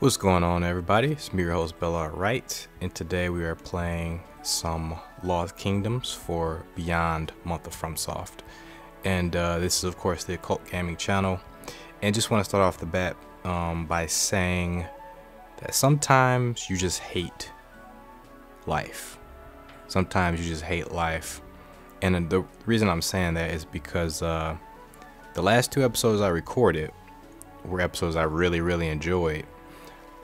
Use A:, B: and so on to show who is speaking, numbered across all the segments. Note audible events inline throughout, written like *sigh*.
A: What's going on everybody? It's me your host Belart Wright and today we are playing some Lost Kingdoms for Beyond Month of FromSoft. And uh, this is of course the Occult Gaming channel and just want to start off the bat um, by saying that sometimes you just hate life. Sometimes you just hate life. And the reason I'm saying that is because uh, the last two episodes I recorded were episodes I really, really enjoyed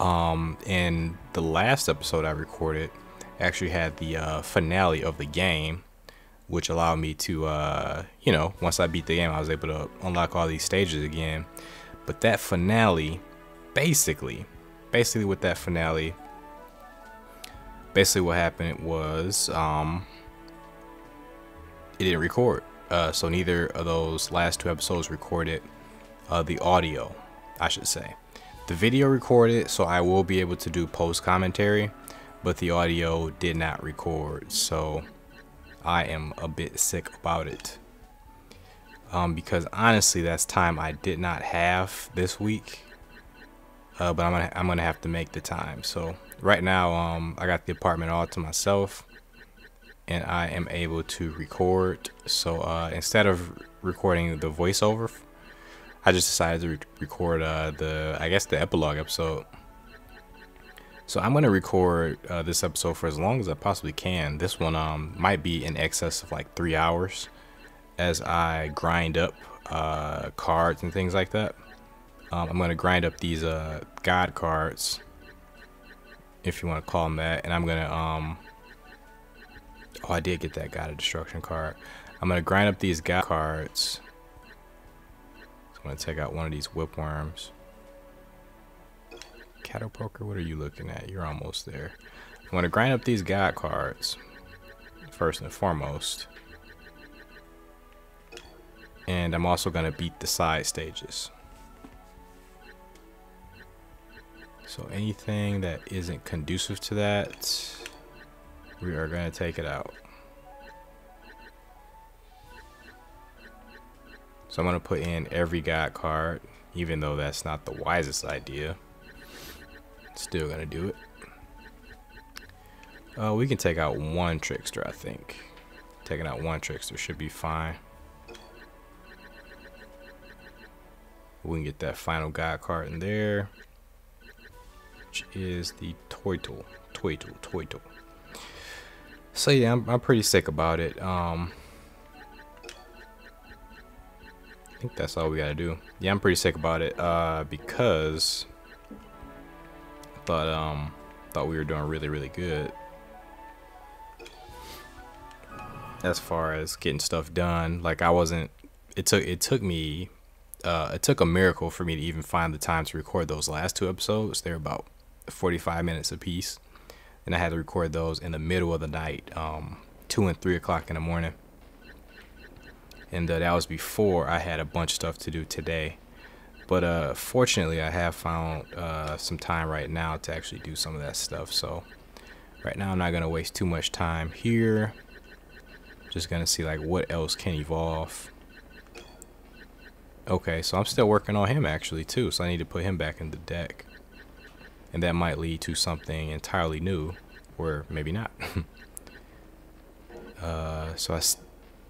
A: um, and the last episode I recorded actually had the uh, finale of the game, which allowed me to, uh, you know, once I beat the game, I was able to unlock all these stages again. But that finale, basically, basically with that finale, basically what happened was um, it didn't record. Uh, so neither of those last two episodes recorded uh, the audio, I should say. The video recorded, so I will be able to do post commentary, but the audio did not record, so I am a bit sick about it. Um, because honestly, that's time I did not have this week. Uh, but I'm gonna, I'm gonna have to make the time. So right now, um, I got the apartment all to myself, and I am able to record. So uh, instead of recording the voiceover I just decided to re record uh, the, I guess, the epilogue episode. So I'm gonna record uh, this episode for as long as I possibly can. This one um, might be in excess of like three hours, as I grind up uh, cards and things like that. Um, I'm gonna grind up these uh, God cards, if you want to call them that, and I'm gonna um, Oh, I did get that God of Destruction card. I'm gonna grind up these God cards I'm gonna take out one of these whipworms. poker. what are you looking at? You're almost there. I'm going to grind up these god cards, first and foremost. And I'm also gonna beat the side stages. So anything that isn't conducive to that, we are gonna take it out. So I'm going to put in every god card, even though that's not the wisest idea. Still going to do it. Uh, we can take out one trickster, I think. Taking out one trickster should be fine. We can get that final god card in there, which is the Toitle. Toitle, Toitle. So yeah, I'm, I'm pretty sick about it. Um, think that's all we gotta do. Yeah, I'm pretty sick about it, uh, because I thought, um, thought we were doing really, really good. As far as getting stuff done, like I wasn't, it took, it took me, uh, it took a miracle for me to even find the time to record those last two episodes. They're about 45 minutes apiece. And I had to record those in the middle of the night, um, two and three o'clock in the morning and uh, that was before I had a bunch of stuff to do today. But uh, fortunately, I have found uh, some time right now to actually do some of that stuff. So right now, I'm not going to waste too much time here. Just going to see like what else can evolve. Okay, so I'm still working on him actually too. So I need to put him back in the deck. And that might lead to something entirely new or maybe not. *laughs* uh, so I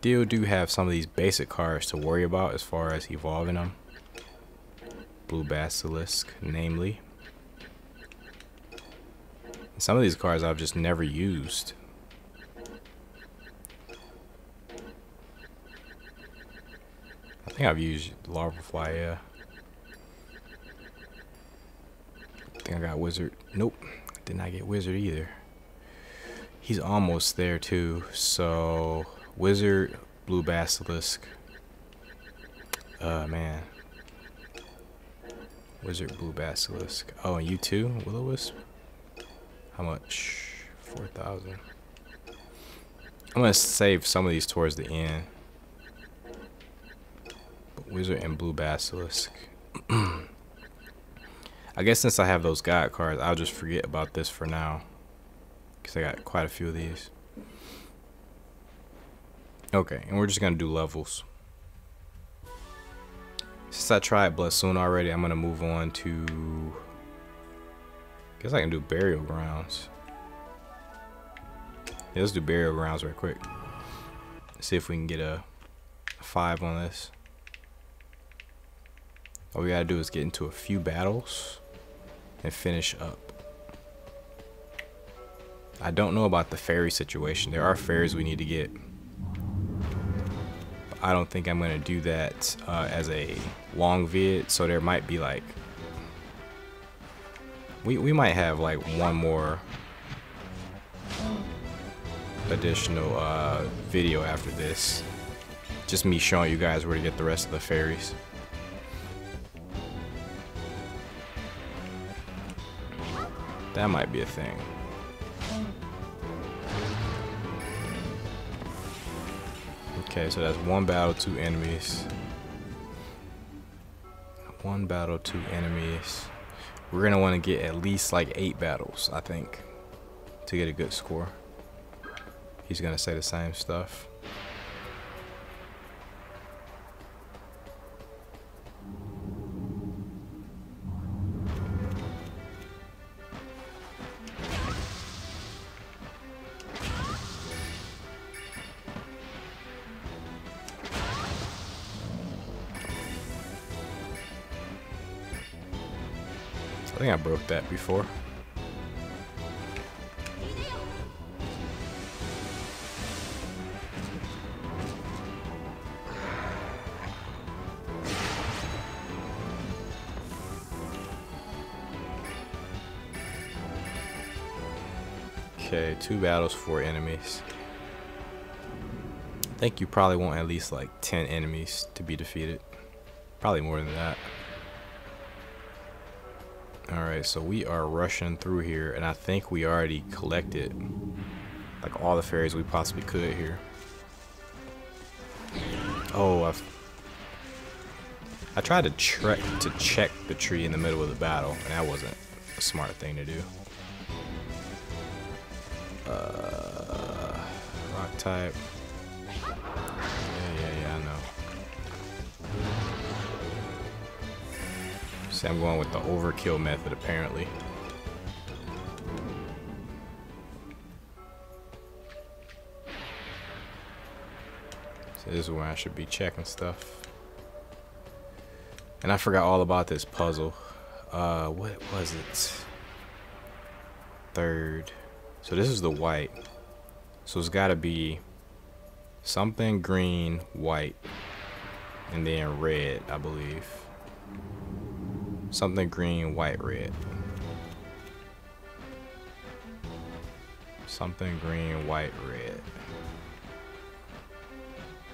A: still do have some of these basic cards to worry about as far as evolving them. Blue Basilisk, namely. Some of these cards I've just never used. I think I've used larva Fly, yeah. I think I got Wizard. Nope, did not get Wizard either. He's almost there too, so Wizard, Blue Basilisk. Uh, man. Wizard, Blue Basilisk. Oh, and you too? Willow wisp How much? 4,000. I'm going to save some of these towards the end. But Wizard and Blue Basilisk.
B: *clears throat* I
A: guess since I have those guide cards, I'll just forget about this for now. Because I got quite a few of these. Okay, and we're just gonna do levels. Since I tried Blessoon already, I'm gonna move on to... guess I can do Burial Grounds. Yeah, let's do Burial Grounds right quick. see if we can get a 5 on this. All we gotta do is get into a few battles and finish up. I don't know about the fairy situation. There are fairies we need to get. I don't think I'm gonna do that uh, as a long vid so there might be like we, we might have like one more additional uh, video after this just me showing you guys where to get the rest of the fairies that might be a thing Okay, so that's one battle, two enemies. One battle, two enemies. We're gonna wanna get at least like eight battles, I think, to get a good score. He's gonna say the same stuff. I think I broke that before. Okay, two battles, four enemies. I think you probably want at least like 10 enemies to be defeated. Probably more than that. Alright, so we are rushing through here, and I think we already collected like all the fairies we possibly could here. Oh, I've, I tried to, check to check the tree in the middle of the battle, and that wasn't a smart thing to do. Uh, rock type. See, I'm going with the overkill method, apparently. So this is where I should be checking stuff. And I forgot all about this puzzle. Uh, what was it? Third. So this is the white. So it's got to be something green, white, and then red, I believe. Something green, white, red. Something green, white, red.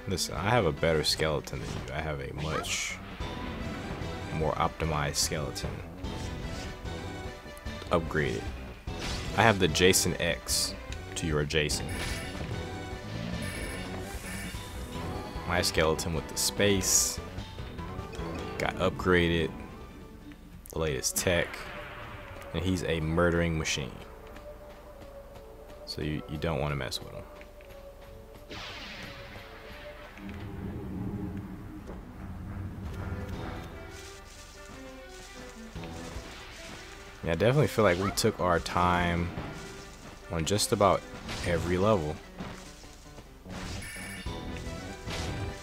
A: Listen, I have a better skeleton than you. I have a much more optimized skeleton. Upgraded. I have the Jason X to your Jason. My skeleton with the space got upgraded the latest tech, and he's a murdering machine. So you, you don't want to mess with him. Yeah, I definitely feel like we took our time on just about every level.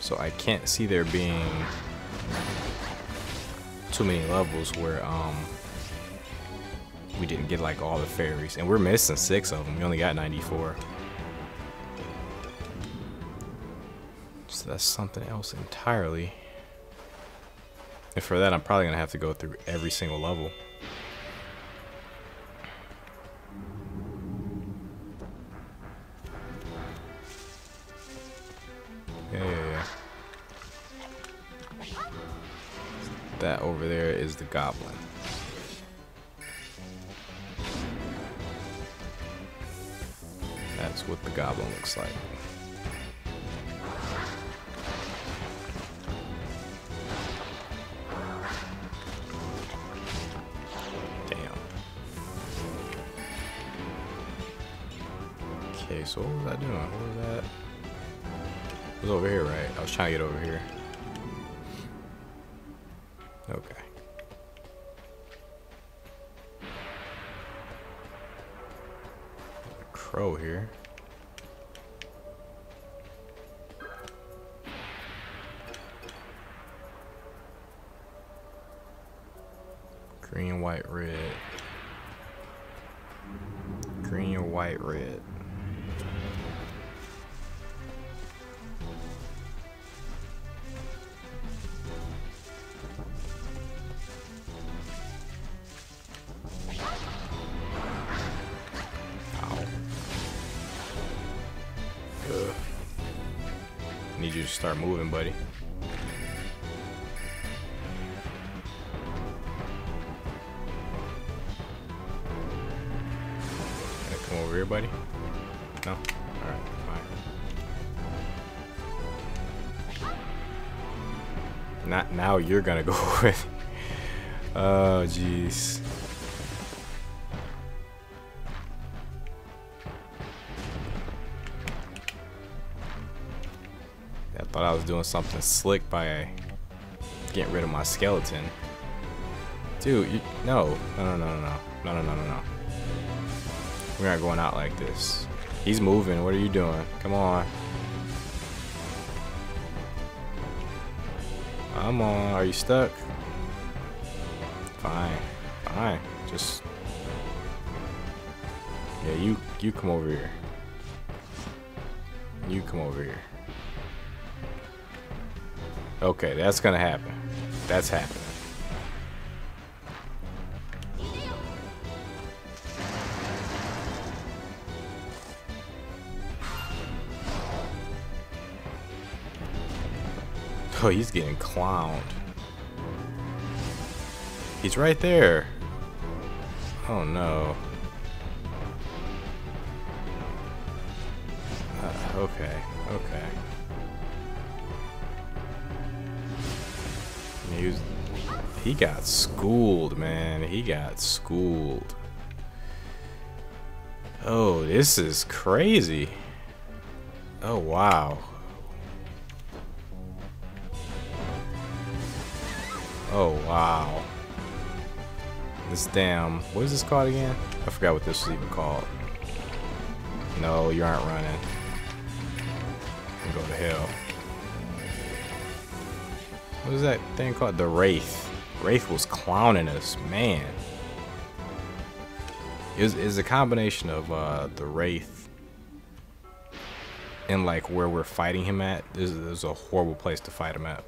A: So I can't see there being too many levels where um we didn't get like all the fairies and we're missing six of them we only got 94 so that's something else entirely and for that I'm probably gonna have to go through every single level start moving, buddy. come over here, buddy? No? Alright, fine. Not now you're gonna go *laughs* with. Oh, jeez. was doing something slick by getting rid of my skeleton. Dude, you, no. No, no, no, no, no, no, no, no, no. We're not going out like this. He's moving. What are you doing? Come on. Come on. Are you stuck? Fine. Fine. Just... Yeah, you, you come over here. You come over here. Okay, that's gonna happen. That's happening. Oh, he's getting clowned. He's right there. Oh no. Uh, okay. He got schooled, man. He got schooled. Oh, this is crazy. Oh, wow. Oh, wow. This damn... What is this called again? I forgot what this was even called. No, you aren't running. You go to hell. What is that thing called? The Wraith. Wraith was clowning us, man. Is is a combination of uh, the Wraith and like where we're fighting him at. This is a horrible place to fight him at.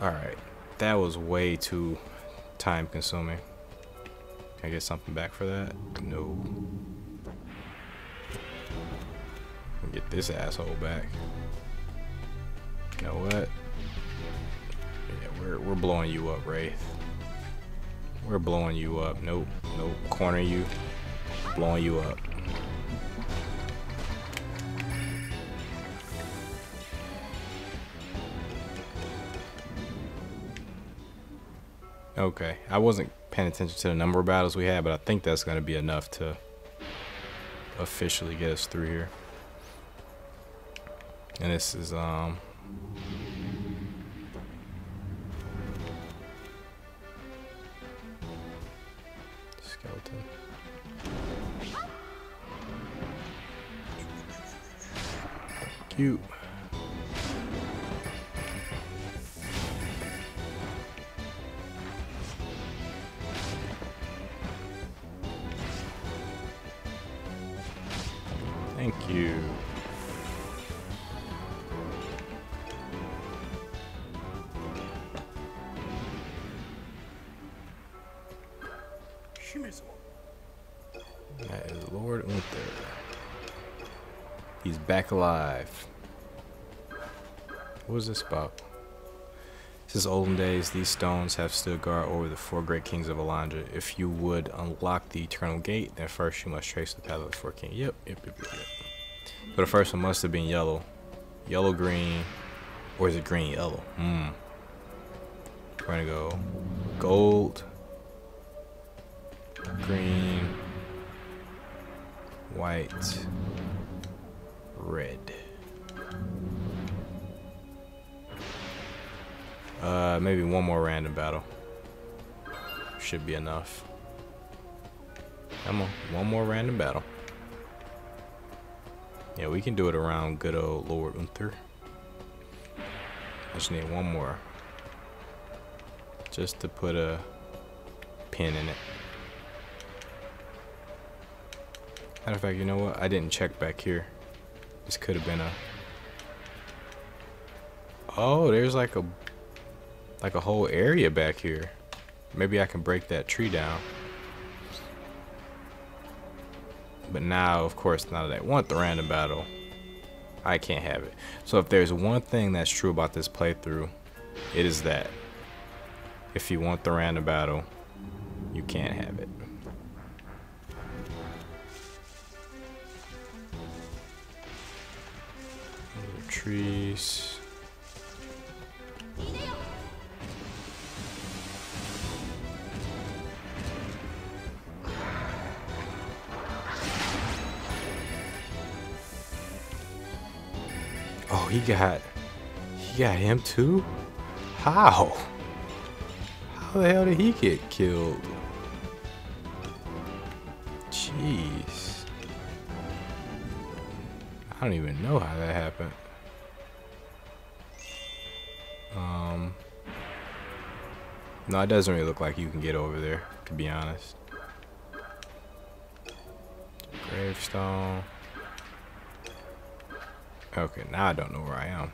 A: Alright, that was way too time consuming. Can I get something back for that? No. Get this asshole back. You know what? We're, we're blowing you up, Wraith. We're blowing you up. Nope, nope. Corner you. Blowing you up. Okay, I wasn't paying attention to the number of battles we had, but I think that's going to be enough to officially get us through here. And this is, um, You. Thank you. That is Lord He's back alive. What was this about? Since olden days, these stones have stood guard over the four great kings of Alondra. If you would unlock the eternal gate, then first you must trace the path of the four kings. Yep, yep, yep, yep, yep. So the first one must have been yellow. Yellow, green, or is it green, yellow? Hmm. We're gonna go gold, green, white, red. Uh, maybe one more random battle. Should be enough. Come on, one more random battle. Yeah, we can do it around good old Lord Unther. I just need one more. Just to put a pin in it. Matter of fact, you know what? I didn't check back here. This could have been a... Oh, there's like a like a whole area back here. Maybe I can break that tree down. But now, of course, now that I want the random battle, I can't have it. So if there's one thing that's true about this playthrough, it is that. If you want the random battle, you can't have it. Trees. he got... He got him too? How? How the hell did he get killed? Jeez. I don't even know how that happened. Um... No, it doesn't really look like you can get over there, to be honest. Gravestone. Okay, now I don't know where I am.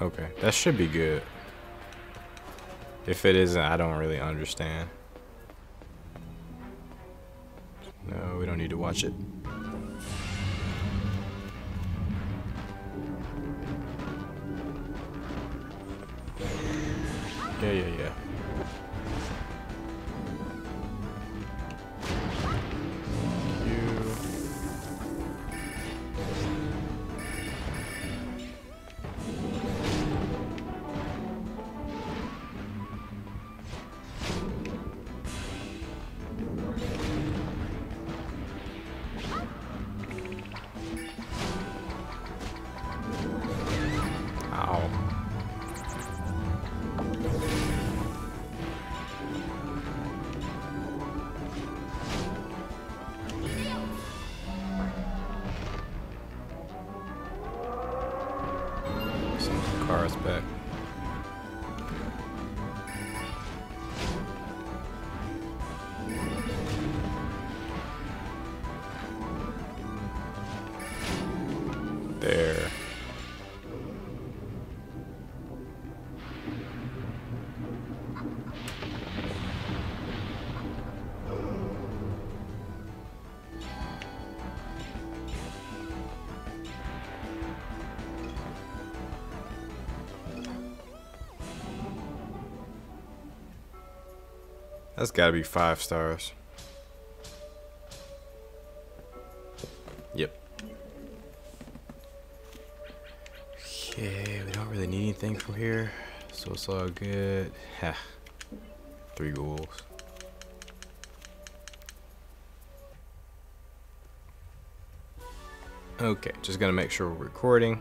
A: Okay, that should be good. If it isn't, I don't really understand. watch it. there. That's gotta be five stars. from here, so it's all good. Ha. Three ghouls. Okay, just gonna make sure we're recording.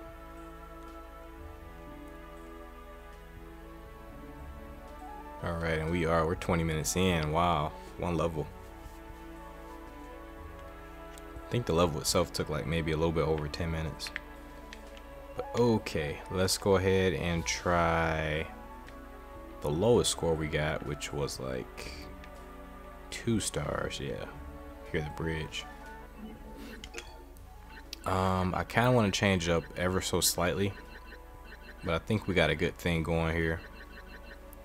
A: All right, and we are, we're 20 minutes in. Wow, one level. I think the level itself took like maybe a little bit over 10 minutes okay, let's go ahead and try the lowest score we got, which was like two stars. Yeah, here the bridge. Um, I kind of want to change up ever so slightly, but I think we got a good thing going here.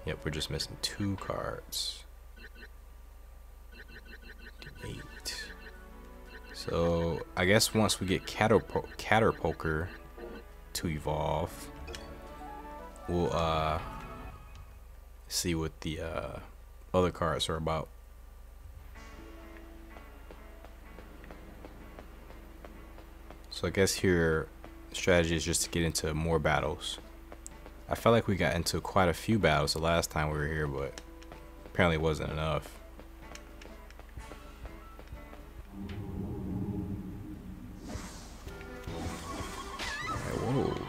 A: Yep, we're just missing two cards. Eight. So I guess once we get Caterpo Caterpoker, to evolve. We'll uh, see what the uh, other cards are about. So I guess here strategy is just to get into more battles. I felt like we got into quite a few battles the last time we were here, but apparently it wasn't enough.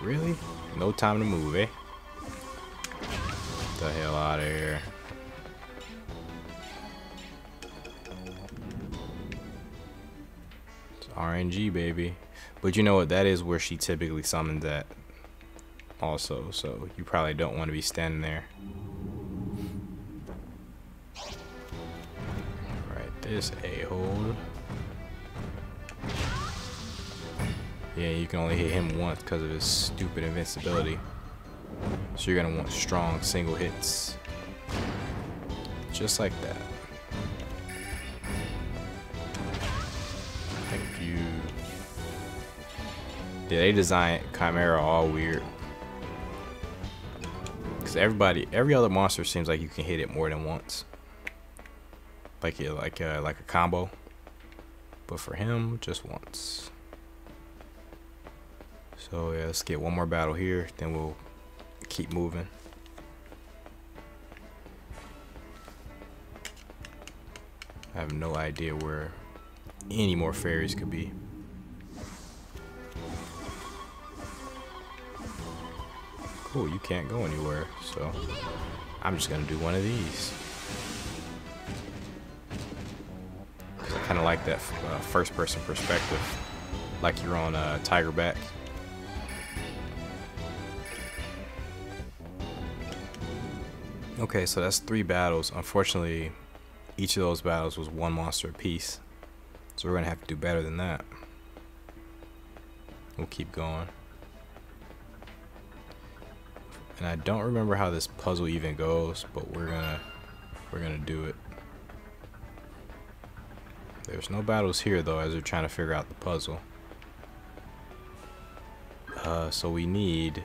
A: Really? No time to move, eh? Get the hell out of here. It's RNG, baby. But you know what? That is where she typically summons at. Also, so you probably don't want to be standing there. Alright, this a-hole. Yeah, you can only hit him once because of his stupid invincibility. So you're going to want strong single hits. Just like that. Thank you. Yeah, they designed Chimera all weird. Because everybody, every other monster seems like you can hit it more than once. Like, like, uh, like a combo. But for him, just once. So yeah, let's get one more battle here, then we'll keep moving. I have no idea where any more fairies could be. Cool, you can't go anywhere, so I'm just gonna do one of these. I kinda like that uh, first person perspective, like you're on uh, Tiger Back. Okay, so that's three battles. Unfortunately, each of those battles was one monster apiece. So we're going to have to do better than that. We'll keep going. And I don't remember how this puzzle even goes, but we're going to we're going to do it. There's no battles here though as we're trying to figure out the puzzle. Uh, so we need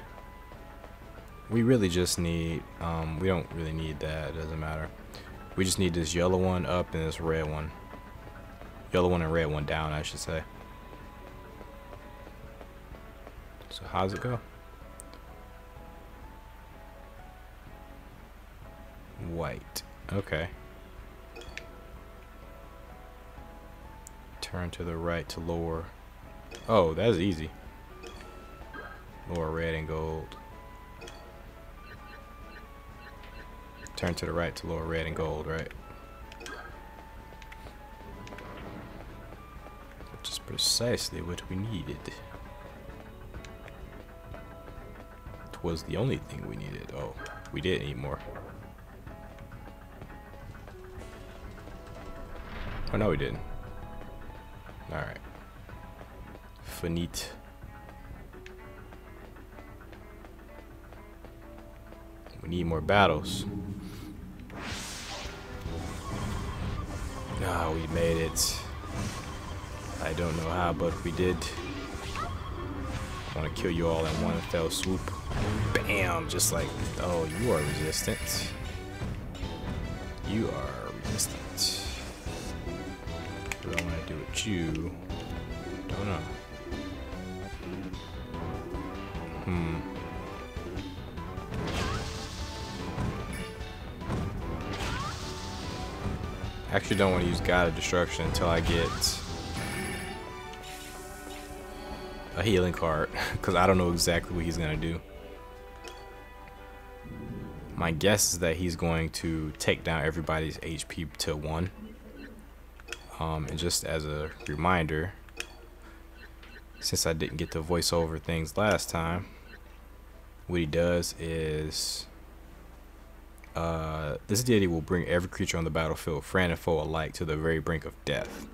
A: we really just need, um, we don't really need that, it doesn't matter. We just need this yellow one up and this red one. Yellow one and red one down, I should say. So how's it go? White. Okay. Turn to the right to lower. Oh, that's easy. Lower red and gold. turn to the right to lower red and gold, right? Which is precisely what we needed. It was the only thing we needed. Oh, we did need more. Oh, no, we didn't. Alright. Finite. We need more battles. Ah, we made it. I don't know how, but we did. I want to kill you all in one fell swoop. Bam! Just like, oh, you are resistant. You are resistant. What do I want to do with you? Don't know. Hmm. actually don't want to use God of Destruction until I get a healing card because *laughs* I don't know exactly what he's going to do. My guess is that he's going to take down everybody's HP to 1. Um, and just as a reminder, since I didn't get to voiceover things last time, what he does is uh, this deity will bring every creature on the battlefield, friend and foe alike, to the very brink of death.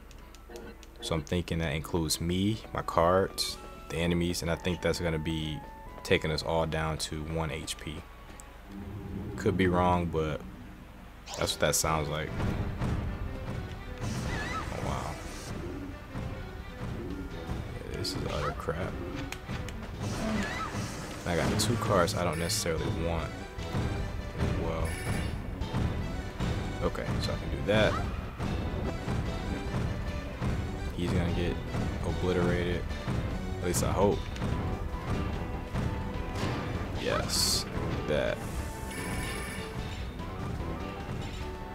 A: So I'm thinking that includes me, my cards, the enemies, and I think that's going to be taking us all down to 1 HP. Could be wrong, but that's what that sounds like. Oh, wow. Yeah, this is utter crap. I got two cards I don't necessarily want. Whoa. Okay, so I can do that. He's gonna get obliterated. At least I hope. Yes, that.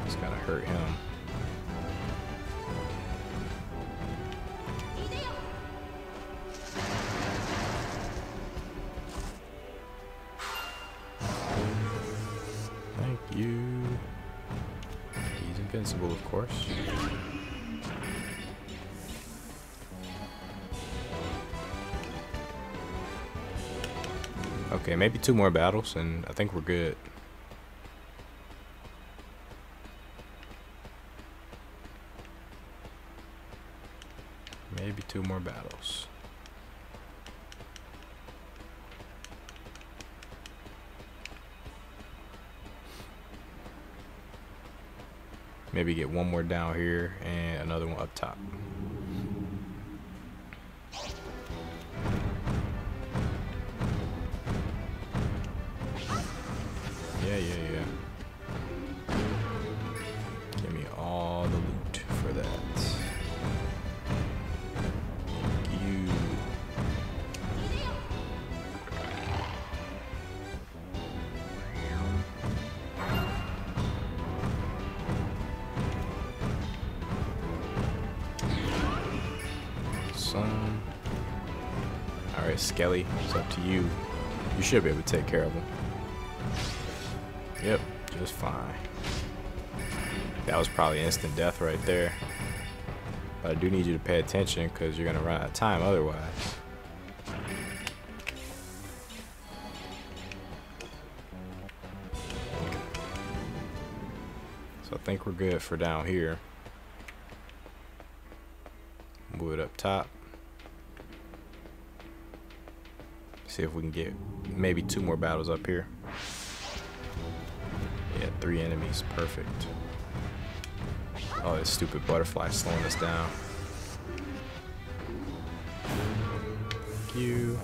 A: It's gonna hurt him. you. He's invincible, of course. Okay, maybe two more battles, and I think we're good. Maybe two more battles. Maybe get one more down here and another one up top. Yeah, yeah, yeah. Skelly. It's up to you. You should be able to take care of him. Yep, just fine. That was probably instant death right there. But I do need you to pay attention because you're going to run out of time otherwise. So I think we're good for down here. it up top. See if we can get maybe two more battles up here. Yeah, three enemies. Perfect. Oh, this stupid butterfly slowing us down.
B: Thank
A: you.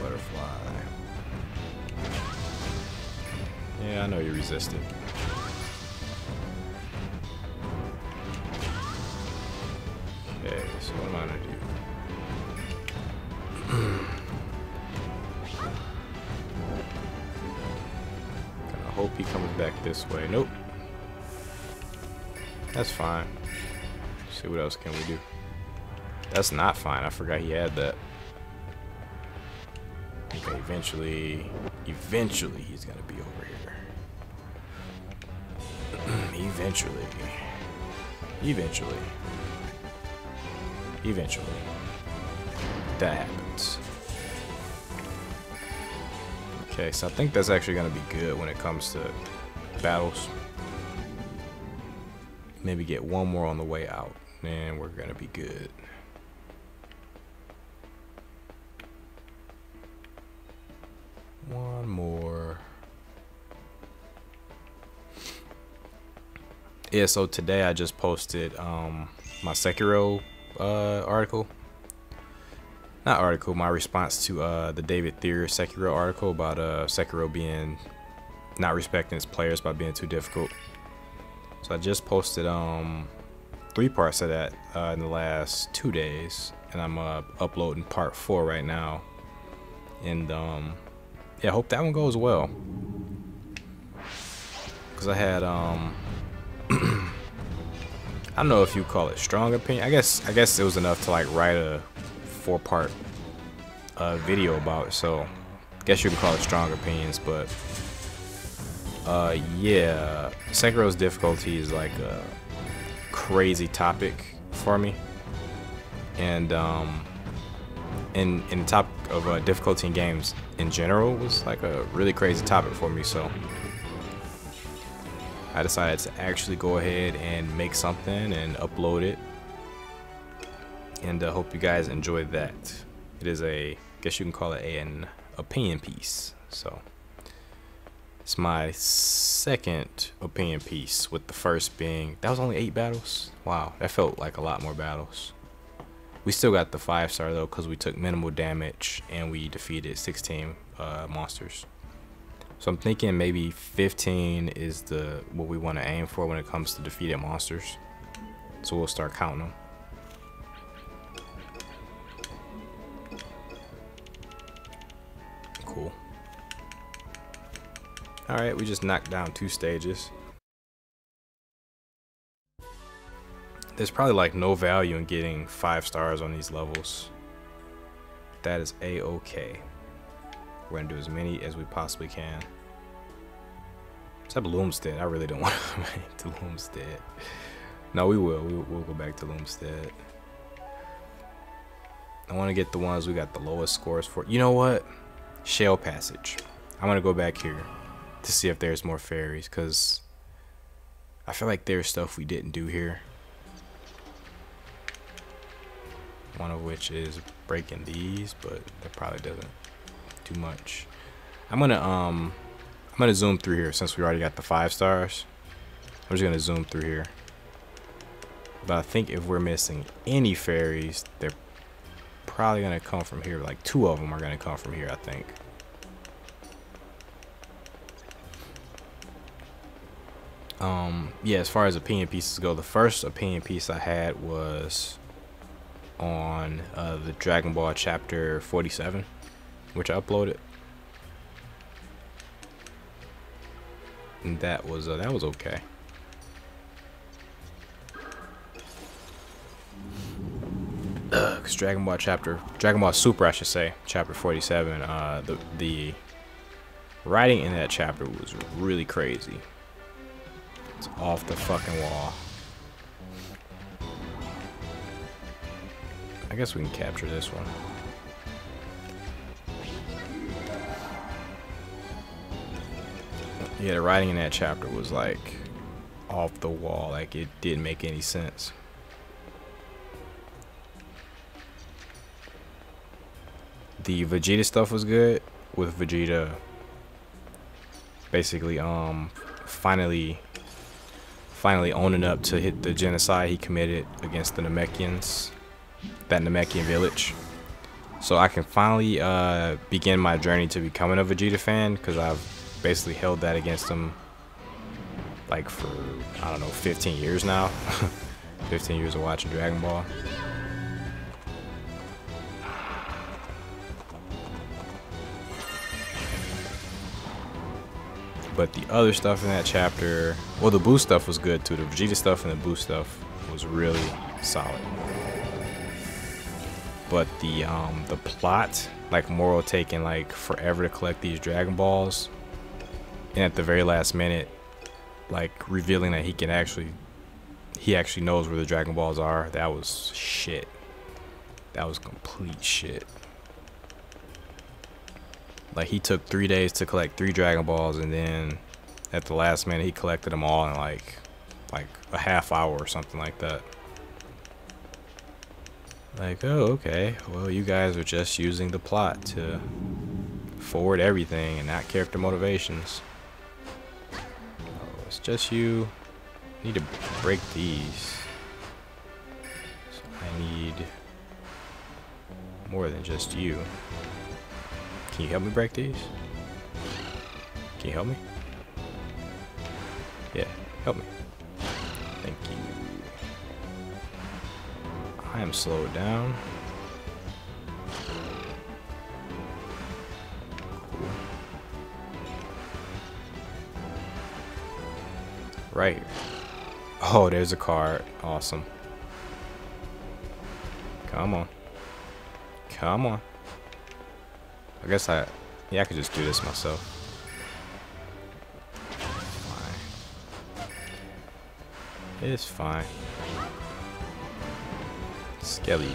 A: Butterfly. Yeah, I know you resisted. what am I gonna do? I *clears throat* hope he comes back this way. Nope. That's fine. Let's see what else can we do. That's not fine. I forgot he had that. Okay, eventually, eventually he's gonna be over here. *clears throat* eventually. Eventually. Eventually. That happens. Okay, so I think that's actually going to be good when it comes to battles. Maybe get one more on the way out, and we're going to be good. One more. Yeah, so today I just posted um, my Sekiro uh, article. Not article, my response to uh, the David Thier Sekiro article about uh, Sekiro being not respecting its players by being too difficult. So I just posted um, three parts of that uh, in the last two days, and I'm uh, uploading part four right now. And um, yeah, hope that one goes well. Cause I had um, *clears throat* I don't know if you call it strong opinion. I guess I guess it was enough to like write a four part uh, video about. so I guess you can call it strong opinions, but uh, yeah, Sekiro's difficulty is like a crazy topic for me, and um, in in the topic of uh, difficulty in games in general was like a really crazy topic for me. So. I decided to actually go ahead and make something and upload it. And I uh, hope you guys enjoy that. It is a, I guess you can call it an opinion piece. So it's my second opinion piece, with the first being that was only eight battles. Wow, that felt like a lot more battles. We still got the five star though, because we took minimal damage and we defeated 16 uh, monsters. So I'm thinking maybe 15 is the what we want to aim for when it comes to defeated monsters. So we'll start counting them. Cool. Alright, we just knocked down two stages. There's probably like no value in getting five stars on these levels. That is a-okay. We're gonna do as many as we possibly can. Except Loomstead. I really don't *laughs* want to back to Loomstead. No, we will. we will. We'll go back to Loomstead. I want to get the ones we got the lowest scores for. You know what? Shell Passage. I'm going to go back here to see if there's more fairies because I feel like there's stuff we didn't do here. One of which is breaking these, but that probably doesn't too much. I'm gonna um I'm gonna zoom through here since we already got the five stars. I'm just gonna zoom through here. But I think if we're missing any fairies, they're probably gonna come from here. Like two of them are gonna come from here, I think. Um, yeah, as far as opinion pieces go, the first opinion piece I had was on uh, the Dragon Ball chapter 47 which I uploaded. And that was uh, that was okay. Cause Dragon Ball chapter Dragon Ball Super, I should say, chapter 47. Uh, the the writing in that chapter was really crazy. It's off the fucking wall. I guess we can capture this one. Yeah, the writing in that chapter was like off the wall. Like it didn't make any sense. The Vegeta stuff was good with Vegeta basically um finally finally owning up to hit the genocide he committed against the Namekians, that Namekian village. So I can finally uh, begin my journey to becoming a Vegeta fan because I've basically held that against him like for, I don't know, 15 years now. *laughs* 15 years of watching Dragon Ball. But the other stuff in that chapter, well, the Boo stuff was good too. The Vegeta stuff and the Boo stuff was really solid. But the um, the plot, like Moro taking like forever to collect these Dragon Balls, and at the very last minute, like revealing that he can actually, he actually knows where the Dragon Balls are. That was shit. That was complete shit. Like he took three days to collect three Dragon Balls, and then at the last minute he collected them all in like, like a half hour or something like that. Like, oh, okay. Well, you guys are just using the plot to forward everything and not character motivations. It's just you. I need to break these. So I need more than just you. Can you help me break these? Can you help me? Yeah, help me. Thank you. I am slowed down. right. Oh, there's a car. Awesome. Come on. Come on. I guess I... Yeah, I could just do this myself. Fine. It's fine. Skelly.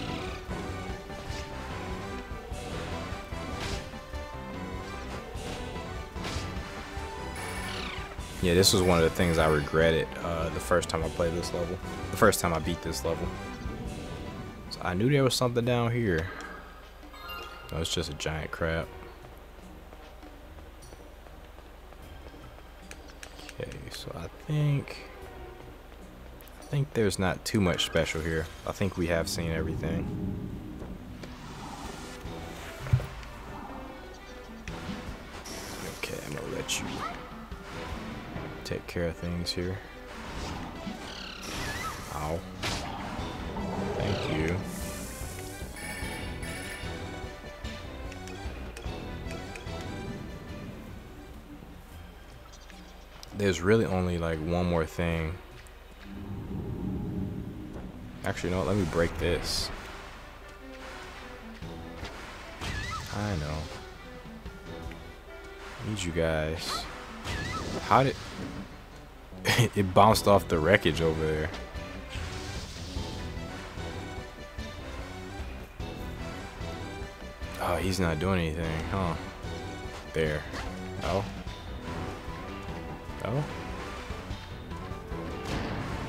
A: Yeah, this was one of the things I regretted uh, the first time I played this level. The first time I beat this level. So I knew there was something down here. No, it's just a giant crab. Okay, so I think... I think there's not too much special here. I think we have seen everything. Okay, I'm gonna let you take care of things here. Ow. Thank you. There's really only like one more thing. Actually, no, let me break this. I know. Need you guys. How did... *laughs* it bounced off the wreckage over there. Oh, he's not doing anything, huh? There. Oh. Oh.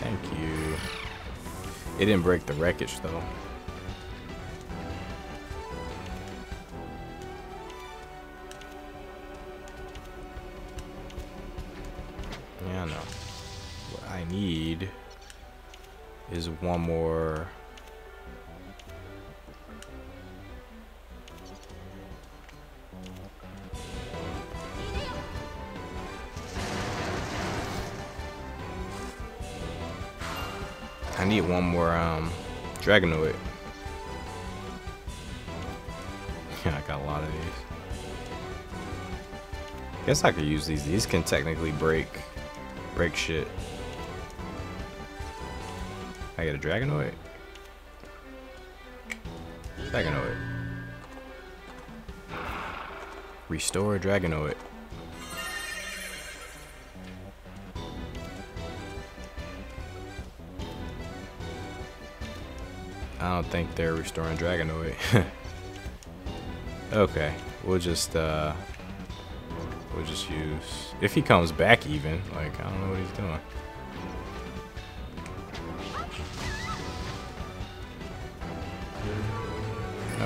A: Thank you. It didn't break the wreckage, though. Yeah, no. I need is one more I need one more um Dragonoid. Yeah, *laughs* I got a lot of these. Guess I could use these. These can technically break break shit. I get a Dragonoid? Dragonoid. Restore Dragonoid. I don't think they're restoring Dragonoid. *laughs* okay, we'll just, uh, we'll just use, if he comes back even, like, I don't know what he's doing.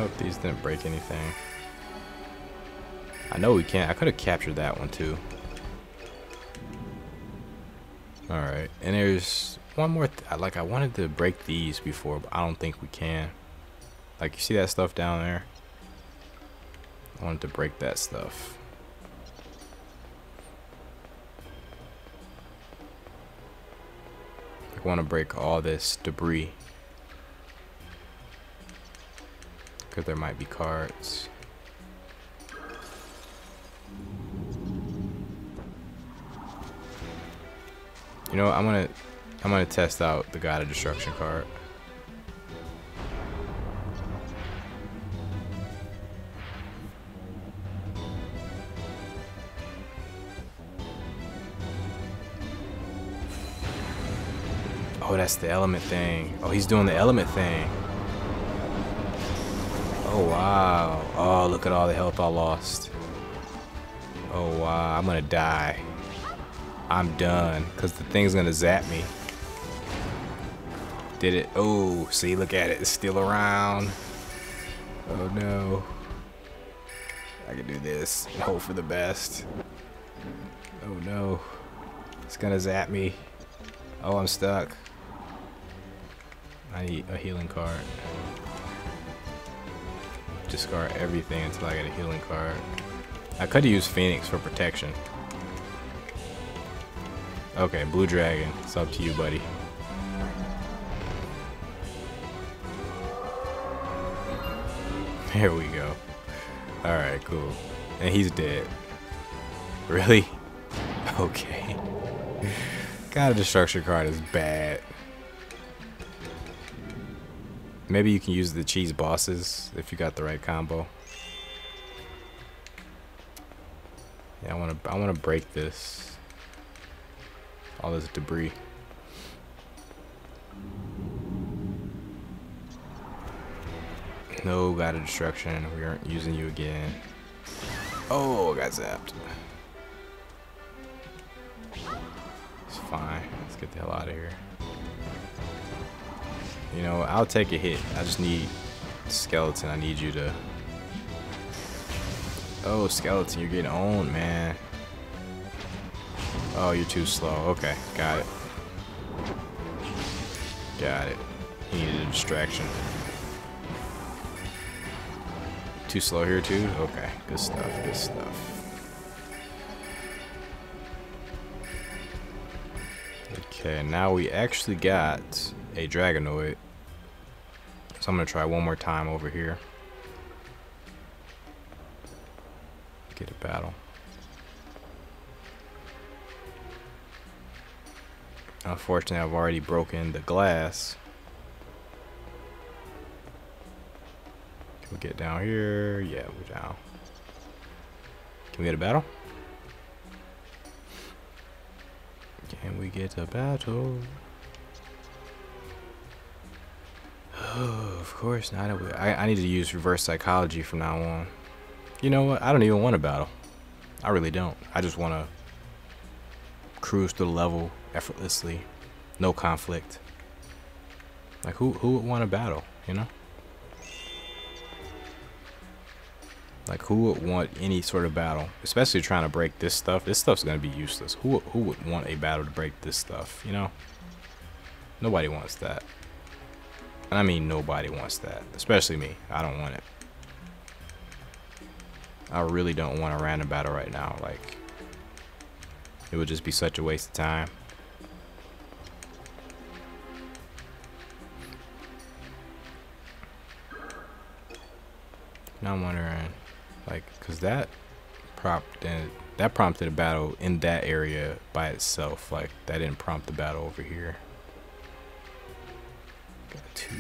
A: hope these didn't break anything. I know we can't. I could have captured that one too. Alright, and there's one more. like, I wanted to break these before, but I don't think we can. Like, you see that stuff down there? I wanted to break that stuff. I want to break all this debris. Because there might be cards. You know, I'm gonna I'm gonna test out the God of Destruction card. Oh, that's the element thing. Oh, he's doing the element thing. Oh, wow. Oh, look at all the health I lost. Oh, wow. I'm gonna die. I'm done, because the thing's gonna zap me. Did it? Oh, see, look at it. It's still around. Oh, no. I can do this and hope for the best. Oh, no. It's gonna zap me. Oh, I'm stuck. I need a healing card discard everything until I get a healing card. I could use Phoenix for protection. Okay, Blue Dragon. It's up to you, buddy. *laughs* There we go. Alright, cool. And he's dead. Really? *laughs* Okay. *laughs* God, a destruction card is bad. Maybe you can use the cheese bosses if you got the right combo. Yeah, I wanna I wanna break this. All this debris. No God of Destruction, we aren't using you again. Oh, got zapped. It's fine. Let's get the hell out of here. You know, I'll take a hit. I just need skeleton. I need you to. Oh, skeleton, you're getting owned, man. Oh, you're too slow. Okay, got it. Got it. He needed a distraction. Too slow here, too? Okay, good stuff, good stuff. Okay, now we actually got a Dragonoid. So I'm going to try one more time over here. Get a battle. Unfortunately, I've already broken the glass. Can we get down here? Yeah, we're down. Can we get a battle? Can we get a battle? Oh, *sighs* of course not. I, I need to use reverse psychology from now on. You know what? I don't even want to battle. I really don't. I just want to cruise through the level effortlessly. No conflict. Like, who, who would want to battle, you know? Like, who would want any sort of battle? Especially trying to break this stuff. This stuff's going to be useless. Who, who would want a battle to break this stuff, you know? Nobody wants that. And I mean nobody wants that. Especially me. I don't want it. I really don't want a random battle right now. Like, it would just be such a waste of time. Now I'm wondering, like, because that prompted, that prompted a battle in that area by itself. Like, that didn't prompt the battle over here two.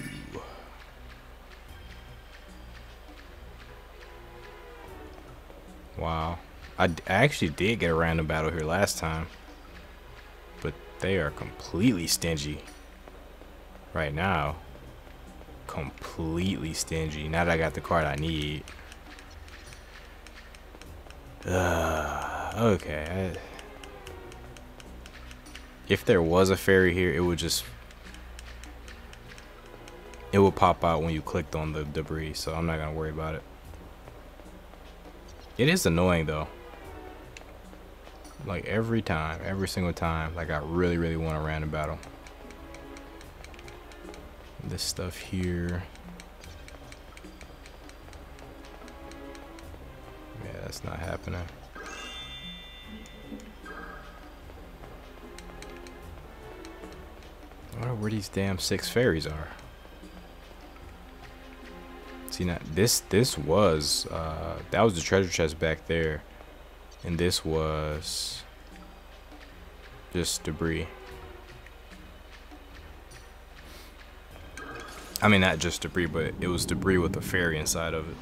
A: Wow. I, actually did get a random battle here last time. But they are completely stingy. Right now. Completely stingy. Now that I got the card I need. Uh, *sighs* okay. I, if there was a fairy here, it would just it will pop out when you clicked on the debris, so I'm not going to worry about it. It is annoying, though. Like, every time, every single time, like, I really, really want a random battle. This stuff here. Yeah, that's not happening. I wonder where these damn six fairies are. See now, This this was uh, that was the treasure chest back there, and this was just debris. I mean, not just debris, but it was debris with a fairy inside of it.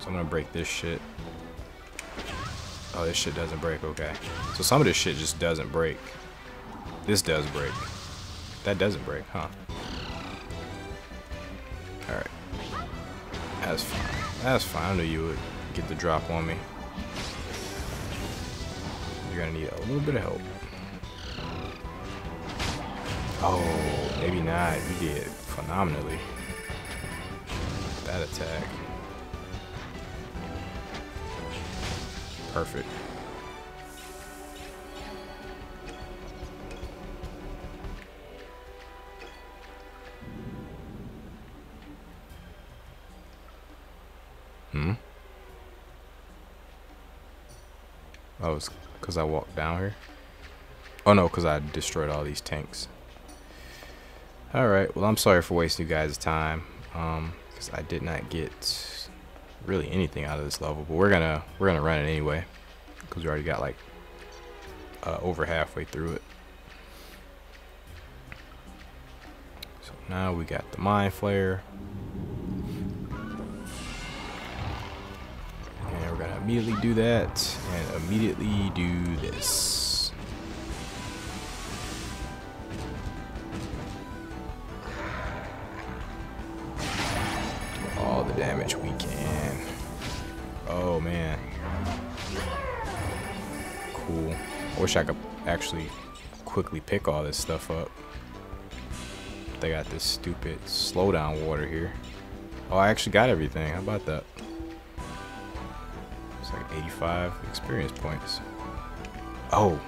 A: So I'm gonna break this shit. Oh, this shit doesn't break, okay. So some of this shit just doesn't break. This does break. That doesn't break, huh? Alright. That's fine. That's fine. I knew you would get the drop on me. You're gonna need a little bit of help. Oh, maybe not. You did phenomenally. That attack. Perfect. Hmm? Oh, it's because I walked down here? Oh, no, because I destroyed all these tanks. Alright, well, I'm sorry for wasting you guys' time. Um, because I did not get really anything out of this level. But we're going to we're gonna run it anyway. Because we already got, like, uh, over halfway through it. So now we got the Mind Flayer. gonna immediately do that and immediately do this. Do all the damage we can. Oh man. Cool. I wish I could actually quickly pick all this stuff up. They got this stupid slowdown water here. Oh, I actually got everything. How about that? like 85 experience points. Oh.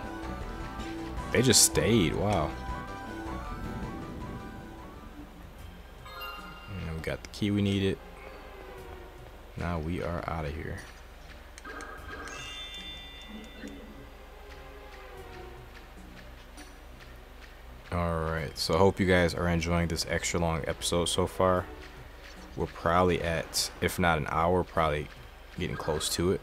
A: They just stayed. Wow. And we got the key we needed. Now we are out of here. Alright, so I hope you guys are enjoying this extra long episode so far. We're probably at, if not an hour, probably getting close to it.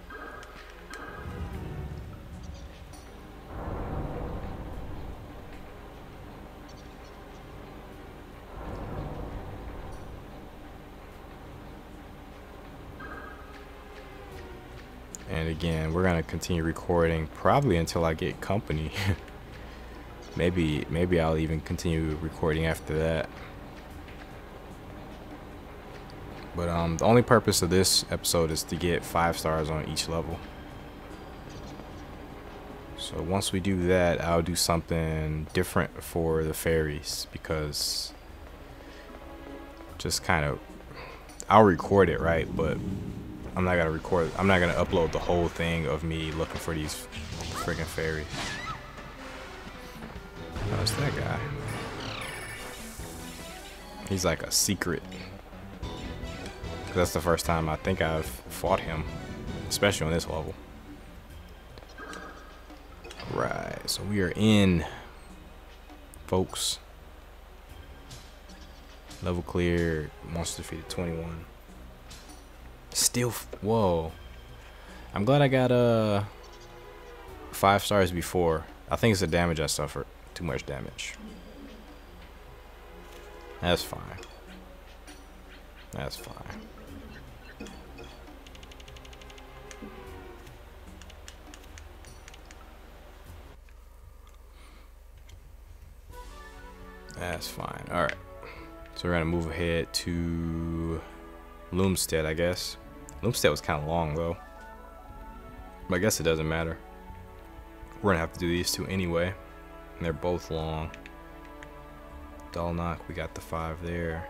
A: And again, we're gonna continue recording probably until I get company. *laughs* maybe maybe I'll even continue recording after that. But um, the only purpose of this episode is to get five stars on each level. So once we do that, I'll do something different for the fairies because just kind of I'll record it, right? But I'm not gonna record. I'm not gonna upload the whole thing of me looking for these freaking fairies. Oh, that guy. He's like a secret. That's the first time I think I've fought him, especially on this level. Right, so we are in, folks. Level clear, monster defeated 21. Still, whoa. I'm glad I got uh five stars before. I think it's the damage I suffered. Too much damage. That's fine. That's fine. That's fine. All right. So we're going to move ahead to Loomstead, I guess. Loomstead was kind of long, though. But I guess it doesn't matter. We're going to have to do these two anyway. And they're both long. knock, we got the five there.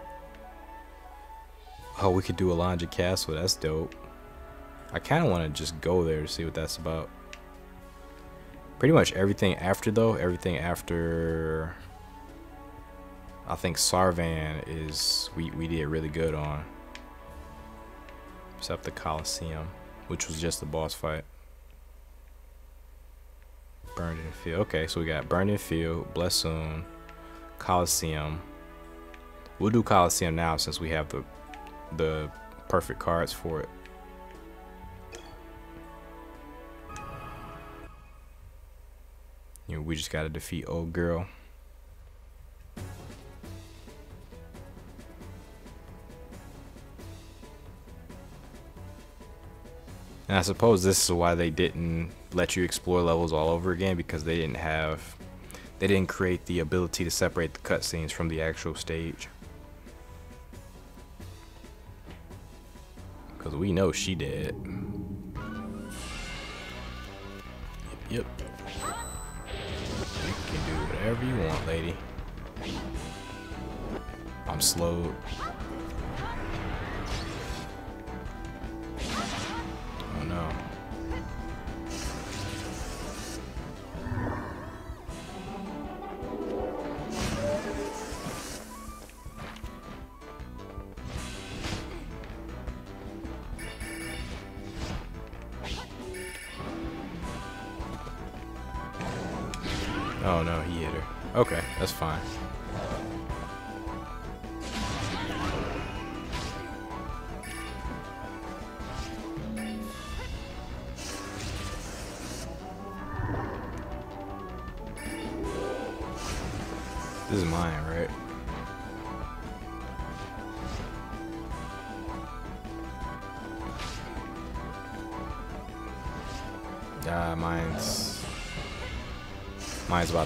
A: Oh, we could do a Alondra Castle. That's dope. I kind of want to just go there to see what that's about. Pretty much everything after, though. Everything after... I think Sarvan is... We, we did really good on except the Colosseum, which was just a boss fight. Burned in Field. Okay, so we got Burned in Field, Blessoon, Colosseum. We'll do Colosseum now since we have the the perfect cards for it. You know, we just gotta defeat old girl. And I suppose this is why they didn't let you explore levels all over again because they didn't have, they didn't create the ability to separate the cutscenes from the actual stage. Because we know she did. Yep, yep. You can do whatever you want, lady. I'm slowed. no.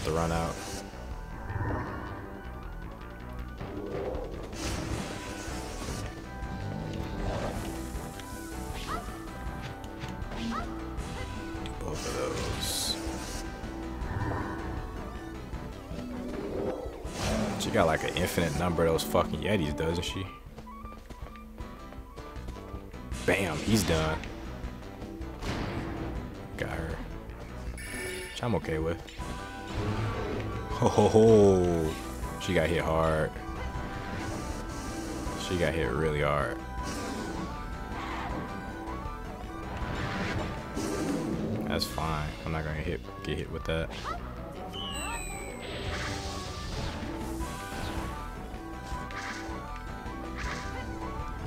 A: to run out. got like an infinite number of those fucking Yetis, doesn't she? Bam, he's done. Got her. Which I'm okay with. Ho ho ho. She got hit hard. She got hit really hard. That's fine. I'm not gonna hit get hit with that.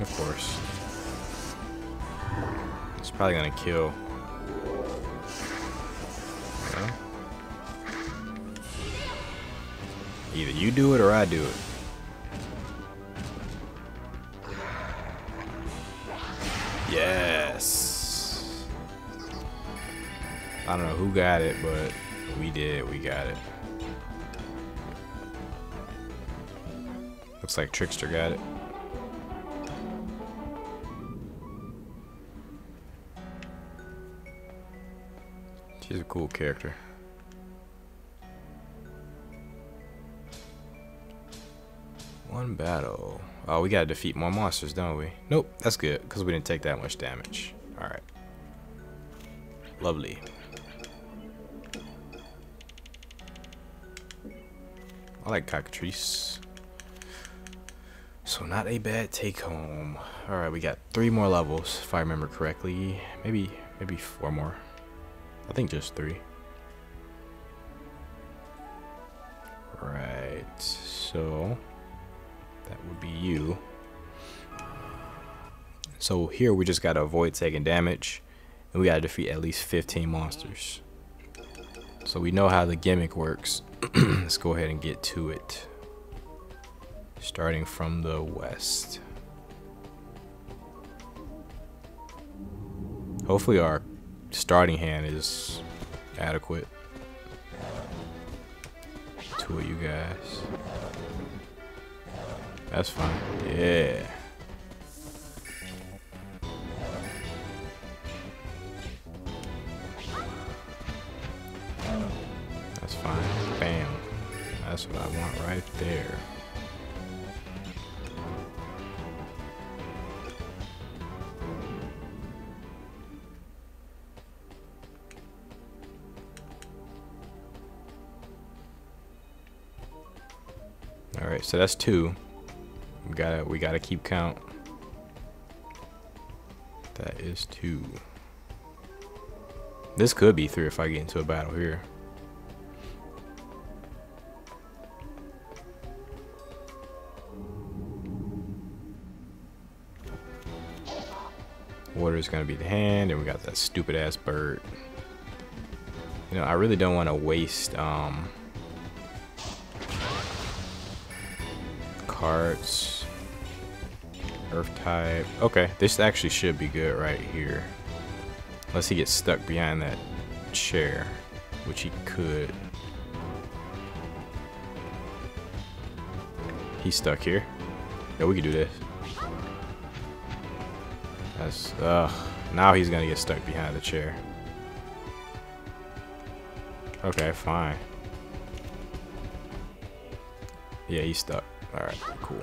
A: Of course. It's probably gonna kill. You do it or I do it. Yes. I don't know who got it, but we did. We got it. Looks like Trickster got it. She's a cool character. battle. Oh, we gotta defeat more monsters, don't we? Nope, that's good, because we didn't take that much damage. Alright. Lovely. I like cockatrice. So not a bad take home. Alright, we got three more levels, if I remember correctly. Maybe maybe four more. I think just three. Right, so that would be you. So here we just gotta avoid taking damage and we gotta defeat at least 15 monsters. So we know how the gimmick works. *clears throat* Let's go ahead and get to it. Starting from the west. Hopefully our starting hand is adequate to you guys. That's fine. Yeah. That's fine. Bam. That's what I want right there. Alright, so that's two. We gotta, we gotta keep count. That is two. This could be three if I get into a battle here. Water is gonna be the hand, and we got that stupid ass bird. You know, I really don't want to waste um, cards. Earth type. Okay, this actually should be good right here. Unless he gets stuck behind that chair, which he could. He's stuck here. Yeah, we can do this. That's, ugh. Now he's gonna get stuck behind the chair. Okay, fine. Yeah, he's stuck. Alright, cool.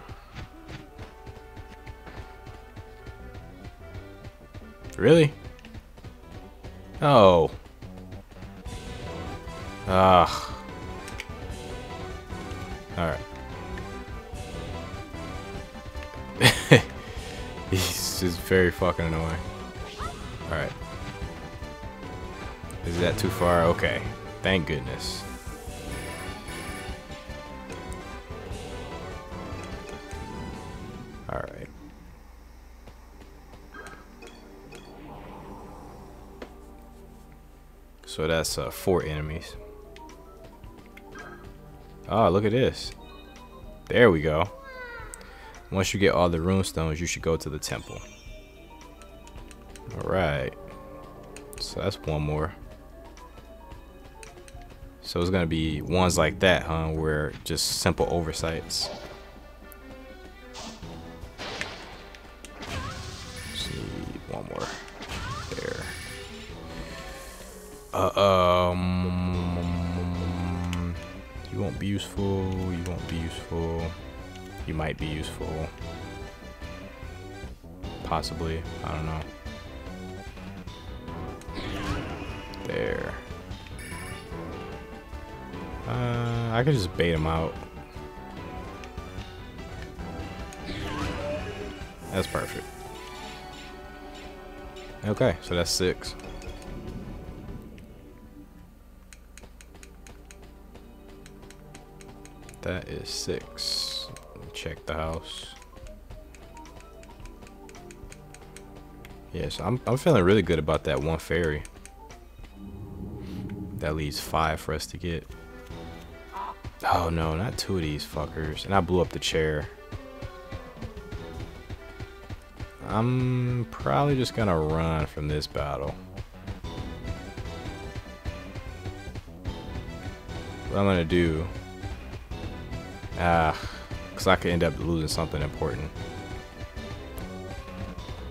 A: Really? Oh. Ugh. Alright. He's *laughs* just very fucking annoying. Alright. Is that too far? Okay. Thank goodness. So that's uh, four enemies. Ah, look at this. There we go. Once you get all the rune stones, you should go to the temple. Alright. So that's one more. So it's going to be ones like that, huh? Where just simple oversights. Let's see, one more. Uh, um, you won't be useful. You won't be useful. You might be useful. Possibly. I don't know. There. Uh, I could just bait him out. That's perfect. Okay, so that's six. That is six. Check the house. Yes, I'm, I'm feeling really good about that one fairy. That leaves five for us to get. Oh no, not two of these fuckers. And I blew up the chair. I'm probably just gonna run from this battle. What I'm gonna do Ah, because I could end up losing something important.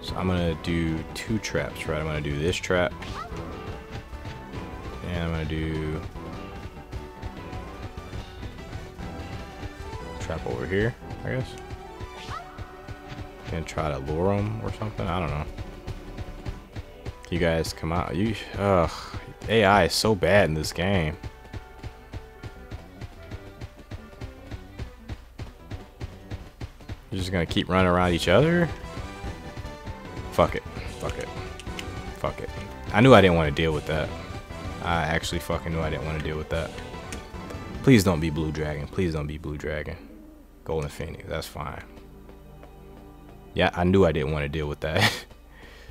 A: So I'm going to do two traps, right? I'm going to do this trap. And I'm going to do... Trap over here, I guess. And try to lure them or something. I don't know. You guys come out. You, ugh. AI is so bad in this game. gonna keep running around each other? Fuck it. Fuck it. Fuck it. I knew I didn't want to deal with that. I actually fucking knew I didn't want to deal with that. Please don't be Blue Dragon. Please don't be Blue Dragon. Golden Phoenix. That's fine. Yeah, I knew I didn't want to deal with that.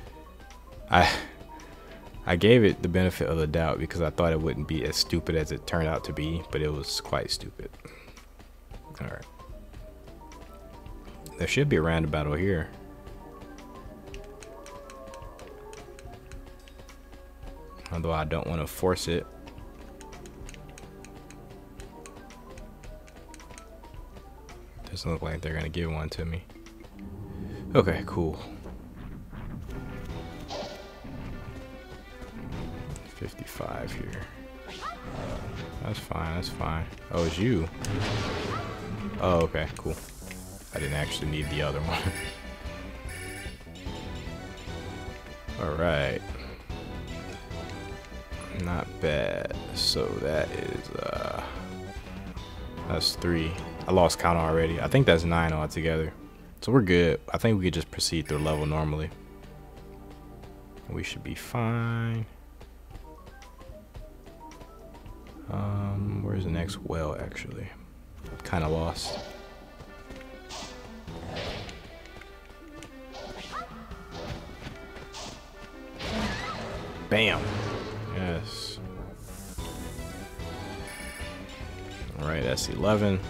A: *laughs* I I gave it the benefit of the doubt because I thought it wouldn't be as stupid as it turned out to be, but it was quite stupid. Alright there should be a random battle here. Although I don't want to force it. Doesn't look like they're going to give one to me. Okay, cool. 55 here. That's fine, that's fine. Oh, it's you. Oh, okay, cool. I didn't actually need the other one. *laughs* Alright. Not bad. So that is, uh... That's three. I lost count already. I think that's nine altogether. So we're good. I think we could just proceed through level normally. We should be fine. Um, where's the next well, actually? Kind of lost. Bam. Yes. All right, that's 11.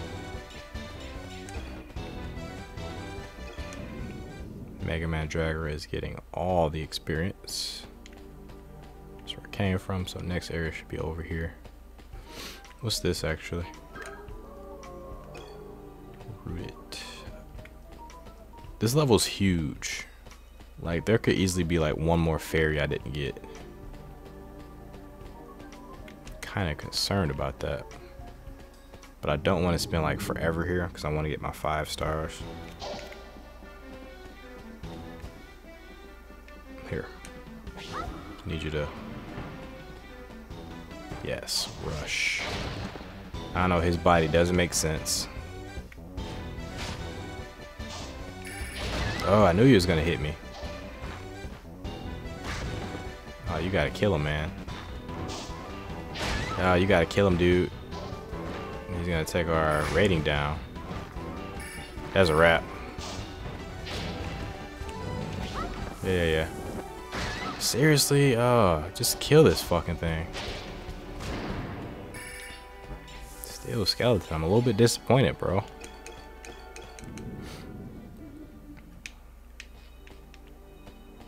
A: Mega Man Dragger is getting all the experience. That's where it came from, so next area should be over here. What's this actually? Root it. This level's huge. Like, there could easily be like one more fairy I didn't get kind of concerned about that. But I don't want to spend like forever here because I want to get my five stars. Here. Need you to... Yes, rush. I know his body doesn't make sense. Oh, I knew he was going to hit me. Oh, you got to kill him, man. Oh, you gotta kill him, dude. He's gonna take our rating down. That's a wrap. Yeah, yeah, Seriously? Oh, just kill this fucking thing. Still skeleton. I'm a little bit disappointed, bro.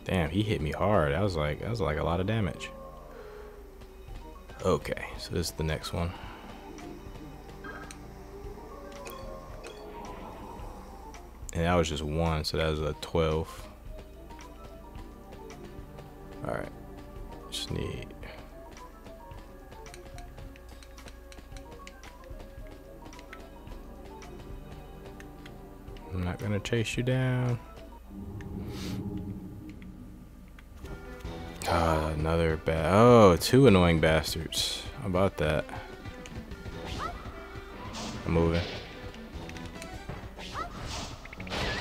A: Damn, he hit me hard. That was like that was like a lot of damage. Okay, so this is the next one. And that was just one, so that was a 12. Alright. Just need... I'm not gonna chase you down. God, another bad. Oh, two annoying bastards. How about that? I'm moving.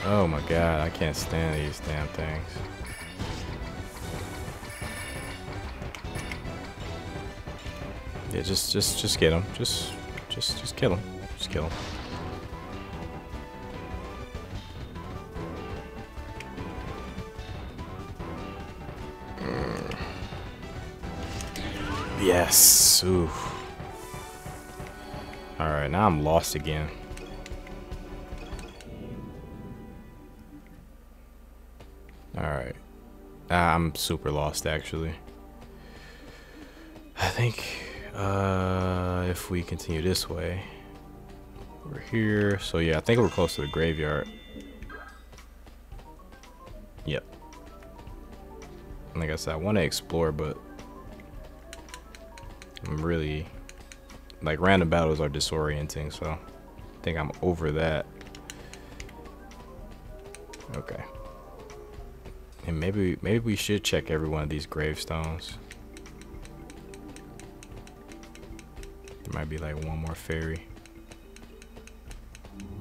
A: Oh my god, I can't stand these damn things. Yeah, just, just, just get them. Just, just, just kill them. Just kill them. Yes. Ooh. All right, now I'm lost again. All right. Ah, I'm super lost actually. I think uh, if we continue this way, we're here. So yeah, I think we're close to the graveyard. Yep. Like I said, I want to explore, but really like random battles are disorienting, so I think I'm over that. Okay. And maybe maybe we should check every one of these gravestones. There might be like one more fairy.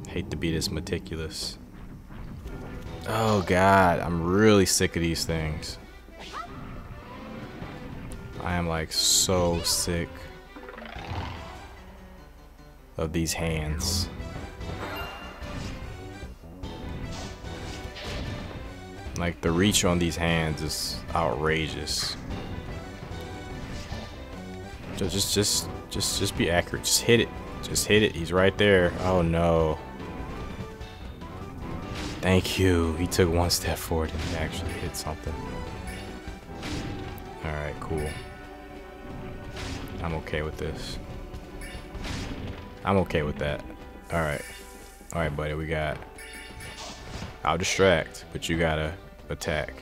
A: Hate to be this meticulous. Oh god, I'm really sick of these things. I am like so sick of these hands. Like the reach on these hands is outrageous. Just just just just just be accurate. Just hit it. Just hit it. He's right there. Oh no. Thank you. He took one step forward and actually hit something. Alright, cool. I'm okay with this. I'm okay with that. Alright. Alright, buddy, we got... I'll distract, but you gotta attack.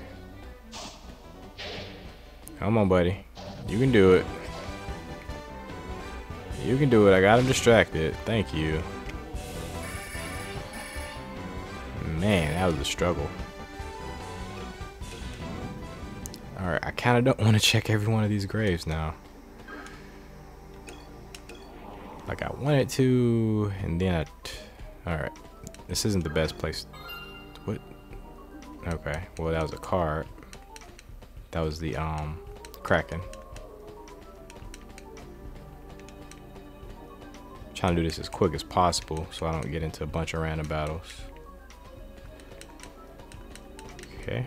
A: Come on, buddy. You can do it. You can do it. I got him distracted. Thank you. Man, that was a struggle. Alright, I kind of don't want to check every one of these graves now like I wanted to, and then I, all right, this isn't the best place. what? Okay, well that was a card. That was the um, Kraken. I'm trying to do this as quick as possible so I don't get into a bunch of random battles. Okay.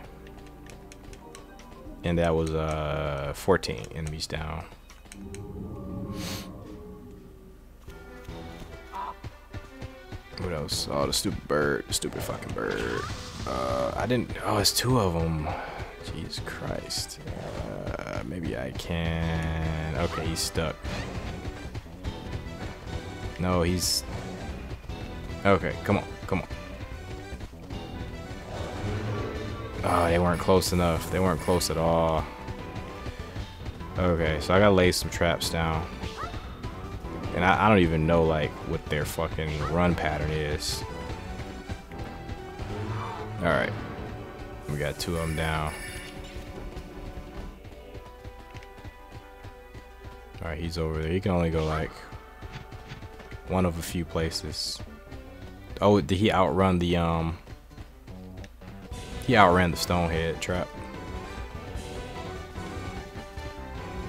A: And that was uh 14 enemies down. What else? Oh, the stupid bird. The stupid fucking bird. Uh, I didn't... Oh, it's two of them. Jesus Christ. Uh, maybe I can... Okay, he's stuck. No, he's... Okay, come on. Come on. Oh, they weren't close enough. They weren't close at all. Okay, so I gotta lay some traps down. And I, I don't even know, like, what their fucking run pattern is. Alright. We got two of them down. Alright, he's over there. He can only go, like, one of a few places. Oh, did he outrun the, um... He outran the Stonehead trap.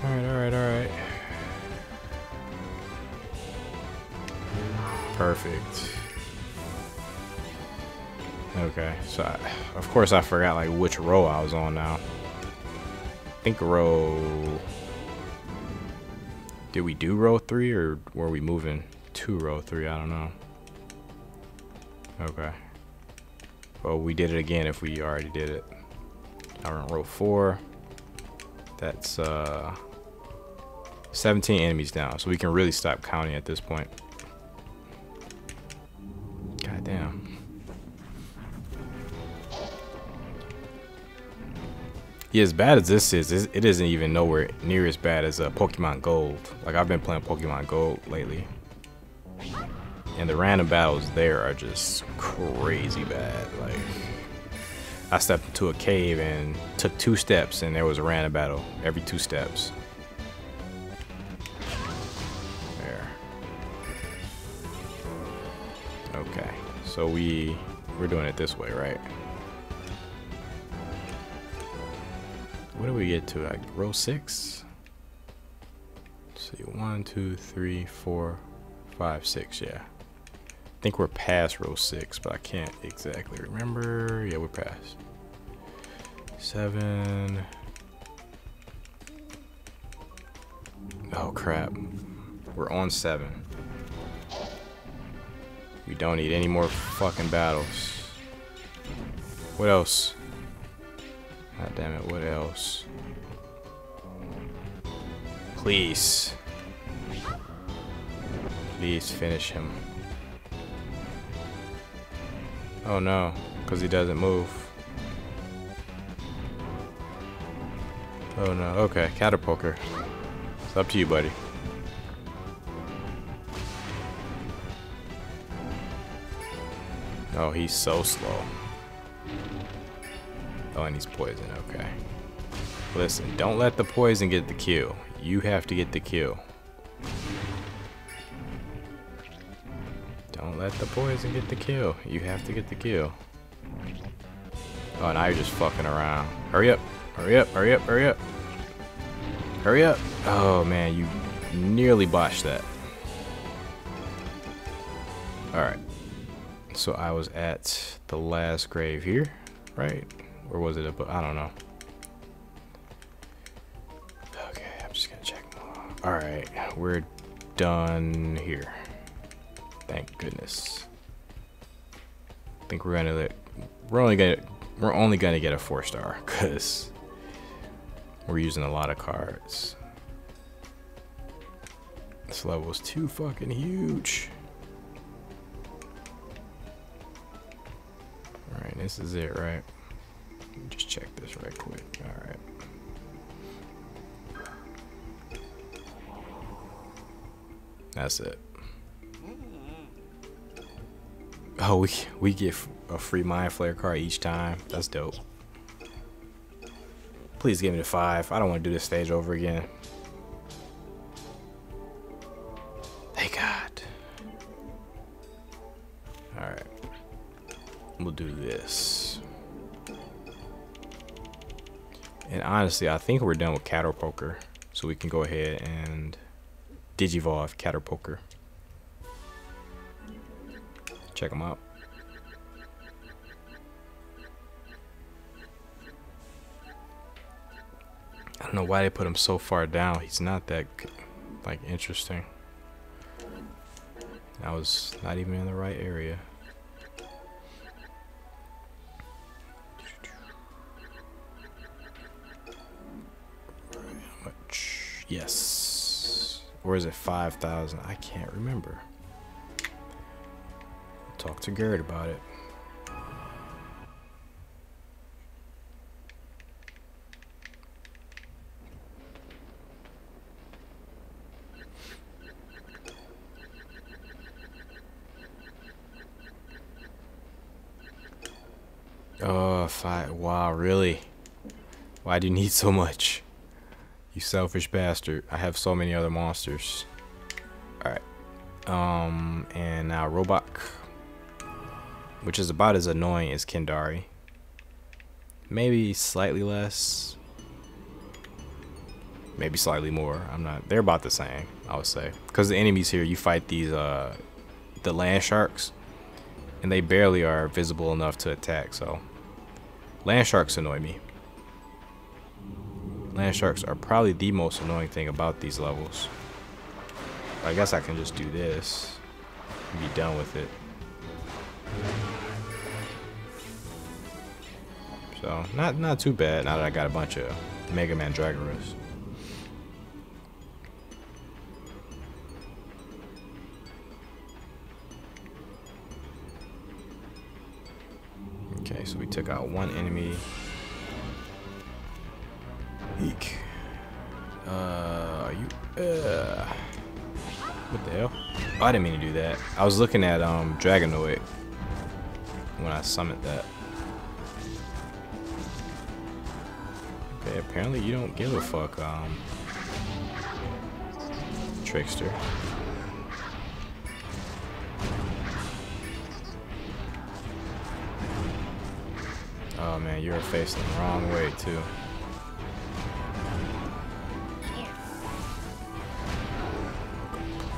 A: Alright, alright, alright. Perfect. Okay, so I, of course I forgot like which row I was on now. I think row... Did we do row 3 or were we moving to row 3? I don't know. Okay. Well, we did it again if we already did it. I'm in row 4. That's uh, 17 enemies down, so we can really stop counting at this point. as bad as this is, it isn't even nowhere near as bad as uh, Pokemon Gold. Like, I've been playing Pokemon Gold lately. And the random battles there are just crazy bad. Like, I stepped into a cave and took two steps and there was a random battle every two steps. There. Okay, so we, we're doing it this way, right? What do we get to? Like row six? Let's see, one, two, three, four, five, six. Yeah. I think we're past row six, but I can't exactly remember. Yeah, we're past. Seven. Oh crap. We're on seven. We don't need any more fucking battles. What else? God damn it, what else? Please. Please finish him. Oh no, because he doesn't move. Oh no, okay, Caterpoker. It's up to you, buddy. Oh, he's so slow. Oh, and he's poison. Okay. Listen, don't let the poison get the kill. You have to get the kill. Don't let the poison get the kill. You have to get the kill. Oh, now you're just fucking around. Hurry up. Hurry up. Hurry up. Hurry up. Hurry up. Oh, man. You nearly botched that. Alright. So I was at the last grave here, right? Or was it above? I don't know. Okay, I'm just gonna check Alright, we're done here. Thank goodness. I think we're gonna let, we're only gonna we're only gonna get a four star because *laughs* we're using a lot of cards. This level is too fucking huge. Alright, this is it, right? just check this right quick. All right. That's it. Oh, we, we get a free Mind Flayer card each time. That's dope. Please give me the five. I don't want to do this stage over again. Thank God. Alright. We'll do this. And honestly, I think we're done with Caterpoker. So we can go ahead and Digivolve Caterpoker. Check them out. I don't know why they put him so far down. He's not that, like, interesting. I was not even in the right area. Yes. Or is it 5,000? I can't remember. talk to Garrett about it. Oh, uh, five. Wow, really? Why do you need so much? You selfish bastard. I have so many other monsters. Alright. Um, and now Robok. Which is about as annoying as Kendari. Maybe slightly less. Maybe slightly more. I'm not. They're about the same, I would say. Because the enemies here, you fight these, uh, the land sharks. And they barely are visible enough to attack, so. Land sharks annoy me. Land sharks are probably the most annoying thing about these levels. I guess I can just do this and be done with it. So, not not too bad now that I got a bunch of Mega Man Dragoras. Okay, so we took out one enemy. Eek. Uh, you. Uh, what the hell? Oh, I didn't mean to do that. I was looking at um Dragonoid when I summoned that. Okay, apparently you don't give a fuck, um, trickster. Oh man, you're facing the wrong way too.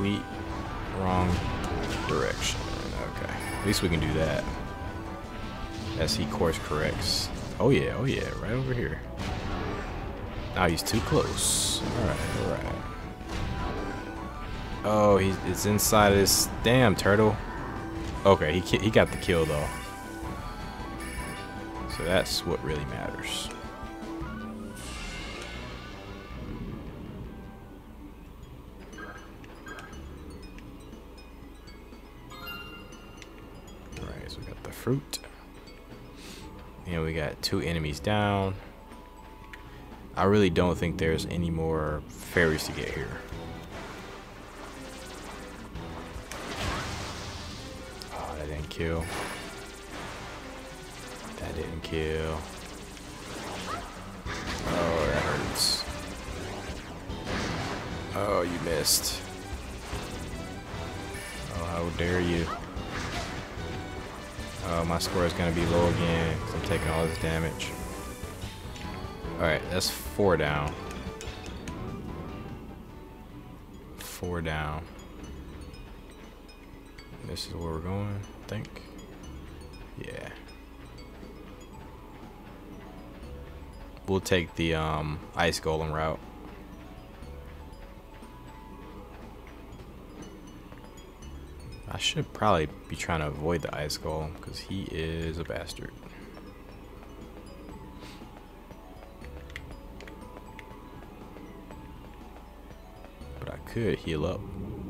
A: complete wrong direction. Okay. At least we can do that. As he course corrects. Oh yeah, oh yeah, right over here. Now oh, ah, he's too close. Alright, alright. Oh, he's it's inside this damn turtle. Okay, he he got the kill though. So that's what really matters. fruit. And we got two enemies down. I really don't think there's any more fairies to get here. Oh, that didn't kill. That didn't kill. Oh, that hurts. Oh, you missed. Oh, how dare you. Uh, my score is going to be low again because I'm taking all this damage. Alright, that's four down. Four down. This is where we're going, I think. Yeah. We'll take the um, ice golem route. I should probably be trying to avoid the ice golem because he is a bastard. But I could heal up.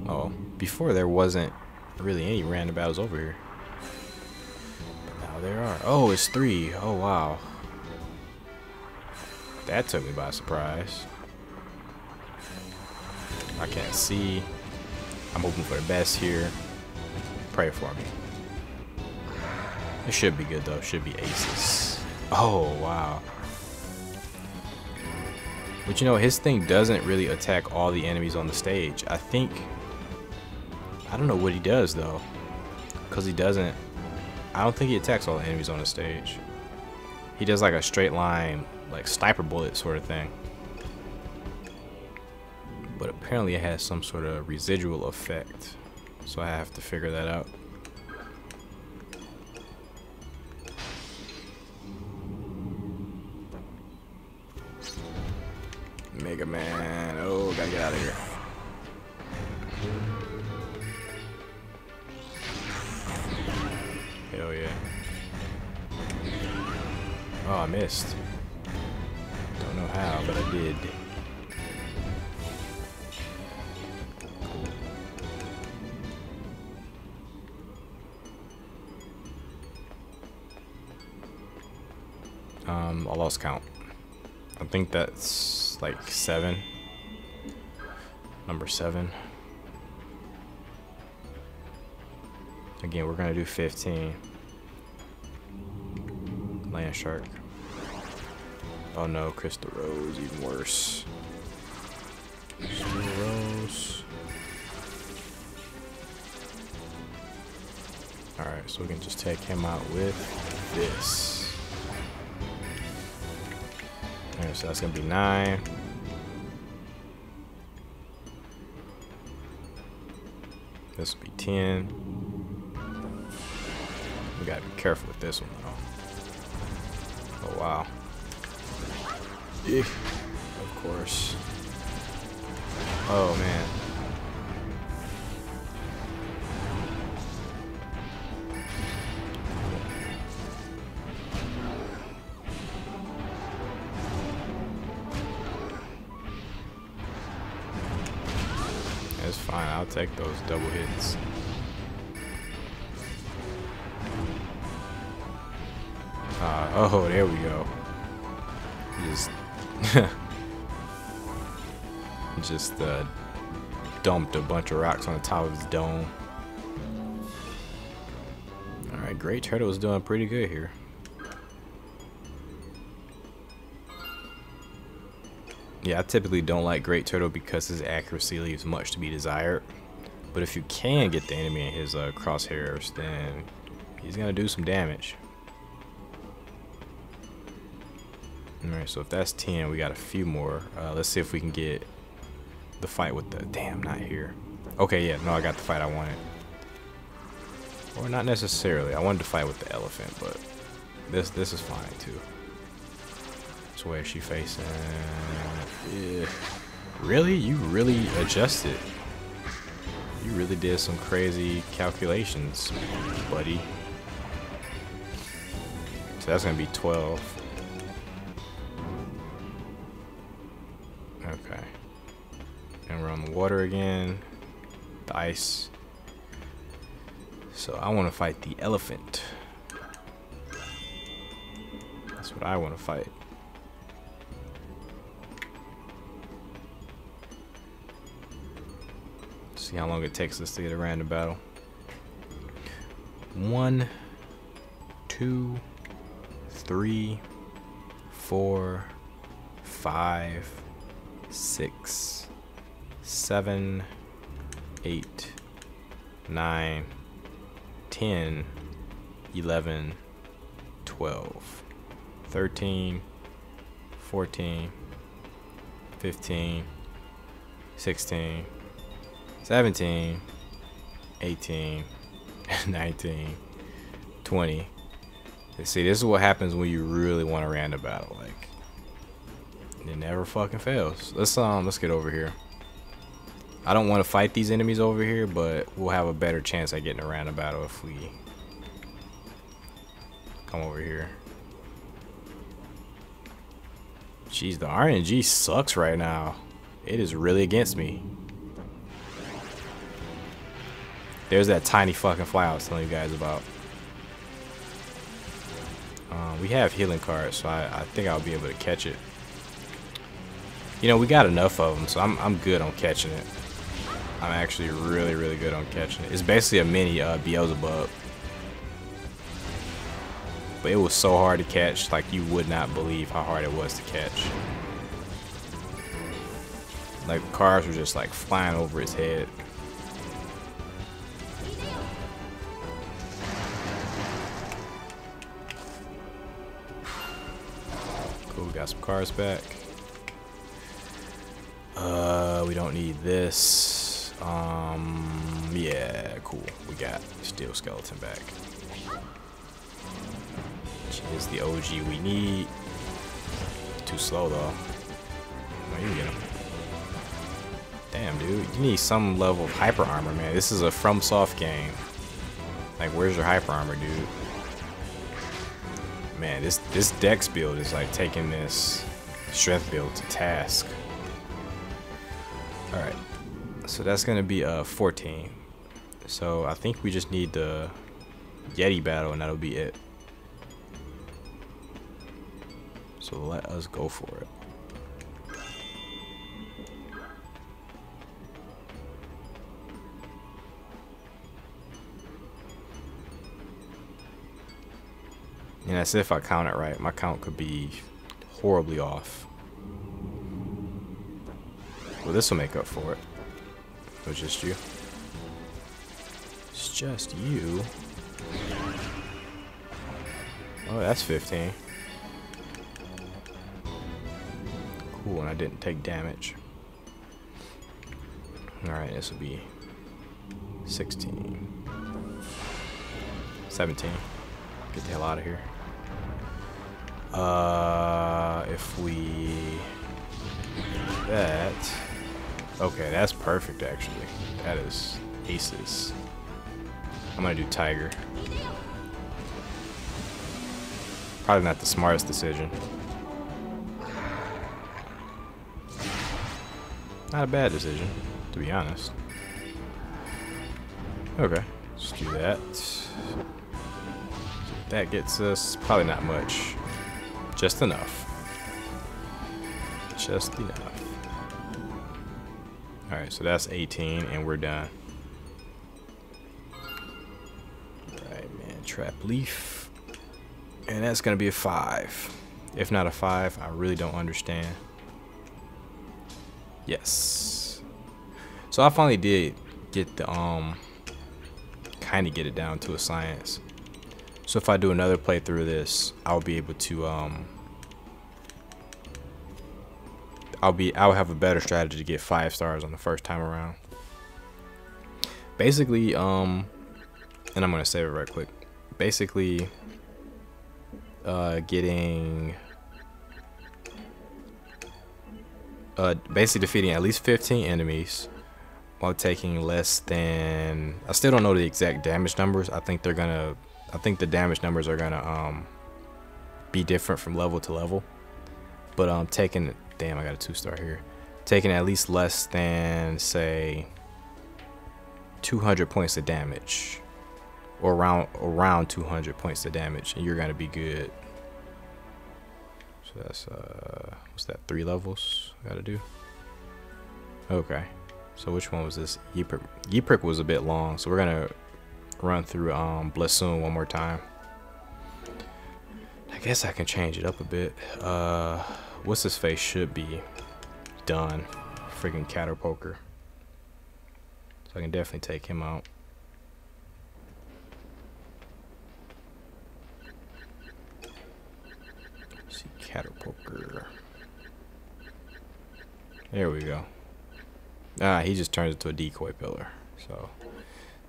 A: Oh, before there wasn't really any random battles over here. But now there are. Oh, it's three. Oh, wow. That took me by surprise. I can't see. I'm hoping for the best here. Pray for me. It should be good, though. should be aces. Oh, wow. But you know, his thing doesn't really attack all the enemies on the stage. I think... I don't know what he does, though. Because he doesn't... I don't think he attacks all the enemies on the stage. He does like a straight line, like sniper bullet sort of thing. But apparently it has some sort of residual effect. So I have to figure that out. Mega Man. Oh, gotta get out of here. Hell yeah. Oh, I missed. Don't know how, but I did. Um, I lost count. I think that's like seven. Number seven. Again, we're gonna do 15. Land shark. Oh no, Crystal Rose, even worse. Crystal Rose. Alright, so we can just take him out with
B: this.
A: so that's going to be 9. This will be 10. We got to be careful with this one, though. Oh, wow. If, Of course. Oh, man. take those double hits. Uh, oh, there we go. Just, *laughs* just uh, dumped a bunch of rocks on the top of his dome. All right, Great Turtle is doing pretty good here. Yeah, I typically don't like Great Turtle because his accuracy leaves much to be desired. But if you can get the enemy in his uh, crosshairs, then he's going to do some damage. Alright, so if that's 10, we got a few more. Uh, let's see if we can get the fight with the... Damn, not here. Okay, yeah, no, I got the fight I wanted. Or not necessarily. I wanted to fight with the elephant, but this this is fine, too. So where is she facing? Yeah. Really? You really adjusted? You really did some crazy calculations, buddy. So that's gonna be 12. Okay. And we're on the water again. The ice. So I wanna fight the elephant. That's what I wanna fight. see how long it takes us to get a random battle. One, two, three, four, five, six, seven, eight, nine, ten, eleven, twelve, thirteen, fourteen, fifteen, sixteen. 17, 18, *laughs* 19, 20. And see, this is what happens when you really want a random battle. Like, it never fucking fails. Let's um, let's get over here. I don't want to fight these enemies over here, but we'll have a better chance at getting a random battle if we come over here. Jeez, the RNG sucks right now. It is really against me. There's that tiny fucking fly I was telling you guys about. Um, we have healing cards, so I, I think I'll be able to catch it. You know, we got enough of them, so I'm, I'm good on catching it. I'm actually really, really good on catching it. It's basically a mini uh, Beelzebub. But it was so hard to catch, like you would not believe how hard it was to catch. Like, cars were just like flying over his head. Got some cars back. Uh, we don't need this. Um, yeah, cool. We got steel skeleton back. Which is the OG we need. Too slow, though. Oh, you get him. Damn, dude. You need some level of hyper armor, man. This is a FromSoft game. Like, where's your hyper armor, dude? Man, this, this dex build is like taking this strength build to task. Alright, so that's going to be a uh, 14. So I think we just need the Yeti battle and that'll be it. So let us go for it. And that's if I count it right. My count could be horribly off. Well, this will make up for it. It just you. It's just you. Oh, that's 15. Cool, and I didn't take damage. Alright, this will be 16. 17. Get the hell out of here. Uh, if we that, okay, that's perfect actually. That is aces. I'm gonna do tiger. Probably not the smartest decision. Not a bad decision, to be honest. Okay, let's do that. So that gets us probably not much. Just enough. Just enough. Alright, so that's 18, and we're done. Alright, man. Trap leaf. And that's going to be a 5. If not a 5, I really don't understand. Yes. So I finally did get the, um, kind of get it down to a science. So if I do another playthrough of this, I'll be able to, um, I'll be, I'll have a better strategy to get five stars on the first time around. Basically, um, and I'm going to save it right quick. Basically, uh, getting, uh, basically defeating at least 15 enemies while taking less than, I still don't know the exact damage numbers. I think they're going to I think the damage numbers are gonna um, be different from level to level. But um, taking damn, I got a two star here. Taking at least less than say 200 points of damage, or around around 200 points of damage, and you're gonna be good. So that's uh, what's that? Three levels I gotta do. Okay. So which one was this? Yeeprick, Yeeprick was a bit long, so we're gonna run through um, Blessoon one more time. I guess I can change it up a bit. Uh, what's his face should be done. Freaking Caterpoker. So I can definitely take him out. see Caterpoker. There we go. Ah, he just turns into a decoy pillar. So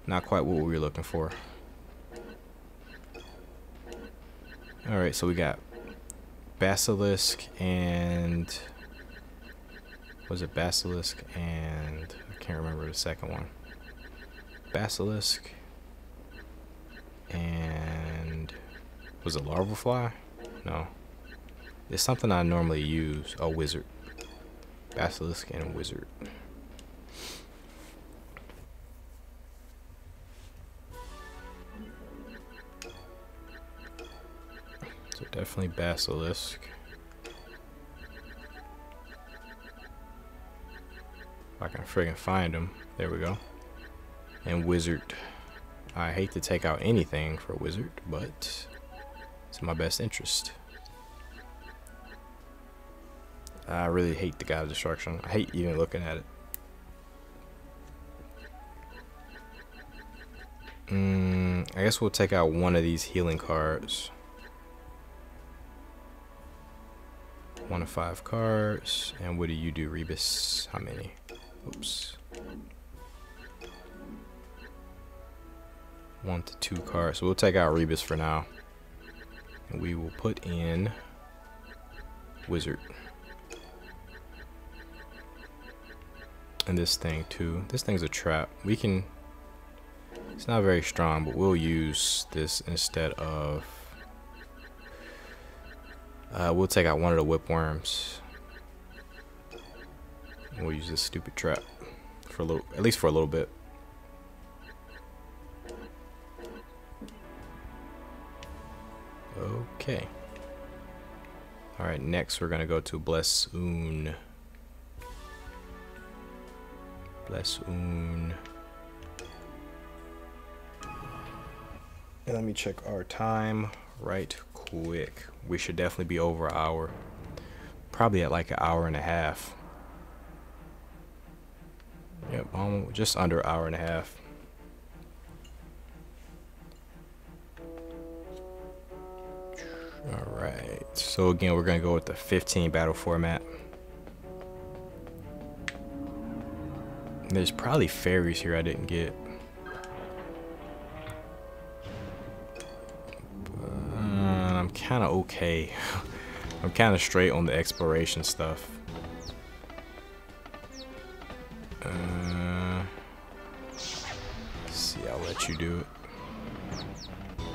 A: not quite what we were looking for. Alright, so we got Basilisk and... Was it Basilisk and... I can't remember the second one. Basilisk and... Was it Larval Fly? No. It's something I normally use. A Wizard. Basilisk and Wizard. They're definitely basilisk. If I can friggin' find them. There we go. And wizard. I hate to take out anything for wizard, but it's in my best interest. I really hate the God of Destruction. I hate even looking at it. Mm, I guess we'll take out one of these healing cards. one of five cards. And what do you do, Rebus? How many? Oops. One to two cards. So we'll take out Rebus for now. And we will put in Wizard. And this thing too. This thing's a trap. We can... It's not very strong, but we'll use this instead of uh, we'll take out one of the whipworms. We'll use this stupid trap for a little, at least for a little bit. Okay. All right, next we're gonna go to Blessoon. Blessoon. And let me check our time right quick we should definitely be over an hour. Probably at like an hour and a half. Yep, um, just under an hour and a half. Alright, so again, we're going to go with the 15 battle format. There's probably fairies here I didn't get. I'm kind of okay. *laughs* I'm kind of straight on the exploration stuff. Uh, see, I'll let you do it.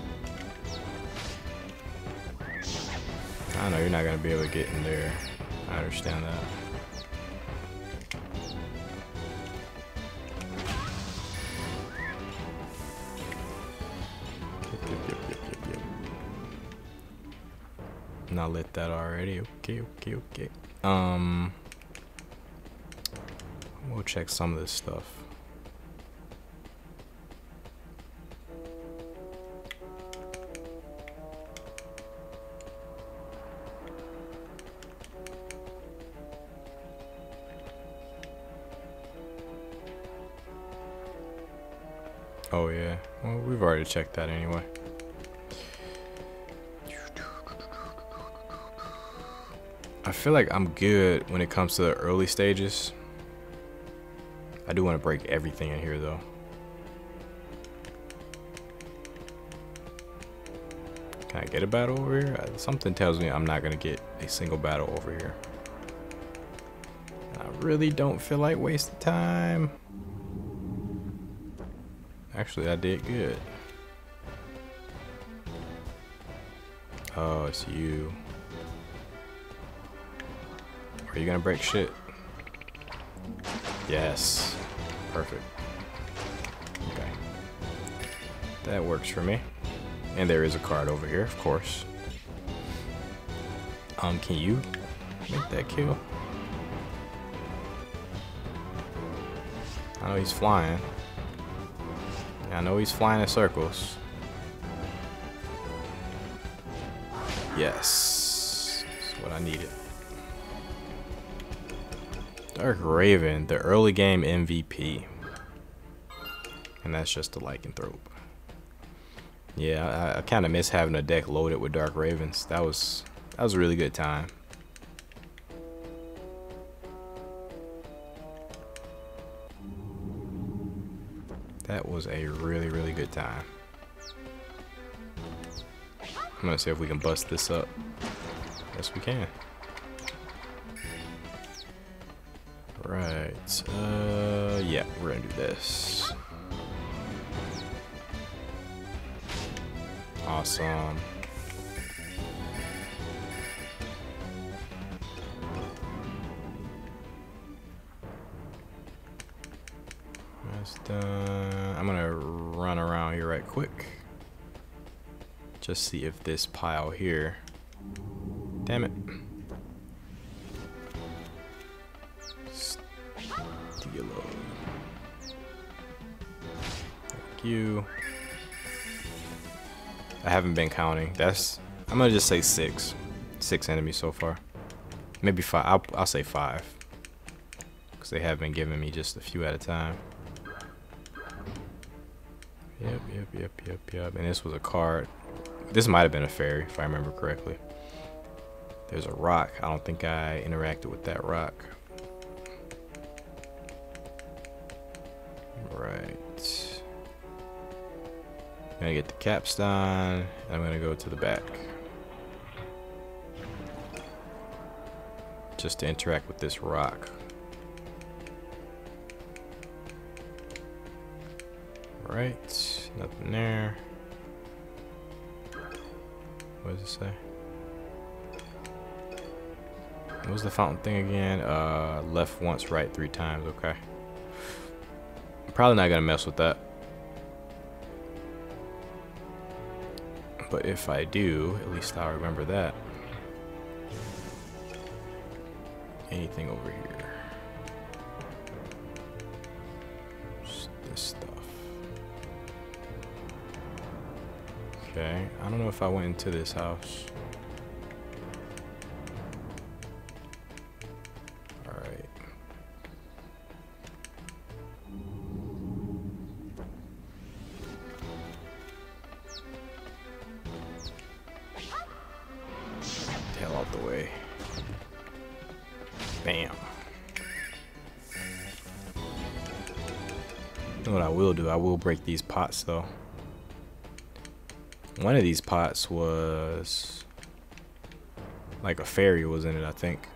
A: I know you're not going to be able to get in there. I understand that. not lit that already. Okay, okay, okay. Um, we'll check some of this stuff. Oh yeah, well we've already checked that anyway. I feel like I'm good when it comes to the early stages. I do want to break everything in here though. Can I get a battle over here? Uh, something tells me I'm not going to get a single battle over here. I really don't feel like wasting time. Actually, I did good. Oh, it's you. Are you gonna break shit? Yes. Perfect. Okay. That works for me. And there is a card over here, of course. Um, can you make that kill? I know he's flying. I know he's flying in circles. Yes. That's what I needed. Dark Raven, the early game MVP. And that's just the Lycanthrope. Yeah, I, I kind of miss having a deck loaded with Dark Ravens. That was, that was a really good time. That was a really, really good time. I'm gonna see if we can bust this up. Yes, we can. Right. Uh, yeah, we're gonna do this. Awesome. That's done. I'm gonna run around here right quick. Just see if this pile here. Damn it. Thank you. I haven't been counting. That's I'm gonna just say six, six enemies so far. Maybe five. I'll, I'll say five, cause they have been giving me just a few at a time. Yep, yep, yep, yep, yep. And this was a card. This might have been a fairy if I remember correctly. There's a rock. I don't think I interacted with that rock. Right. I'm gonna get the capstan. I'm gonna go to the back. Just to interact with this rock. Right, nothing there. What does it say? What was the fountain thing again? Uh, left once, right three times, okay probably not going to mess with that. But if I do, at least I'll remember that. Anything over here? Just this stuff. Okay, I don't know if I went into this house. will do. I will break these pots, though. One of these pots was... Like a fairy was in it, I think.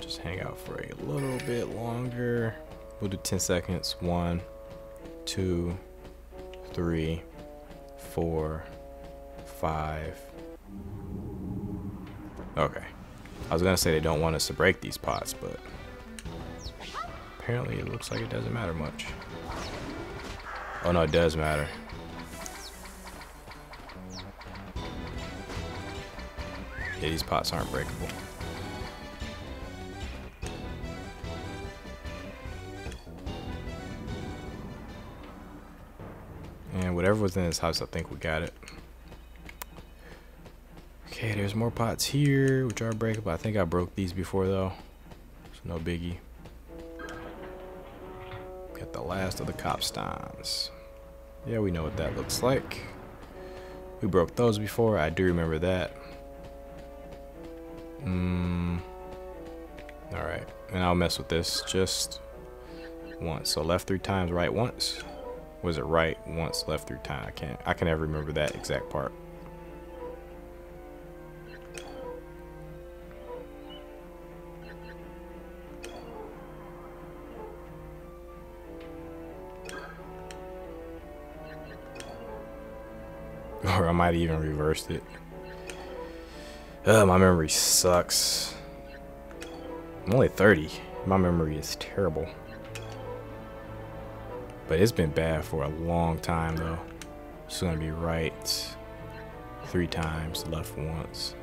A: Just hang out for a little bit longer. We'll do 10 seconds. One, two, three, four, five. Okay. I was going to say they don't want us to break these pots, but apparently it looks like it doesn't matter much. Oh no, it does matter. Yeah, these pots aren't breakable. And whatever was in this house, I think we got it. Okay, there's more pots here, which are breakable. I think I broke these before though, so no biggie. Get the last of the cop Yeah, we know what that looks like. We broke those before, I do remember that. Mm. Alright, and I'll mess with this just once. So left three times, right once. Was it right once, left three times? I can't, I can never remember that exact part. *laughs* Or I might even reversed it. Ugh, my memory sucks. I'm only 30. My memory is terrible. But it's been bad for a long time, though. It's gonna be right three times, left once.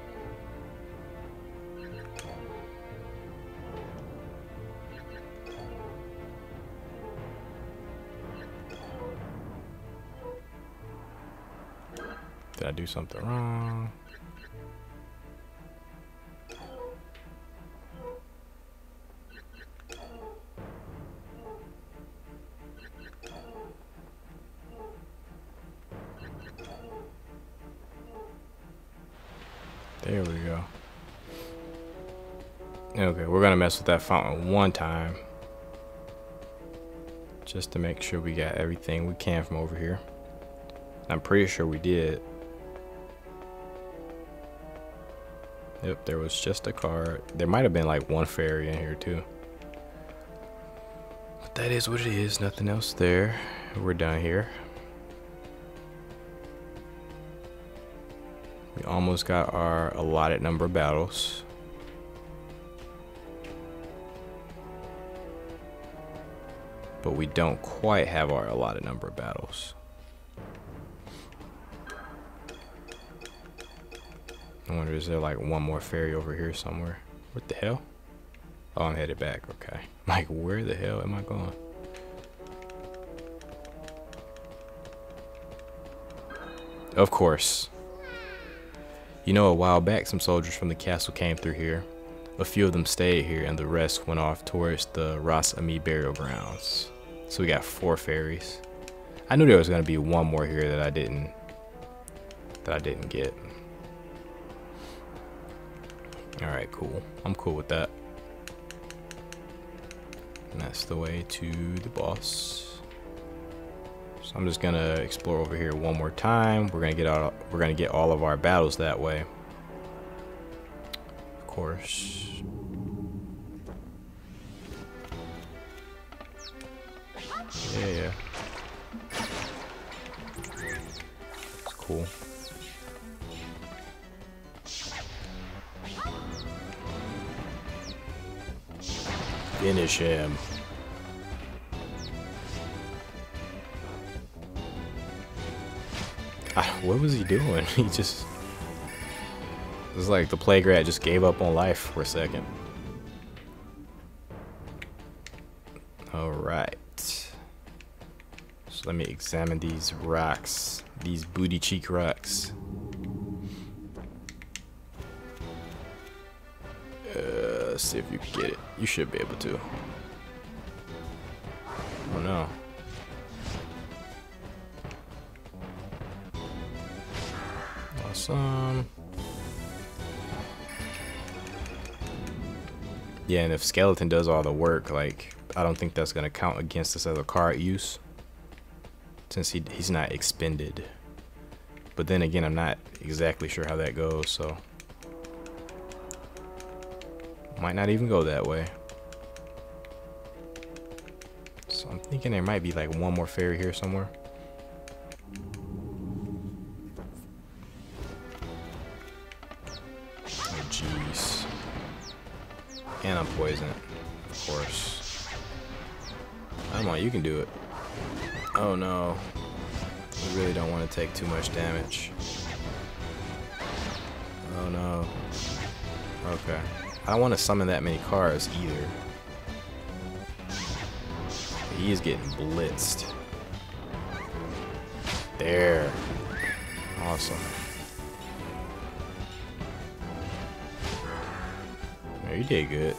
A: Did I do something wrong? There we go. Okay, we're gonna mess with that fountain one time. Just to make sure we got everything we can from over here. I'm pretty sure we did. Yep, there was just a car. There might have been like one ferry in here too. But that is what it is. Nothing else there. We're done here. We almost got our allotted number of battles. But we don't quite have our allotted number of battles. I wonder is there like one more ferry over here somewhere? What the hell? Oh, I'm headed back. Okay. *laughs* Like, where the hell am I going? Of course. You know, a while back, some soldiers from the castle came through here. A few of them stayed here, and the rest went off towards the Ras Ami burial grounds. So we got four ferries. I knew there was gonna be one more here that I didn't that I didn't get. Alright, cool. I'm cool with that. And that's the way to the boss. So I'm just gonna explore over here one more time. We're gonna get out we're gonna get all of our battles that way. Of course. Yeah, yeah. It's cool. Finish him. What was he doing? *laughs* He just... It was like the plague rat just gave up on life for a second. Alright. So let me examine these rocks. These booty cheek rocks. Let's see if you can get it. You should be able to. Oh no. Awesome. Yeah, and if Skeleton does all the work, like, I don't think that's going to count against this other card use. Since he, he's not expended. But then again, I'm not exactly sure how that goes, so... Might not even go that way. So I'm thinking there might be like one more ferry here somewhere. Oh jeez. And I'm poisoned, of course. Come on, you can do it. Oh no. We really don't want to take too much damage. Oh no. Okay. I don't want to summon that many cars either. He is getting blitzed. There. Awesome. Oh, you did good.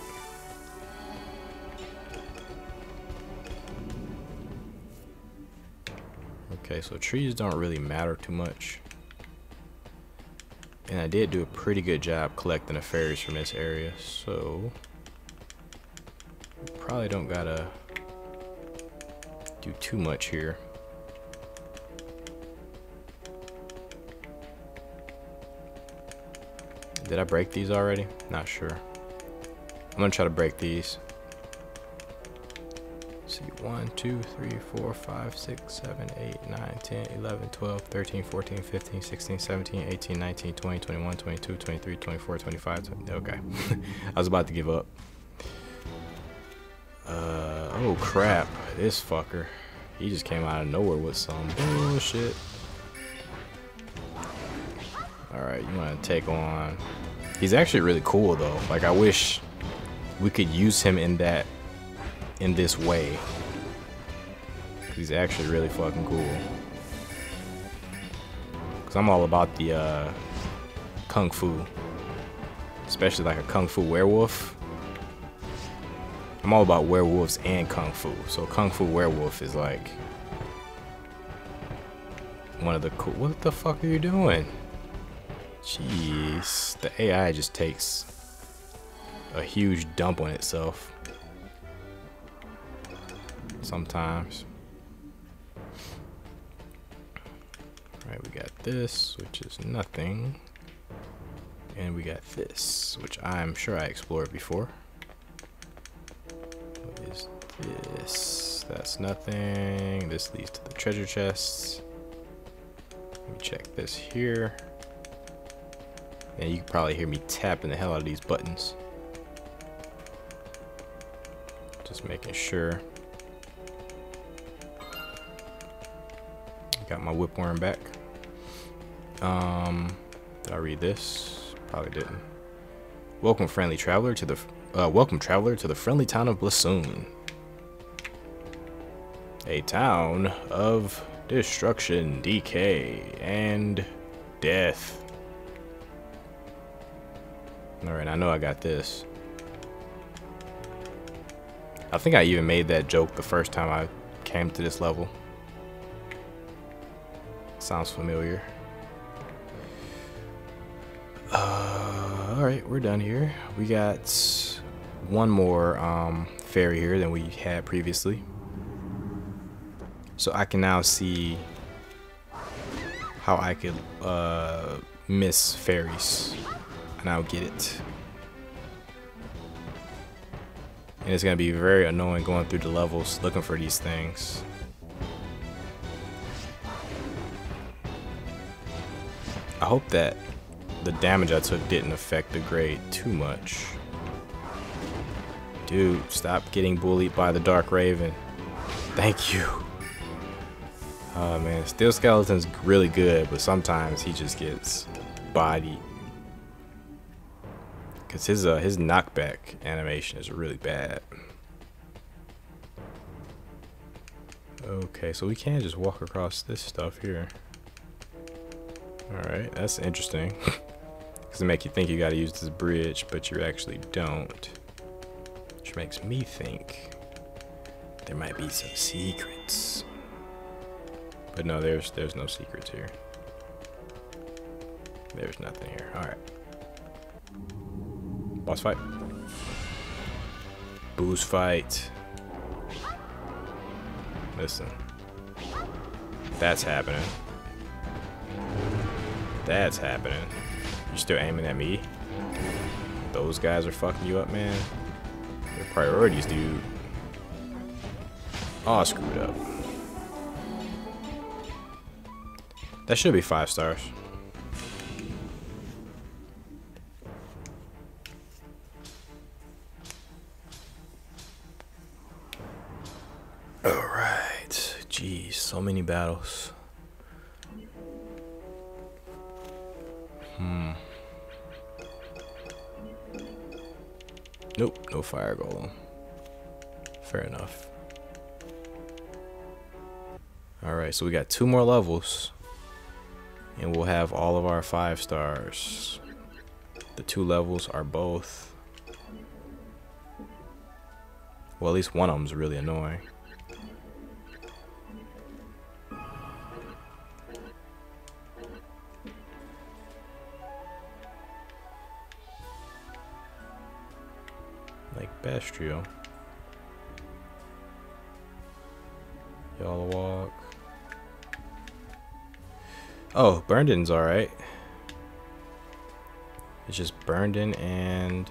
A: Okay, so trees don't really matter too much. And I did do a pretty good job collecting the fairies from this area, so probably don't gotta do too much here. Did I break these already? Not sure. I'm gonna try to break these see 1 2 3 4 5 6 7 8 9 10 11 12 13 14 15 16 17 18 19 20 21 22 23 24 25 20, okay *laughs* i was about to give up uh oh crap this fucker he just came out of nowhere with some
B: bullshit
A: all right you want to take on he's actually really cool though like i wish we could use him in that in this way. He's actually really fucking cool. Because I'm all about the uh, kung fu. Especially like a kung fu werewolf. I'm all about werewolves and kung fu. So kung fu werewolf is like one of the cool. What the fuck are you doing? Jeez, the AI just takes a huge dump on itself sometimes. Alright, we got this, which is nothing. And we got this, which I'm sure I explored before. What is this? That's nothing. This leads to the treasure chests. Let me check this here. And you can probably hear me tapping the hell out of these buttons. Just making sure. Got my whipworm back. Um, did I read this? Probably didn't. Welcome, friendly traveler, to the uh, welcome traveler to the friendly town of Blasoon, a town of destruction, decay, and death. All right, I know I got this. I think I even made that joke the first time I came to this level. Sounds familiar. Uh, Alright, we're done here. We got one more um, ferry here than we had previously. So I can now see how I could uh, miss ferries. And I'll get it. And it's going to be very annoying going through the levels looking for these things. I hope that the damage I took didn't affect the grade too much. Dude, stop getting bullied by the Dark Raven. Thank you. Oh man, Steel Skeleton's really good, but sometimes he just gets bodied. Cause his uh, his knockback animation is really bad. Okay, so we can just walk across this stuff here. Alright, that's interesting. Because *laughs* it make you think you gotta use this bridge, but you actually don't. Which makes me think there might be some secrets. But no, there's there's no secrets here. There's nothing here. Alright. Boss fight. Booze fight. Listen. That's happening. That's happening. You're still aiming at me? Those guys are fucking you up, man. Your priorities, dude. All screwed up. That should be five stars. Alright. Geez, so many battles. Hmm. Nope, no fire golem. Fair enough. Alright, so we got two more levels. And we'll have all of our five stars. The two levels are both. Well, at least one of them's really annoying. like Bastrio. Y'all walk. Oh, Burndon's alright. It's just Burndon and...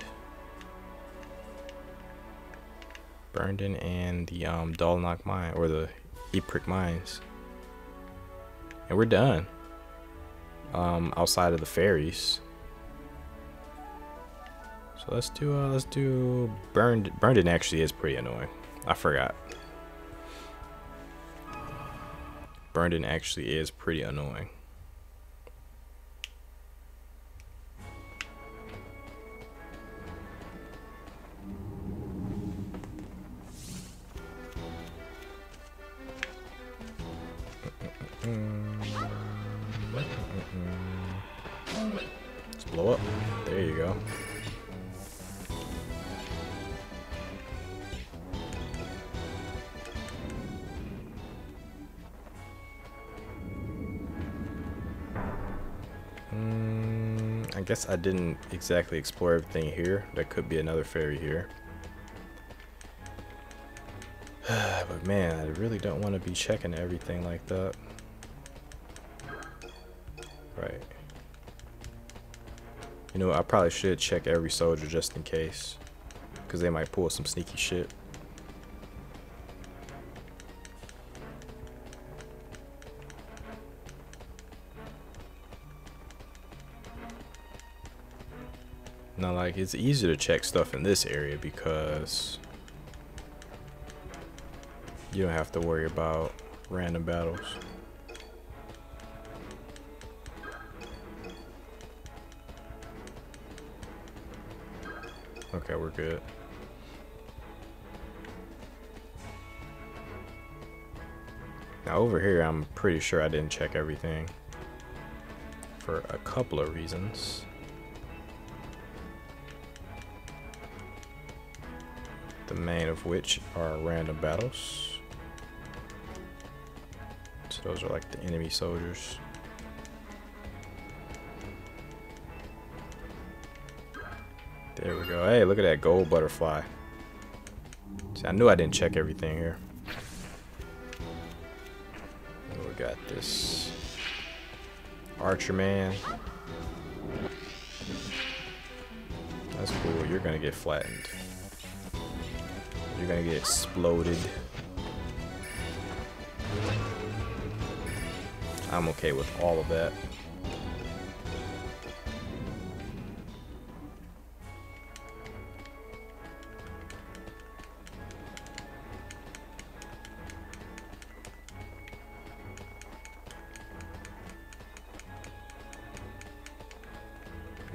A: Burndon and the um, Mine, or the Eprick Mines. And we're done. Um, outside of the ferries. So let's do uh, let's do burned. Burned actually is pretty annoying. I forgot. Burned actually is pretty annoying. guess I didn't exactly explore everything here. There could be another fairy here. *sighs* but man, I really don't want to be checking everything like that. Right. You know, I probably should check every soldier just in case. Because they might pull some sneaky shit. like it's easier to check stuff in this area because you don't have to worry about random battles. Okay, we're good. Now over here, I'm pretty sure I didn't check everything for a couple of reasons. the main of which are random battles. So those are like the enemy soldiers. There we go. Hey, look at that gold butterfly. See, I knew I didn't check everything here. we got this Archer Man. That's cool. You're gonna get flattened. You're gonna get exploded. I'm okay with all of that.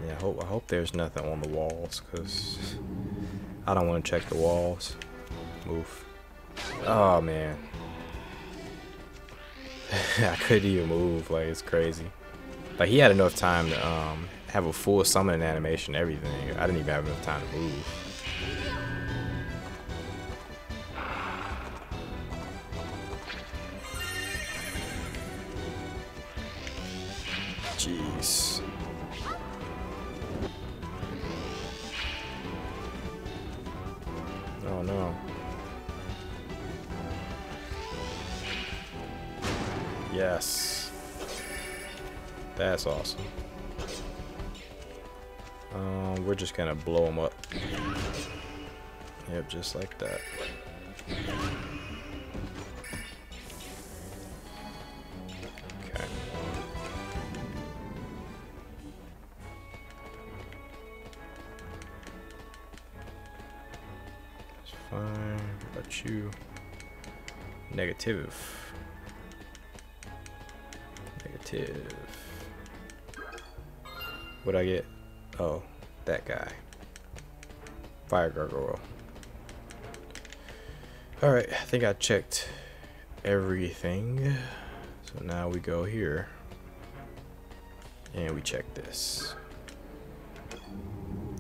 A: Yeah, I hope, I hope there's nothing on the walls, because I don't want to check the walls. Oof. Oh, man. *laughs* I couldn't even move. Like, it's crazy. Like, he had enough time to um, have a full summoning animation everything. I didn't even have enough time to move. just like that. Okay. That's fine. you? Negative. Negative. What'd I get? Oh, that guy. Fire Gargoyle. Alright, I think I checked everything. So now we go here. And we check this.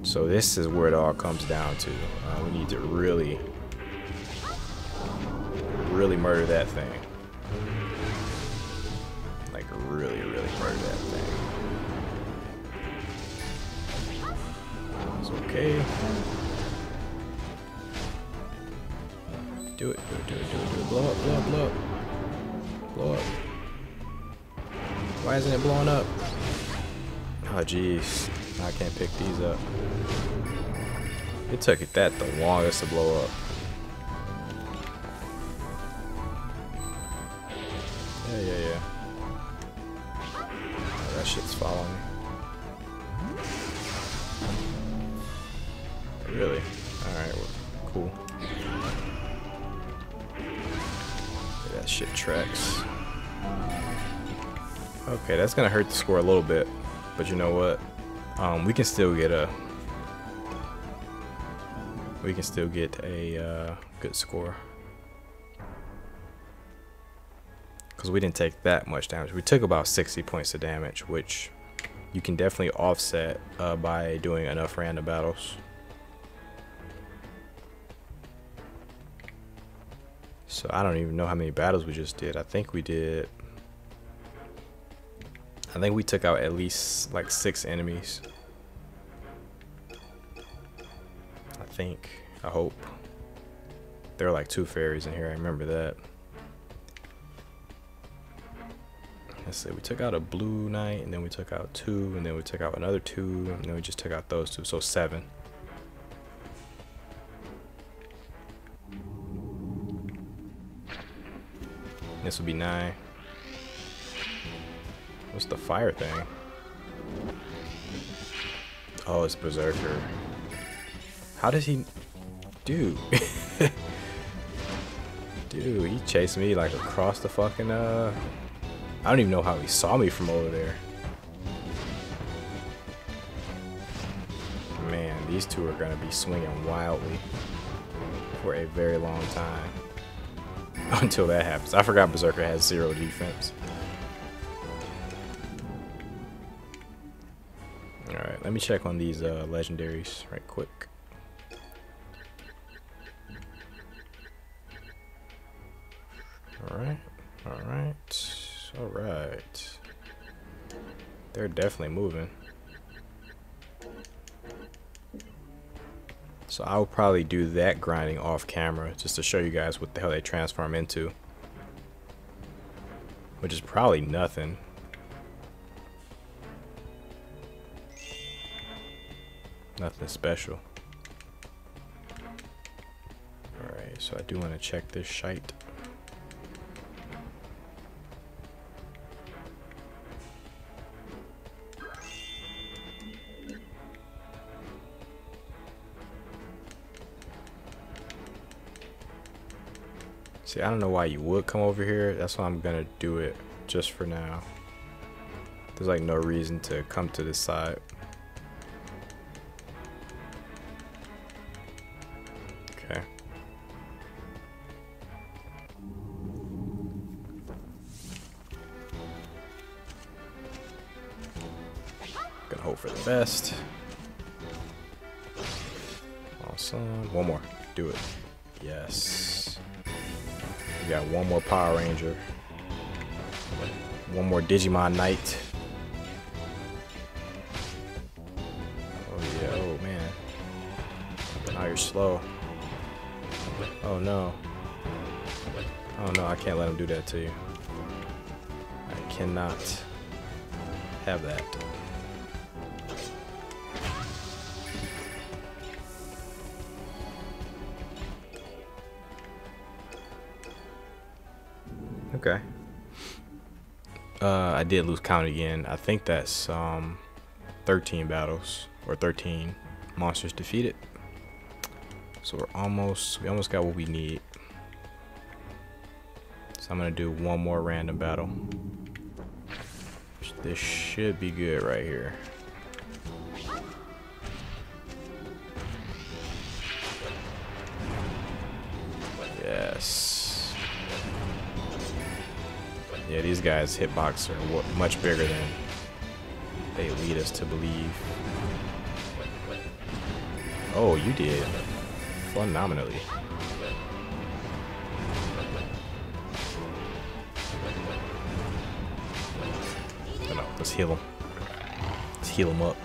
A: So this is where it all comes down to. Uh, we need to really, really murder that thing. Why isn't it blowing up? Oh, jeez. I can't pick these up. It took it that the longest to blow up. going to hurt the score a little bit. But you know what? Um, we can still get a... We can still get a uh, good score. Because we didn't take that much damage. We took about 60 points of damage, which you can definitely offset uh, by doing enough random battles. So I don't even know how many battles we just did. I think we did I think we took out at least like six enemies. I think. I hope. There were like two fairies in here. I remember that. Let's see. We took out a blue knight, and then we took out two, and then we took out another two, and then we just took out those two. So seven. This would be nine. What's the fire thing? Oh, it's Berserker. How does he... do? *laughs* Dude, he chased me like across the fucking, uh... I don't even know how he saw me from over there. Man, these two are gonna be swinging wildly for a very long time. *laughs* Until that happens. I forgot Berserker has zero defense. Let me check on these uh, legendaries right quick. Alright, alright, alright. They're definitely moving. So I'll probably do that grinding off camera just to show you guys what the hell they transform into. Which is probably nothing. Nothing special. Alright, so I do want to check this shite. See, I don't know why you would come over here. That's why I'm going to do it just for now. There's like no reason to come to this side. hope for the best. Awesome. One more. Do it. Yes. We got one more Power Ranger. One more Digimon Knight. Oh yeah, oh man. Now you're slow. Oh no. Oh no, I can't let him do that to you. I cannot have that. Okay. Uh, I did lose count again. I think that's um, 13 battles or 13 monsters defeated. So we're almost we almost got what we need. So I'm gonna do one more random battle. This should be good right here. Yes. Yeah, these guys' hitbox are much bigger than they lead us to believe. Oh, you did. Phenomenally. Oh, no, let's heal him. Let's heal him up.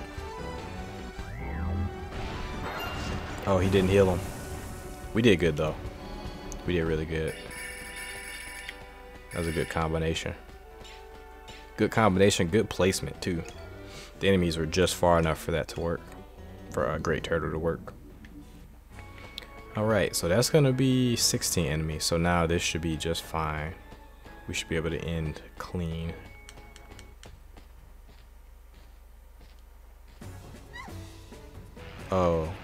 A: Oh, he didn't heal him. We did good, though. We did really good. That's a good combination. Good combination, good placement too. The enemies were just far enough for that to work, for a great turtle to work. Alright, so that's going to be 16 enemies, so now this should be just fine. We should be able to end clean. Oh. *laughs*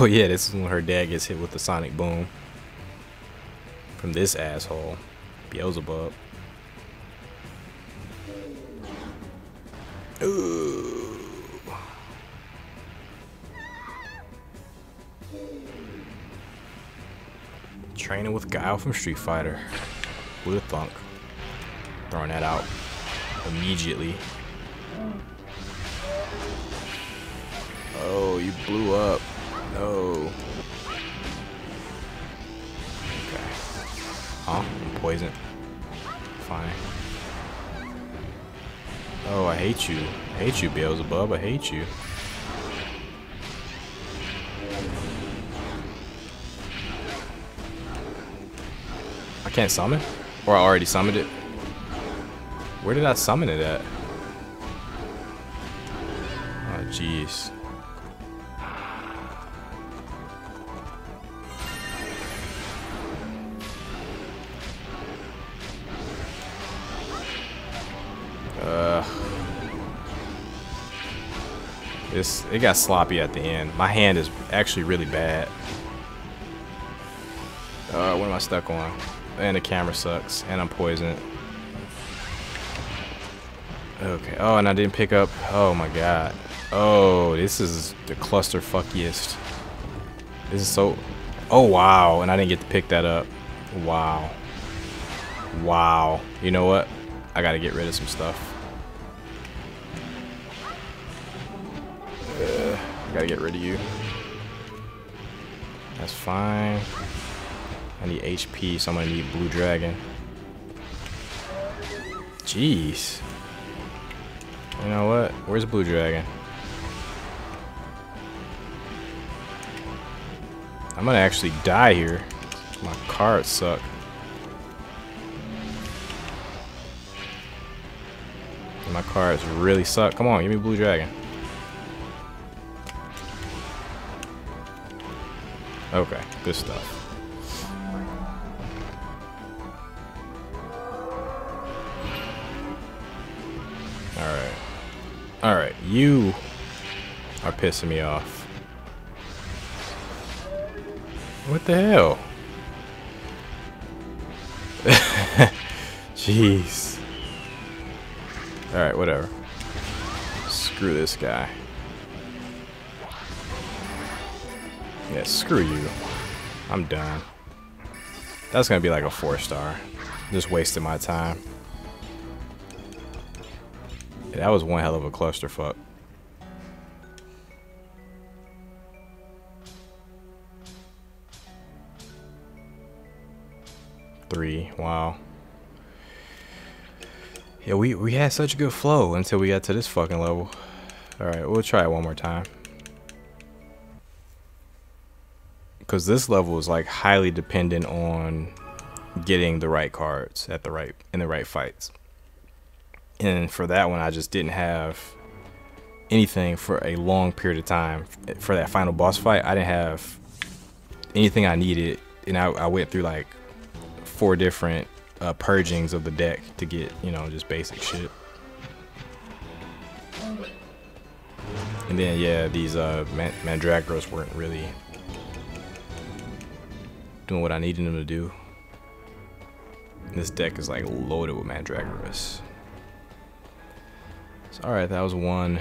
A: Oh yeah, this is when her dad gets hit with the sonic boom. From this asshole. Beelzebub. Ooh. Training with Guile from Street Fighter. who the thunk? Throwing that out immediately. Oh, you blew up. No. Huh? I'm poisoned. Fine. Oh, I hate you. I hate you, Beelzebub. I hate you. I can't summon? Or I already summoned it? Where did I summon it at? Oh, jeez. just it got sloppy at the end. My hand is actually really bad. Uh, what am I stuck on? And the camera sucks, and I'm poisoned. Okay. Oh, and I didn't pick up. Oh my god. Oh, this is the cluster fuckiest. This is so. Oh wow, and I didn't get to pick that up. Wow. Wow. You know what? I gotta get rid of some stuff. to get rid of you. That's fine. I need HP, so I'm gonna need Blue Dragon. Jeez. You know what? Where's Blue Dragon? I'm gonna actually die here. My cards suck. My cards really suck. Come on, give me Blue Dragon. Okay, good stuff. Alright. Alright, you are pissing me off. What the hell? *laughs* Jeez. Alright, whatever. Screw this guy. Yeah, screw you. I'm done. That's gonna be like a four star. Just wasting my time. Yeah, that was one hell of a clusterfuck. Three. Wow. Yeah, we, we had such a good flow until we got to this fucking level. Alright, we'll try it one more time. because this level is like highly dependent on getting the right cards at the right in the right fights. And for that one, I just didn't have anything for a long period of time. For that final boss fight, I didn't have anything I needed, and I, I went through like four different uh, purgings of the deck to get you know just basic shit. And then yeah, these uh, Mandragoras weren't really doing what I needed him to do. And this deck is like loaded with Mandragoras. So, alright, that was one.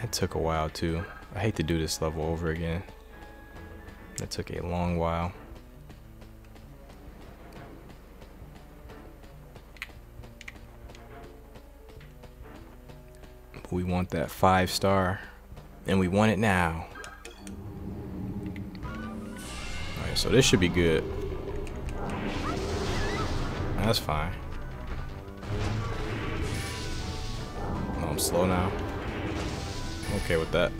A: That took a while too. I hate to do this level over again. That took a long while. we want that five star. And we want it now. Alright, so this should be good. That's fine. I'm slow now. okay with that.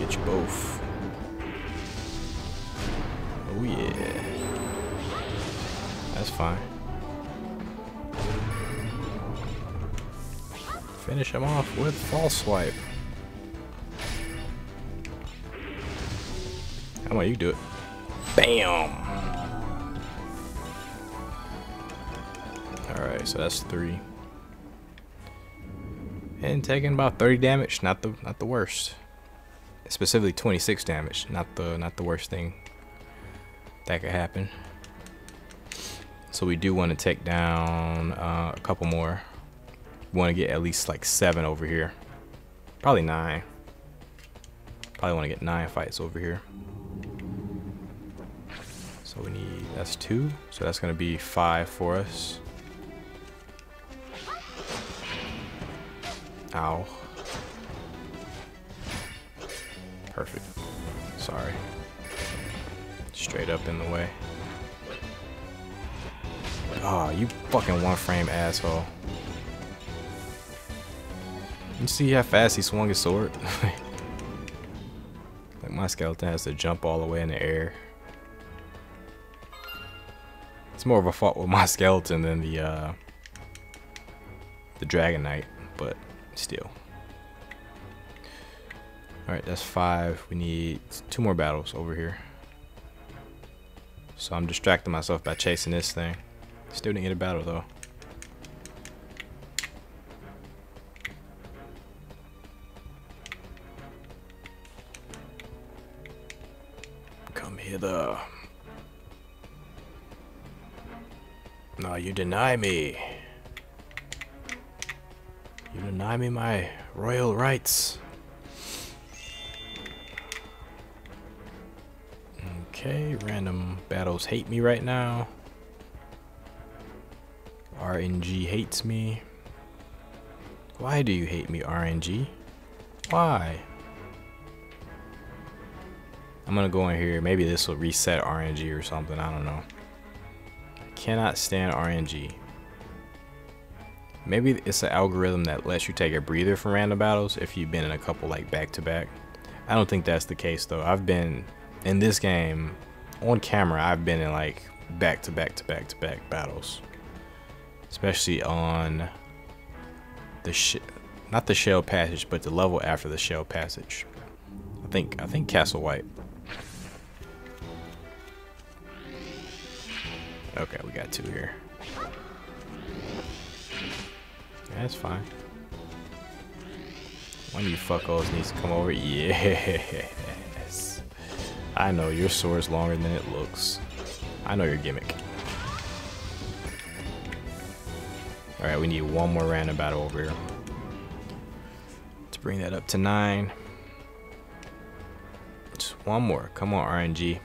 A: Get you both. Oh yeah. That's fine. Finish him off with false swipe. Come on, you do it. Bam! Alright, so that's three. And taking about 30 damage, not the not the worst. Specifically 26 damage, not the not the worst thing that could happen. So we do want to take down uh, a couple more. We want to get at least like seven over here. Probably nine. Probably want to get nine fights over here. But we need, that's two. So that's going to be five for us. Ow. Perfect. Sorry. Straight up in the way. Oh, you fucking one frame asshole. You see how fast he swung his sword? *laughs* like my skeleton has to jump all the way in the air. It's more of a fault with my *laughs* skeleton than the, uh, the Dragon Knight, but still. Alright, that's five. We need two more battles over here. So I'm distracting myself by chasing this thing. Still didn't get a battle, though. Come hither. No, you deny me. You deny me my royal rights. Okay, random battles hate me right now. RNG hates me. Why do you hate me, RNG? Why? I'm gonna go in here. Maybe this will reset RNG or something. I don't know cannot stand RNG. Maybe it's an algorithm that lets you take a breather from random battles if you've been in a couple like back to back. I don't think that's the case though. I've been in this game on camera, I've been in like back to back to back to back battles, especially on the sh not the shell passage, but the level after the shell passage. I think I think Castle White. Okay, we got two here. That's fine. One of you fuckos needs to come over. Yes. I know, your sword's longer than it looks. I know your gimmick. Alright, we need one more random battle over here. To bring that up to nine. Just one more. Come on, RNG.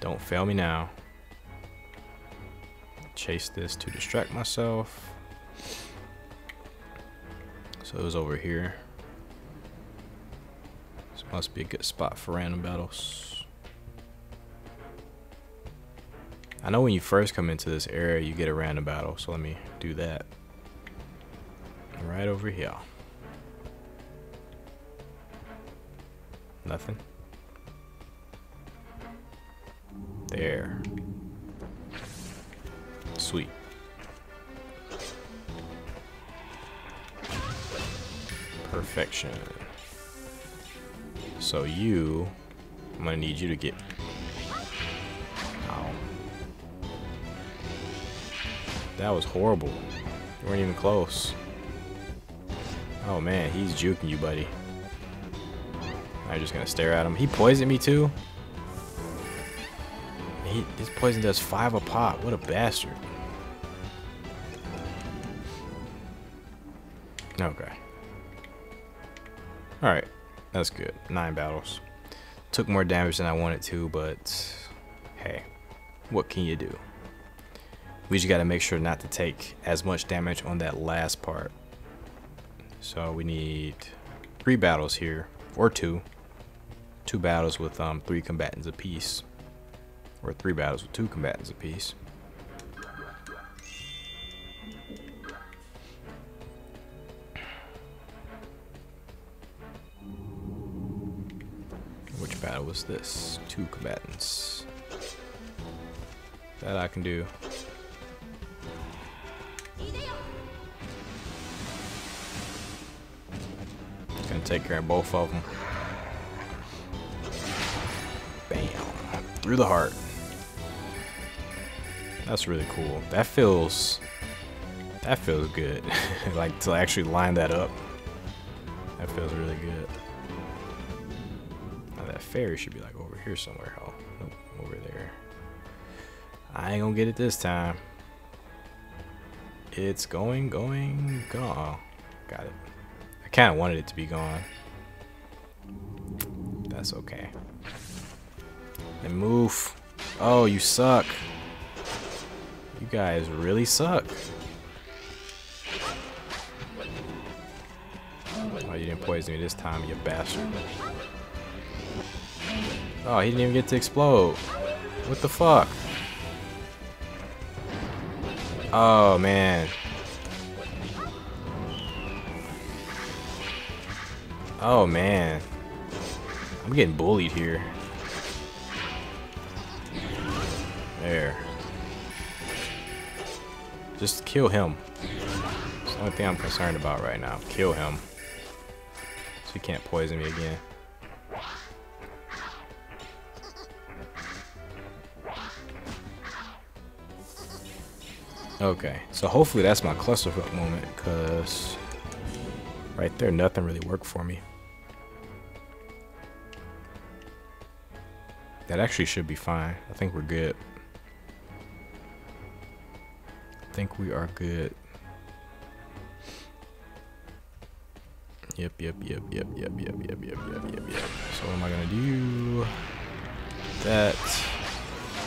A: Don't fail me now chase this to distract myself. So it was over here. This must be a good spot for random battles. I know when you first come into this area, you get a random battle. So let me do that. Right over here. Nothing. There sweet. Perfection. So you, I'm gonna need you to get... Ow. That was horrible. You weren't even close. Oh man, he's juking you, buddy. I'm just gonna stare at him. He poisoned me too? He, this poison does five a pop. What a bastard. Okay. Alright. That's good. Nine battles. Took more damage than I wanted to, but hey, what can you do? We just got to make sure not to take as much damage on that last part. So we need three battles here, or two. Two battles with um, three combatants apiece, or three battles with two combatants apiece. was this? Two combatants. That I can do. Gonna take care of both of them. Bam. Through the heart. That's really cool. That feels... That feels good. *laughs* like, to actually line that up. That feels really good. Fairy should be like over here somewhere. Oh, nope, over there. I ain't gonna get it this time. It's going, going, gone. Got it. I kind of wanted it to be gone. That's okay. And move. Oh, you suck. You guys really suck. Oh, you didn't poison me this time, you bastard. Oh, he didn't even get to explode. What the fuck? Oh, man. Oh, man. I'm getting bullied here. There. Just kill him. It's the only thing I'm concerned about right now. Kill him. So he can't poison me again. Okay, so hopefully that's my clusterfuck moment, because right there, nothing really worked for me. That actually should be fine. I think we're good. I think we are good. Yep, yep, yep, yep, yep, yep, yep, yep, yep, yep, yep. So what am I gonna do? That.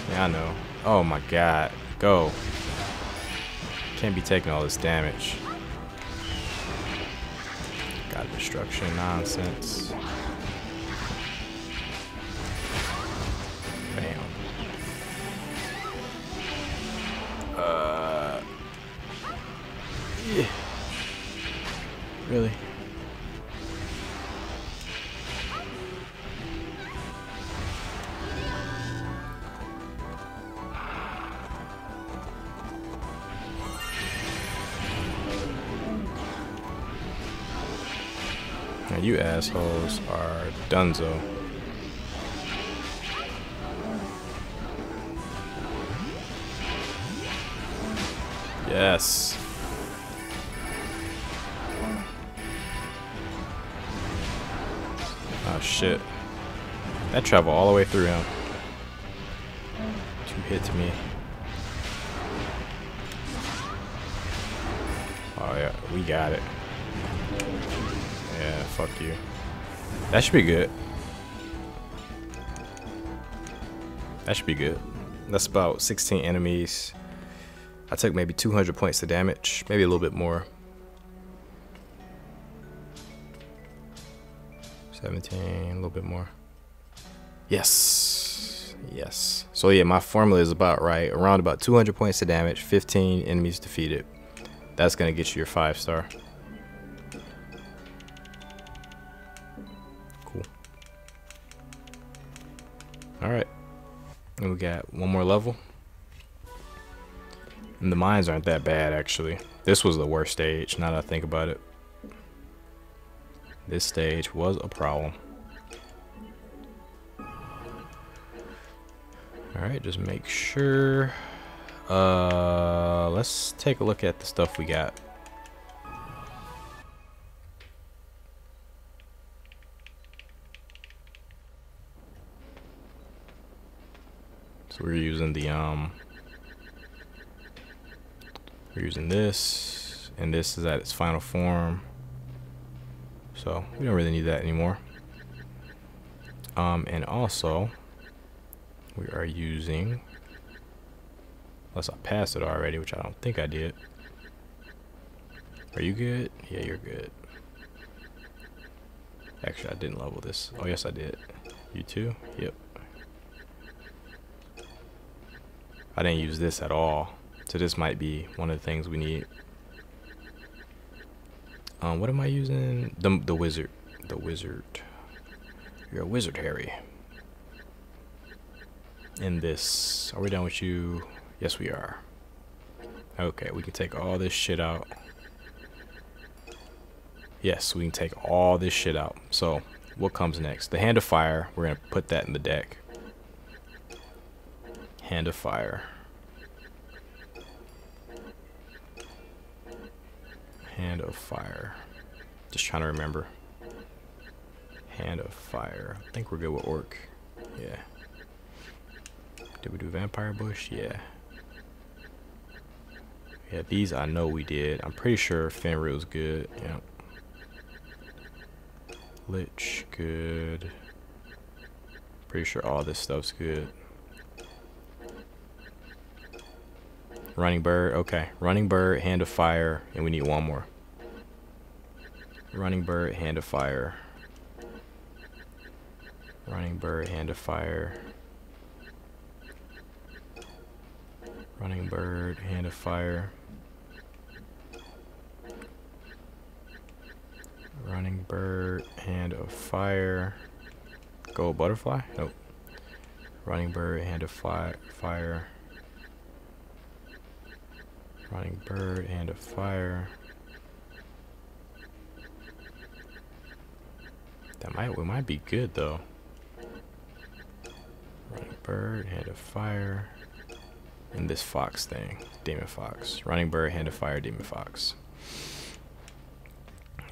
A: Yeah, I know. Oh my god. Go. Can't be taking all this damage. God Destruction nonsense. travel all the way through him. Two hits me. Oh yeah, we got it. Yeah, fuck you. That should be good. That should be good. That's about 16 enemies. I took maybe 200 points of damage, maybe a little bit more. 17, a little bit more. Yes. Yes. So yeah, my formula is about right. Around about 200 points of damage, 15 enemies defeated. That's going to get you your 5 star. Cool. Alright. And we got one more level. And the mines aren't that bad, actually. This was the worst stage, now that I think about it. This stage was a problem. Alright, just make
B: sure.
A: Uh, let's take a look at the stuff we got. So we're using the, um, we're using this, and this is at its final form. So we don't really need that anymore. Um, and also, we are using. Unless I passed it already, which I don't think I did. Are you good? Yeah, you're good. Actually, I didn't level this. Oh, yes, I did. You too? Yep. I didn't use this at all. So this might be one of the things we need. Um, what am I using? The, the wizard. The wizard. You're a wizard, Harry in this. Are we done with you? Yes, we are. Okay, we can take all this shit out. Yes, we can take all this shit out. So, what comes next? The Hand of Fire. We're going to put that in the deck. Hand of Fire. Hand of Fire. Just trying to remember. Hand of Fire. I think we're good with Orc. Yeah. Did we do vampire bush? Yeah. Yeah, these I know we did. I'm pretty sure was good. Yep. Lich, good. Pretty sure all this stuff's good. Running bird, okay. Running bird, hand of fire, and we need one more. Running bird, hand of fire. Running bird, hand of fire. Running bird, hand of fire. Running bird, hand of fire. Go butterfly? Nope. Running bird, hand of fi fire. Running bird, hand of fire. That might we might be good though. Running bird, hand of fire and this fox thing. Demon fox. Running bird, hand of fire, demon fox.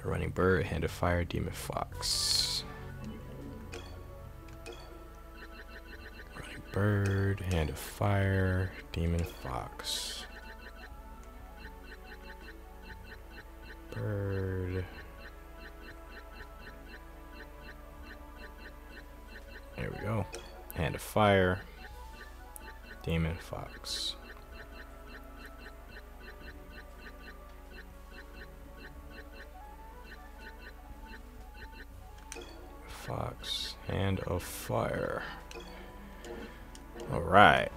A: Running bird, hand of fire, demon fox. Running bird, hand of fire, demon fox.
B: Bird.
A: There we go. Hand of fire. Demon Fox. Fox, Hand of Fire. Alright.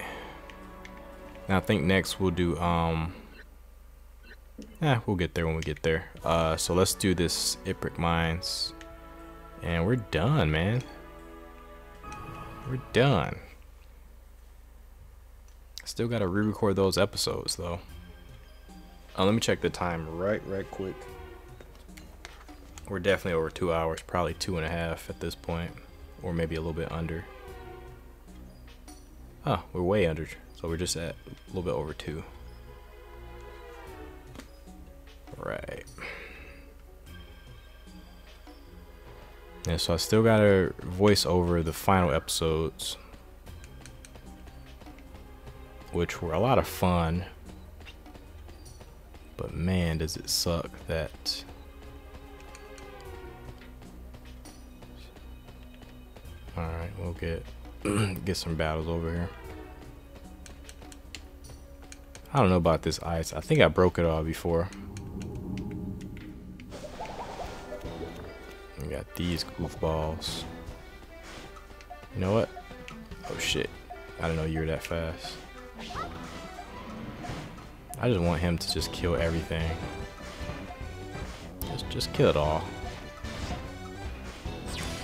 A: Now I think next we'll do, um... Yeah, we'll get there when we get there. Uh, so let's do this Ipric Mines. And we're done, man. We're done. Still gotta re-record those episodes though. Uh, let me check the time right, right quick. We're definitely over two hours, probably two and a half at this point, or maybe a little bit under. Huh, ah, we're way under, so we're just at a little bit over two. Right. Yeah, so I still gotta voice over the final episodes which were a lot of fun. But man, does it suck that All right, we'll get *clears throat* get some battles over here. I don't know about this ice. I think I broke it all before. We got these goofballs. You know what? Oh shit. I do not know you are that fast. I just want him to just kill everything. Just, just kill it all.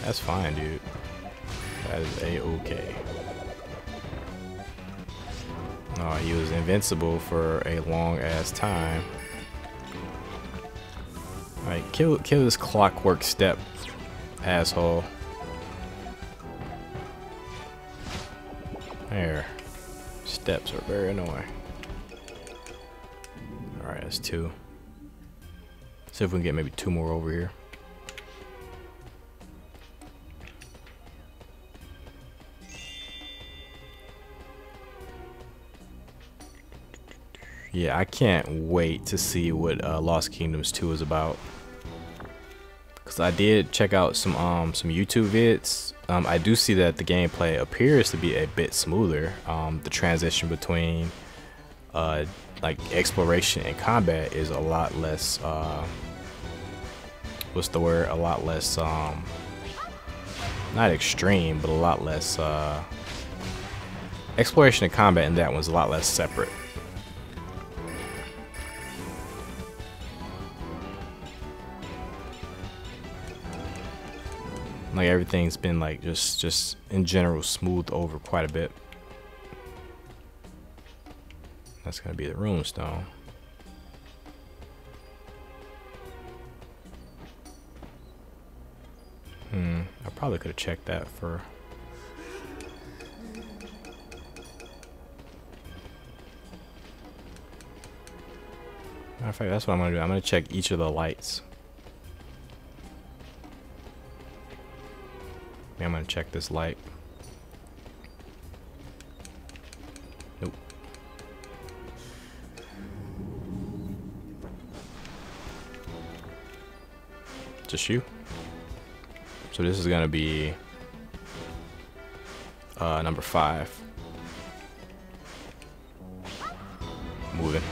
A: That's fine, dude. That is a-okay. Oh, he was invincible for a long-ass time. Alright, kill, kill this clockwork step, asshole. There. Steps are very annoying two. See if we can get maybe two more over here. Yeah, I can't wait to see what uh, Lost Kingdoms 2 is about. Cause I did check out some um some YouTube vids. Um, I do see that the gameplay appears to be a bit smoother. Um, the transition between uh, like exploration and combat is a lot less uh, what's the word a lot less um not extreme but a lot less uh, exploration and combat in that one's a lot less separate like everything's been like just just in general smoothed over quite a bit that's gonna be the rune stone. Hmm, I probably could have checked that for... Matter of fact, that's what I'm gonna do. I'm gonna check each of the lights. Yeah, I'm gonna check this light. issue. So this is gonna be uh, number five. Moving.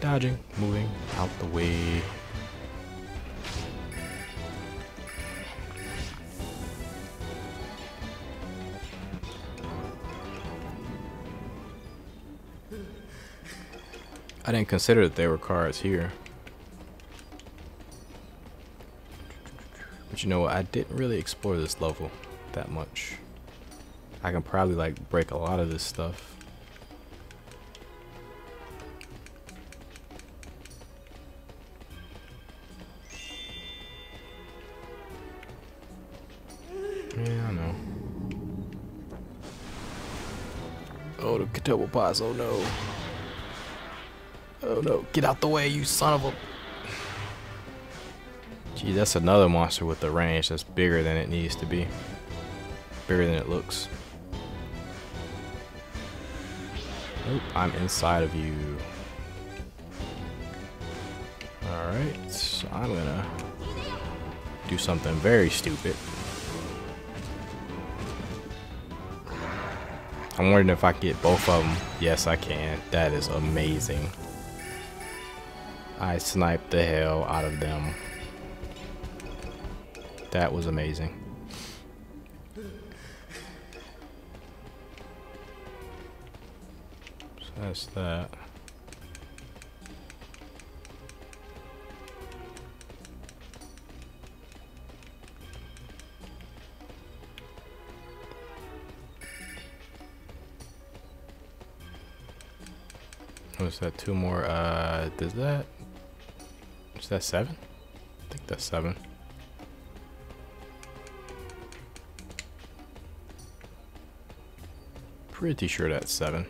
A: Dodging, moving, out the way. I didn't consider that there were cars here. you know what? I didn't really explore this level that much. I can probably like break a lot of this stuff. Yeah, I know. Oh, the Catawba oh no. Oh no, get out the way, you son of a... Gee, that's another monster with the range that's bigger than it needs to be. Bigger than it looks. I'm inside of you. Alright, so I'm gonna do something very stupid. I'm wondering if I get both of them. Yes, I can. That is amazing. I sniped the hell out of them. That was amazing. So that's that. Was oh, that two more? Uh, does that? Is that seven? I think that's seven. pretty sure that's seven.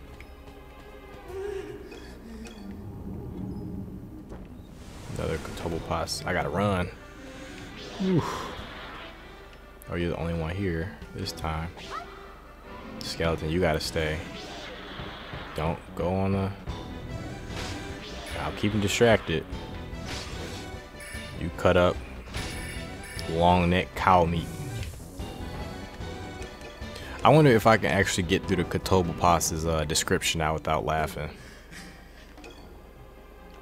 A: Another double pass. I gotta run. Oof. Oh, you're the only one here this time. Skeleton, you gotta stay. Don't go on the... I'll keep him distracted. You cut up long neck cow meat. I wonder if I can actually get through the Catoblepas's uh, description now without laughing.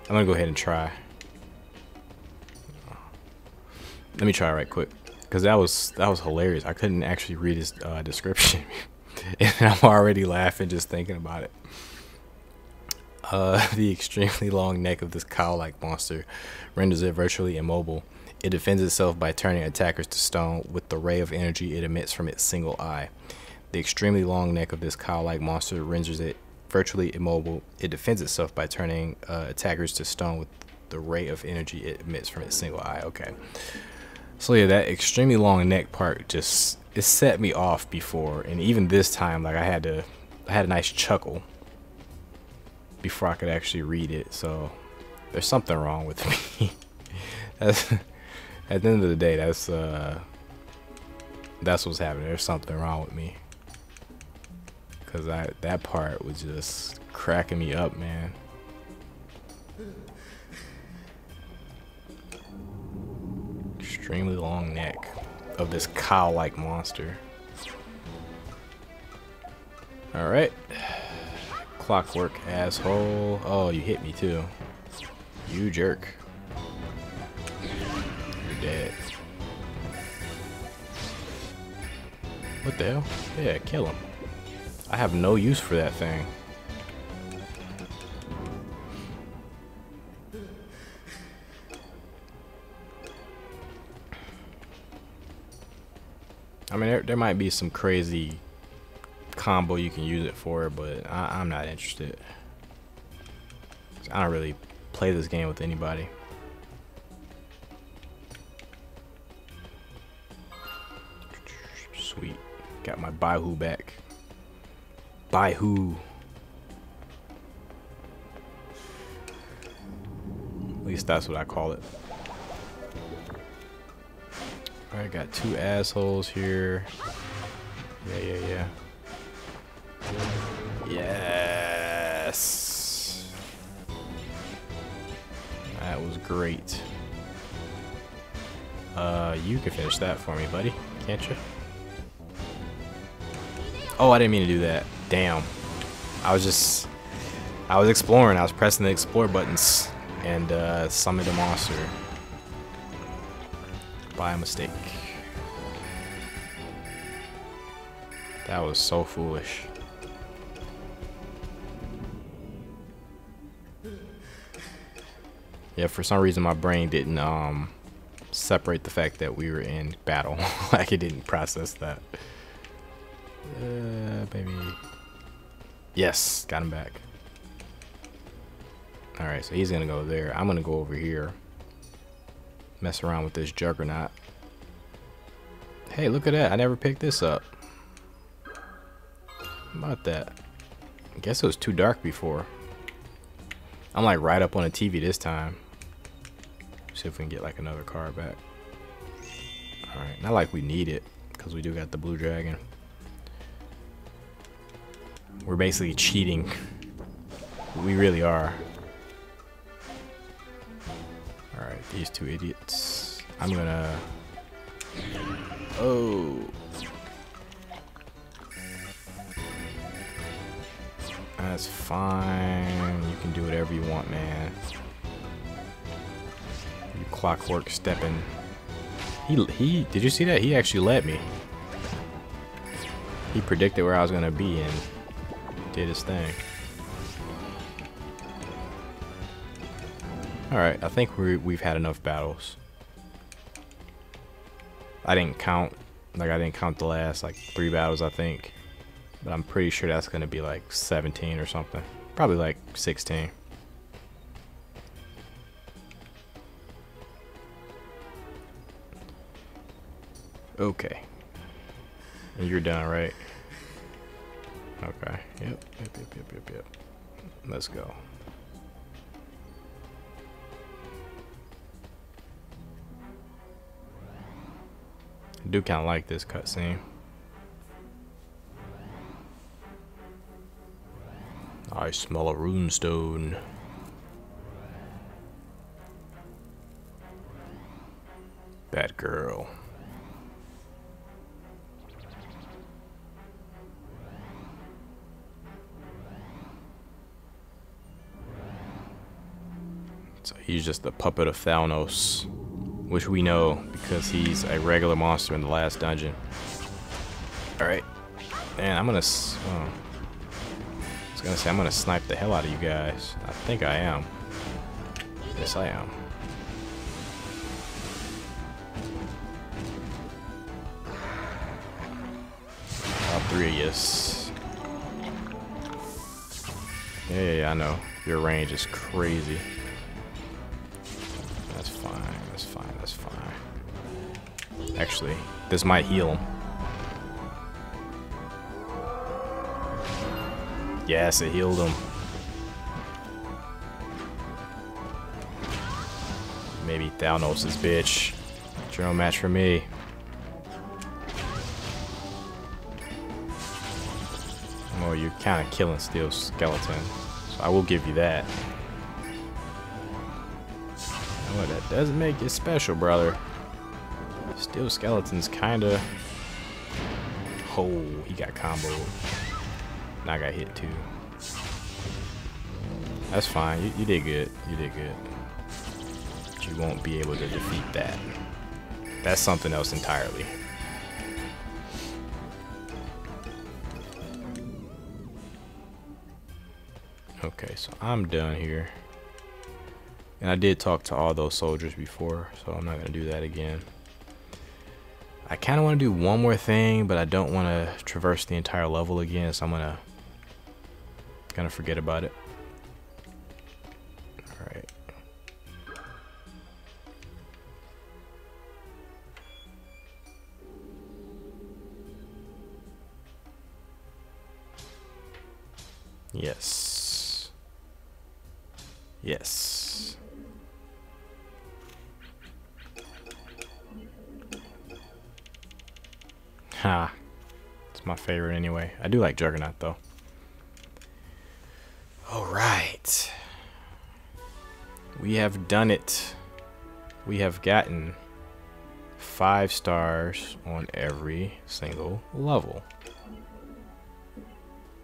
A: I'm gonna go ahead and try. Let me try right quick, cause that was that was hilarious. I couldn't actually read his uh, description, *laughs* and I'm already laughing just thinking about it. Uh, *laughs* the extremely long neck of this cow-like monster renders it virtually immobile. It defends itself by turning attackers to stone with the ray of energy it emits from its single eye. The extremely long neck of this cow-like monster renders it virtually immobile. It defends itself by turning uh, attackers to stone with the rate of energy it emits from its single eye. Okay. So yeah, that extremely long neck part just it set me off before, and even this time, like I had to, I had a nice chuckle before I could actually read it. So there's something wrong with *laughs* me. that's at the end of the day, that's uh, that's what's happening. There's something wrong with me. Cause I that part was just cracking me up, man. Extremely long neck of this cow-like monster. Alright. Clockwork asshole. Oh, you hit me too. You jerk. You're dead. What the hell? Yeah, kill him. I have no use for that thing. I mean, there, there might be some crazy combo you can use it for, but I, I'm not interested. I don't really play this game with anybody. Sweet. Got my Baihu back. By who? At least that's what I call it. I got two assholes here. Yeah, yeah, yeah. Yes! That was great. Uh, you can finish that for me, buddy. Can't you? Oh, I didn't mean to do that damn. I was just, I was exploring. I was pressing the explore buttons and uh, summoned a monster by mistake. That was so foolish. Yeah, for some reason my brain didn't um, separate the fact that we were in battle. *laughs* like it didn't process that. Uh, maybe Yes, got him back. Alright, so he's going to go there. I'm going to go over here. Mess around with this juggernaut. Hey, look at that. I never picked this up. How about that? I guess it was too dark before. I'm like right up on a TV this time. See if we can get like another car back. Alright, not like we need it. Because we do got the blue dragon. We're basically cheating. We really are. Alright, these two idiots. I'm gonna... Oh... That's fine. You can do whatever you want, man. You clockwork stepping. He, he, did you see that? He actually let me. He predicted where I was going to be and did his thing. Alright, I think we, we've had enough battles. I didn't count, like I didn't count the last like three battles I think. But I'm pretty sure that's going to be like 17 or something. Probably like 16. Okay. You're done, right? Okay. Yep. Yep. Yep. Yep. Yep. Yep. Let's go. I do kind of like this cutscene. I smell a runestone. Bad girl. He's just the puppet of Thalnos, which we know because he's a regular monster in the last dungeon. Alright. man, I'm gonna... Oh. I was gonna say, I'm gonna snipe the hell out of you guys. I think I am. Yes, I am. All three of yes. Yeah, yeah, yeah, I know. Your range is crazy. actually. This might heal Yes, it healed him. Maybe Thanos is bitch. General match for me. Well, oh, you're kind of killing Steel Skeleton, so I will give you that. Oh, that does make you special, brother. Steel Skeleton's kinda... Oh, he got comboed. And I got hit too. That's fine. You, you did good. You did good. But you won't be able to defeat that. That's something else entirely. Okay, so I'm done here. And I did talk to all those soldiers before, so I'm not going to do that again. I kind of want to do one more thing, but I don't want to traverse the entire level again, so I'm going to kind of forget about it. All right. Yes. Yes. Ha. It's my favorite anyway. I do like Juggernaut though. Alright. We have done it. We have gotten five stars on every single level.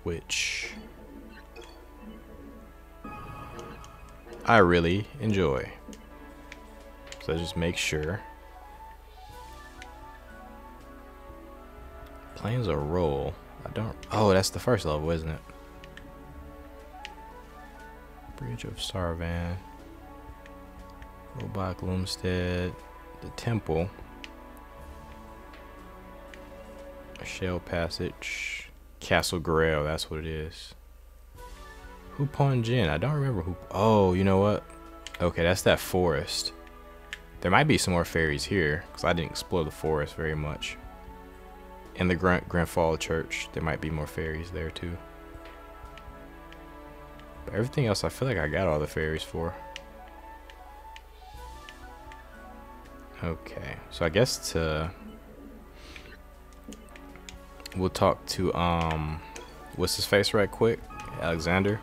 A: Which I really enjoy. So just make sure Planes of roll. I don't. Oh, that's the first level, isn't it? Bridge of Sarvan. Robot Loomstead. The Temple. Shell Passage. Castle Grail, that's what it is. Hoopon Jin. I don't remember who. Oh, you know what? Okay, that's that forest. There might be some more fairies here, because I didn't explore the forest very much in the Grand, Grand Fall Church, there might be more fairies there too. But everything else, I feel like I got all the fairies for. Okay, so I guess to we'll talk to um what's his face right quick, Alexander.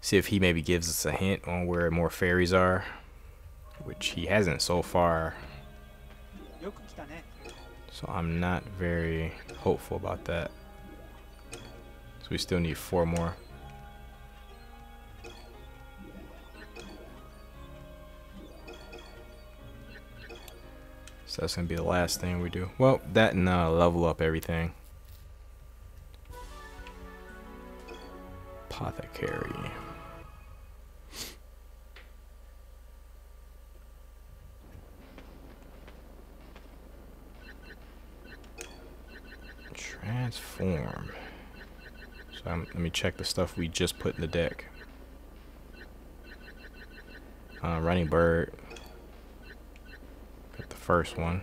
A: See if he maybe gives us a hint on where more fairies are, which he hasn't so far. So I'm not very hopeful about that. So we still need four more. So that's going to be the last thing we do. Well, that and uh, level up everything. Apothecary. Transform. So let me check the stuff we just put in the deck. Uh, running bird. Got the first one.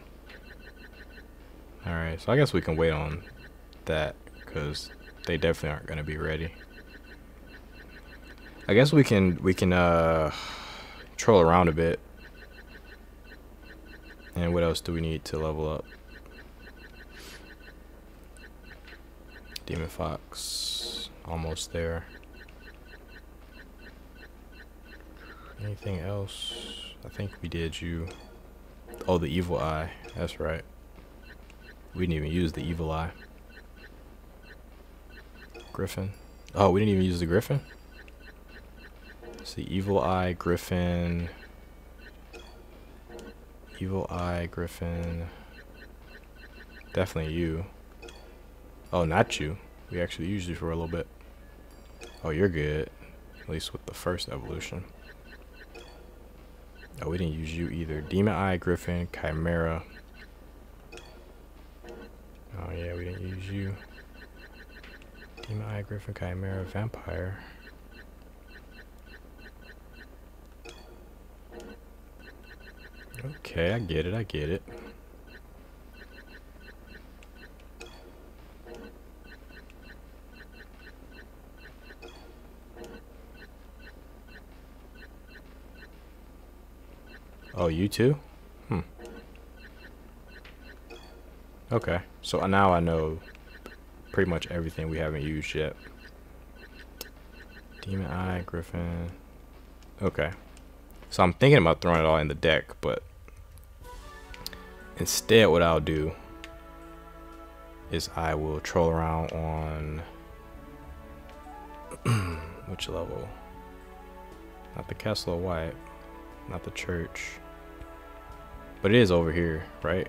A: Alright, so I guess we can wait on that because they definitely aren't going to be ready. I guess we can we can uh, troll around a bit. And what else do we need to level up? Demon Fox, almost there. Anything else? I think we did you. Oh, the evil eye. That's right. We didn't even use the evil eye. Griffin. Oh, we didn't even use the griffin? It's the evil eye, griffin. Evil eye, griffin. Definitely you. Oh, not you. We actually used you for a little bit. Oh, you're good. At least with the first evolution. Oh, we didn't use you either. Demon Eye, Griffin, Chimera. Oh yeah, we didn't use you. Demon Eye, Griffin, Chimera, Vampire. Okay, I get it, I get it. Oh, you too? Hmm. Okay, so uh, now I know pretty much everything we haven't used yet. Demon Eye, Griffin. Okay. So I'm thinking about throwing it all in the deck, but instead what I'll do is I will troll around on *clears throat* which level? Not the Castle of White, not the church. But it is over here, right?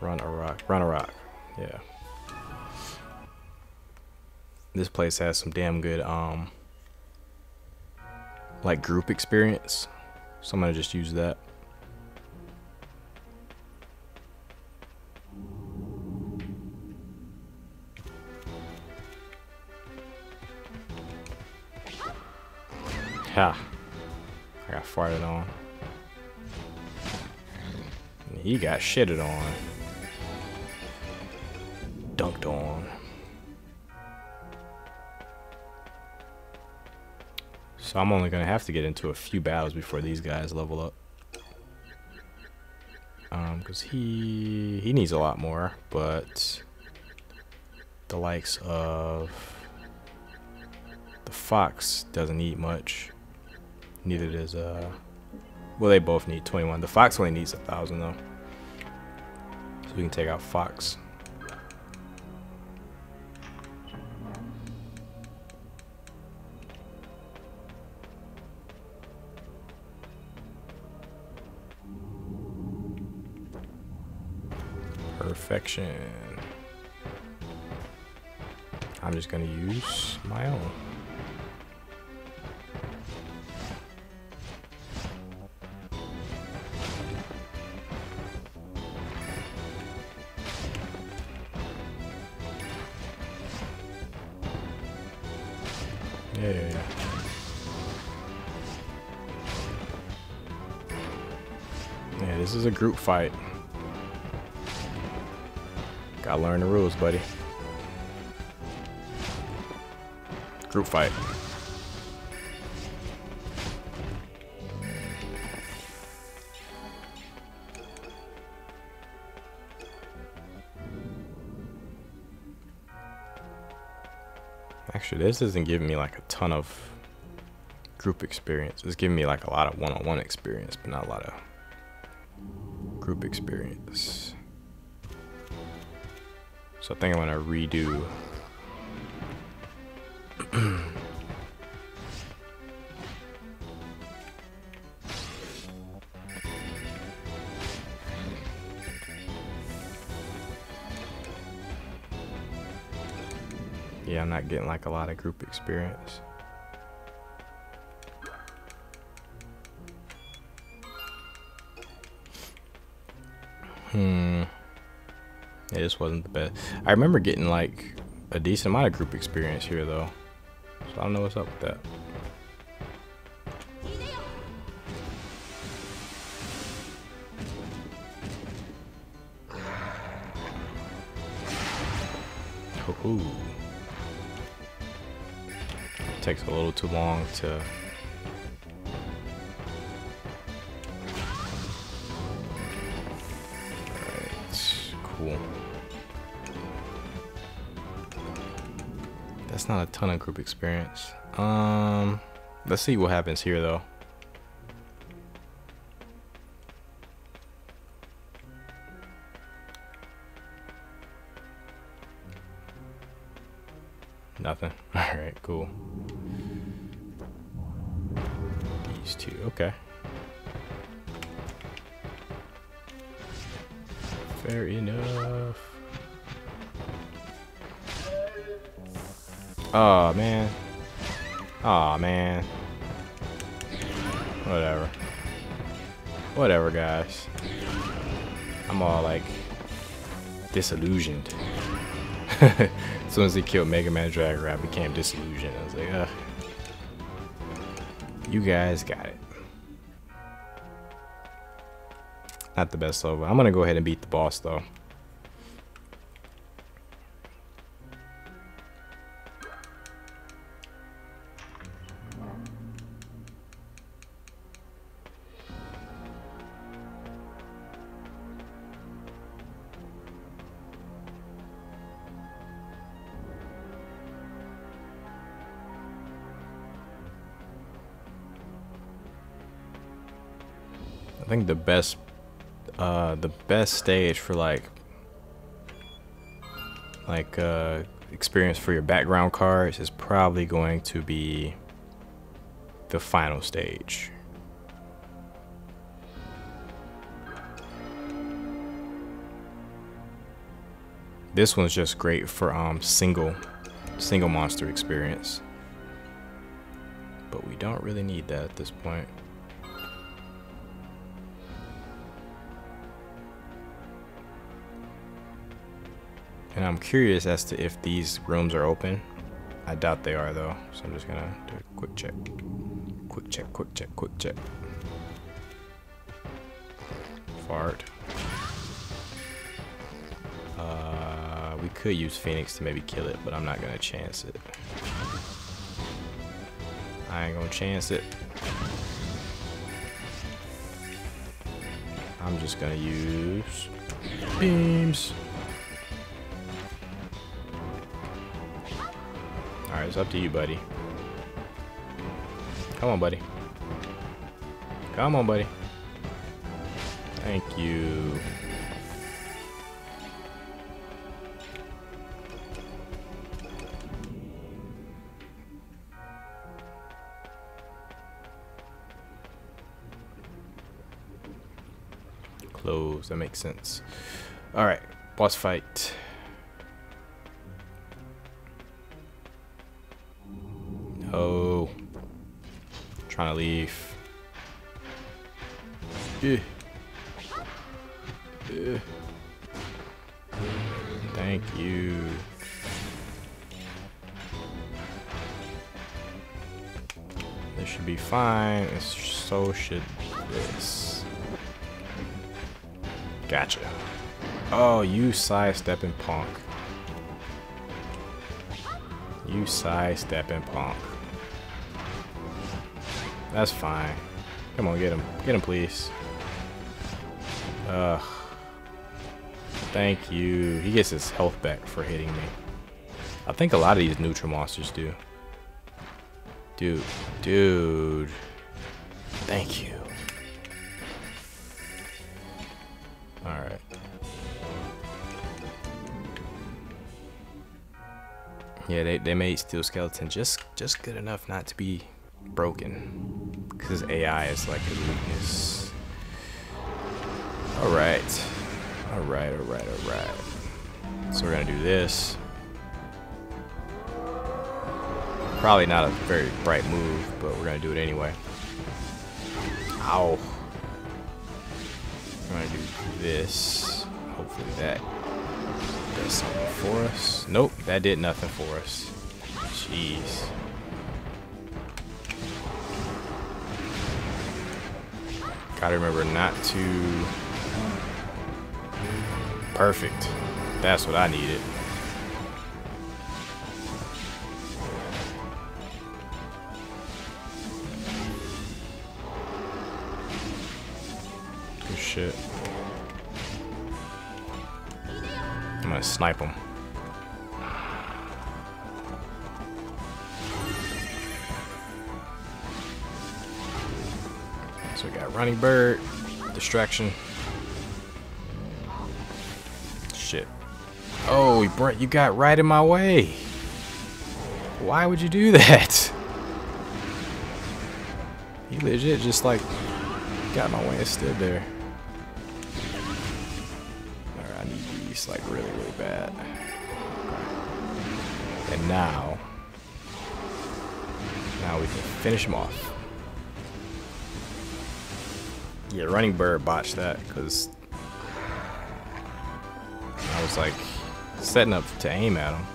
A: Run a rock. Run a rock. Yeah. This place has some damn good um like group experience. So I'm gonna just use that. Ha. I got farted on. He got shitted on. Dunked on. So I'm only going to have to get into a few battles before these guys level up. Um, Because he, he needs a lot more, but the likes of the fox doesn't eat much. Neither does, uh, well, they both need 21. The fox only needs a 1,000, though we can take out Fox. Perfection. I'm just gonna use my own. Yeah, yeah, yeah. Yeah, this is a group fight. Gotta learn the rules, buddy. Group fight. this isn't giving me like a ton of group experience. It's giving me like a lot of one-on-one -on -one experience, but not a lot of group experience. So I think I'm gonna redo *clears throat* not getting like a lot of group experience. Hmm. It wasn't the best. I remember getting like a decent amount of group experience here though. So I don't know what's up with that. a little too long to Alright, cool. That's not a ton of group experience. Um let's see what happens here though. disillusioned. *laughs* as soon as he killed Mega Man Dragon, I became disillusioned. I was like, ugh. You guys got it. Not the best level. I'm going to go ahead and beat the boss, though. best uh, the best stage for like like uh, experience for your background cards is probably going to be the final stage. This one's just great for um, single single monster experience. But we don't really need that at this point. And I'm curious as to if these rooms are open. I doubt they are though, so I'm just gonna do a quick check. Quick check, quick check, quick check. Fart. Uh, we could use Phoenix to maybe kill it, but I'm not gonna chance it. I ain't gonna chance it. I'm just gonna use beams. It's up to you, buddy. Come on, buddy. Come on, buddy. Thank you. Close, that makes sense. Alright, boss fight. Ugh. Ugh. Thank you. This should be fine, It's so should this. Gotcha. Oh, you sidestepping punk. You sidestepping punk. That's fine. Come on, get him. Get him, please. Ugh. Thank you. He gets his health back for hitting me. I think a lot of these neutral monsters do. Dude. Dude. Thank you. Alright. Yeah, they, they made Steel Skeleton just just good enough not to be broken. Because AI is like a weakness. Alright. Alright, alright, alright. So we're gonna do this. Probably not a very bright move, but we're gonna do it anyway. Ow. We're gonna do this. Hopefully that does something for us. Nope, that did nothing for us. Jeez. Try to remember not to... Perfect. That's what I needed. Good shit. I'm gonna snipe him. Bird. Distraction. Shit. Oh, Brent, you got right in my way. Why would you do *laughs* that? He legit just like got my way and stood there. I need these like really, really bad. And now, now we can finish him off. Yeah, Running Bird botched that because I was like setting up to aim at him.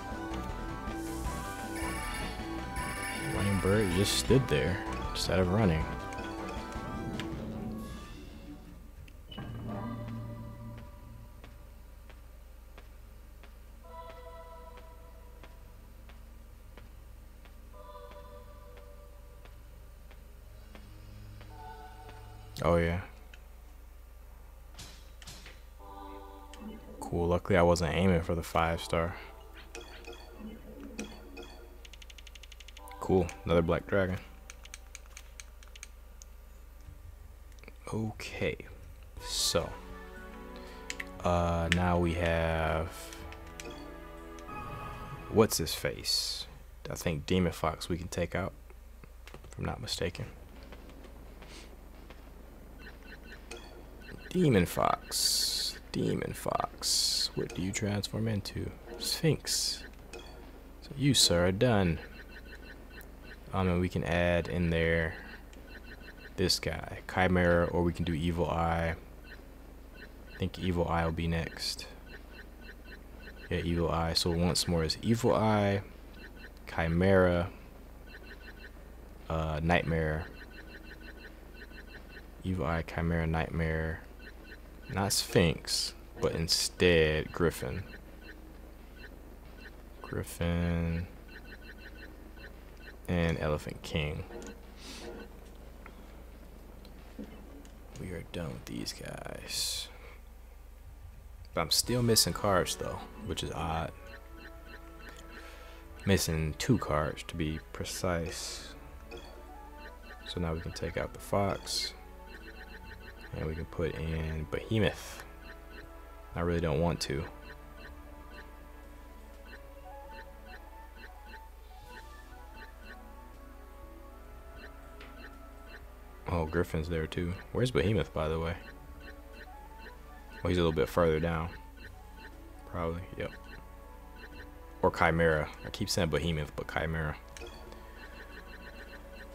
A: Running Bird just stood there instead of running. wasn't aiming for the five star. Cool, another black dragon. Okay, so uh, now we have what's his face? I think Demon Fox we can take out, if I'm not mistaken. Demon Fox, Demon Fox what do you transform into? Sphinx. So you, sir, are done. Um, and we can add in there this guy, Chimera, or we can do Evil Eye. I think Evil Eye will be next. Yeah, Evil Eye. So once more is Evil Eye, Chimera, uh, Nightmare, Evil Eye, Chimera, Nightmare, not Sphinx but instead Griffin. Griffin and Elephant King. We are done with these guys. But I'm still missing cards though, which is odd. Missing two cards to be precise. So now we can take out the fox. And we can put in Behemoth. I really don't want to. Oh, Griffin's there too. Where's Behemoth, by the way? Well, he's a little bit further down. Probably, yep. Or Chimera. I keep saying Behemoth, but Chimera.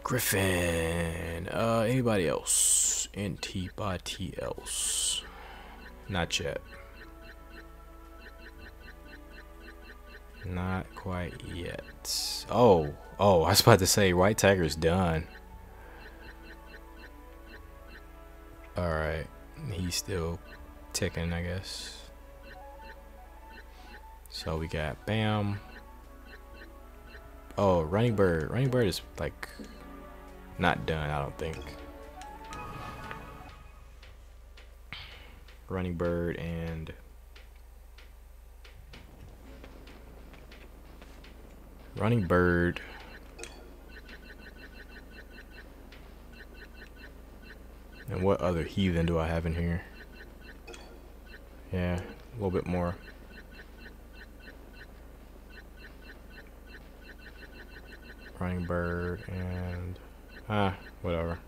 A: Griffin. Uh, anybody else? Antibody else? Not yet. Not quite yet. Oh, oh, I was about to say White Tiger's done. Alright, he's still ticking, I guess. So we got Bam. Oh, Running Bird. Running Bird is like not done, I don't think. Running Bird and Running bird. And what other heathen do I have in here? Yeah, a little bit more. Running bird and... Ah, whatever.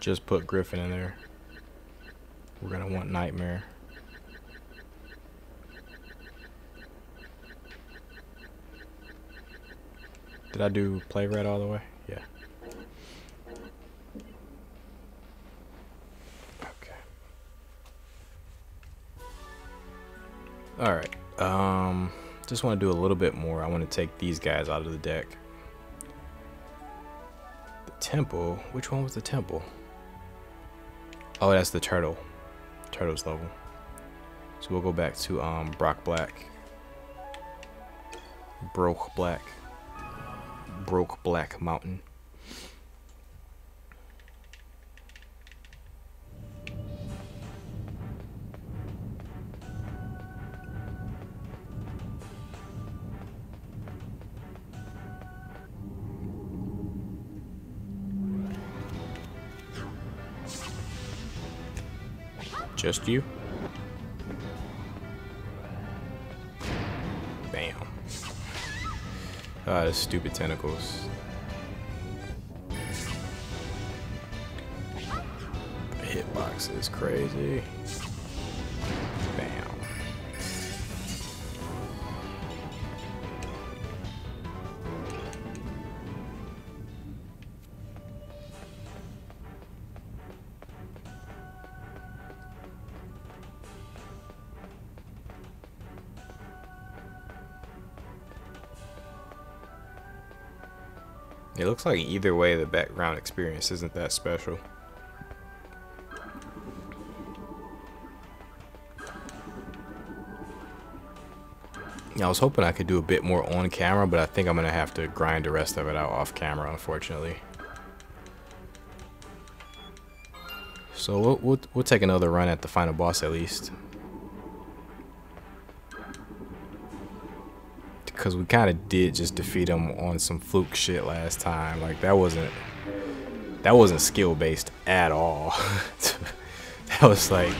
A: Just put Griffin in there. We're gonna want Nightmare. Did I do play red all the way? Yeah. Okay. Alright. Um, just want to do a little bit more. I want to take these guys out of the deck. The temple. Which one was the temple? Oh, that's the turtle. Turtles level. So we'll go back to um, Brock Black. Broke Black. Broke Black Mountain. Just you? Bam. Ah, the stupid tentacles. The hitbox is crazy. Looks like either way the background experience isn't that special. I was hoping I could do a bit more on camera, but I think I'm going to have to grind the rest of it out off camera, unfortunately. So we'll, we'll, we'll take another run at the final boss at least. because we kind of did just defeat him on some fluke shit last time. Like that wasn't that wasn't skill based at all. *laughs* that was like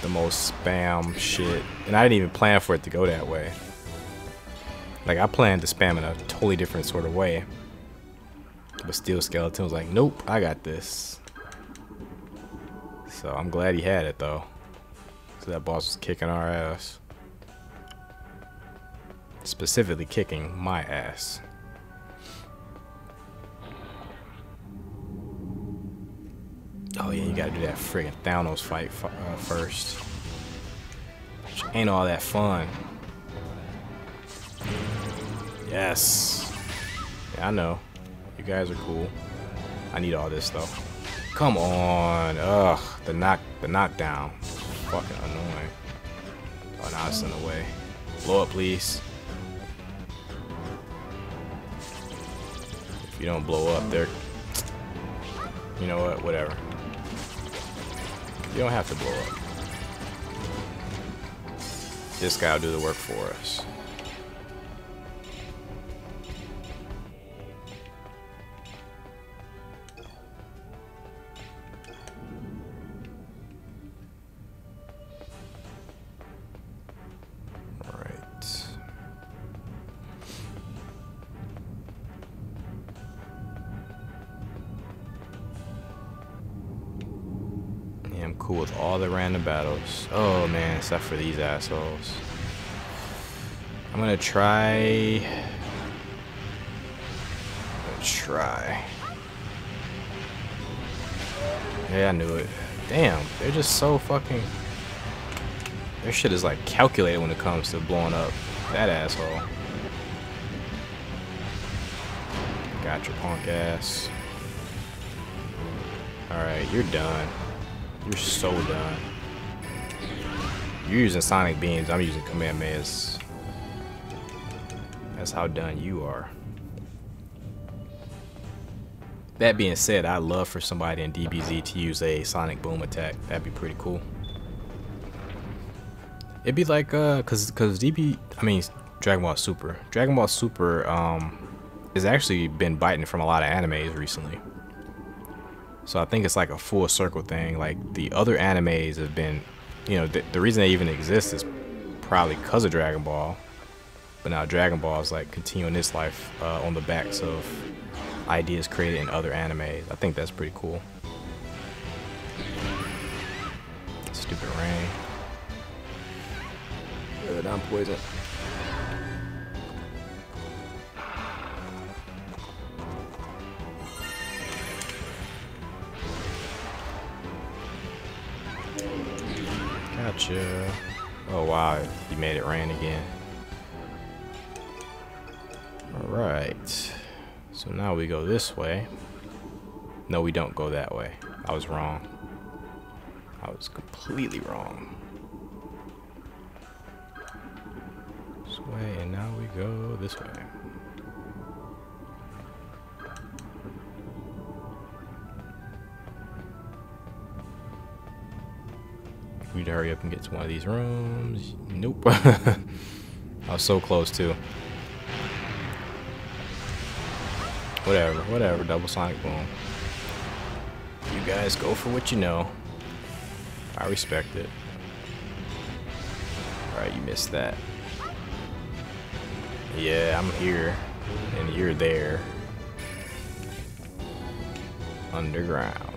A: the most spam shit, and I didn't even plan for it to go that way. Like I planned to spam in a totally different sort of way, but Steel Skeleton was like, "Nope, I got this." So I'm glad he had it though. So that boss was kicking our ass. Specifically kicking my ass. Oh yeah, you gotta do that friggin' Thanos fight uh, first. Which ain't all that fun. Yes. Yeah, I know. You guys are cool. I need all this though. Come on. Ugh, the knock the knockdown. Fucking annoying. Oh now it's in the way. Blow up please. you don't blow up, they're... You know what? Whatever. You don't have to blow up. This guy will do the work for us. the random battles. Oh man, except for these assholes. I'm gonna try... I'm gonna try. Yeah, I knew it. Damn, they're just so fucking... Their shit is like calculated when it comes to blowing up that asshole. Got your punk ass. Alright, you're done. You're so done. You're using sonic beams. I'm using command maze. That's how done you are. That being said, I'd love for somebody in DBZ to use a sonic boom attack. That'd be pretty cool. It'd be like, uh, cause, cause DB, I mean, Dragon Ball Super. Dragon Ball Super, um, has actually been biting from a lot of animes recently. So I think it's like a full circle thing. Like the other animes have been, you know, th the reason they even exist is probably because of Dragon Ball. But now Dragon Ball is like continuing its life uh, on the backs of ideas created in other animes. I think that's pretty cool. Stupid rain. Uh, I'm poisoned. Gotcha. Oh wow, you made it rain again. Alright. So now we go this way. No, we don't go that way. I was wrong. I was completely wrong. This way, and now we go this way. We need to hurry up and get to one of these rooms. Nope. *laughs* I was so close, too. Whatever, whatever. Double sonic boom. You guys go for what you know. I respect it. Alright, you missed that. Yeah, I'm here. And you're there. Underground.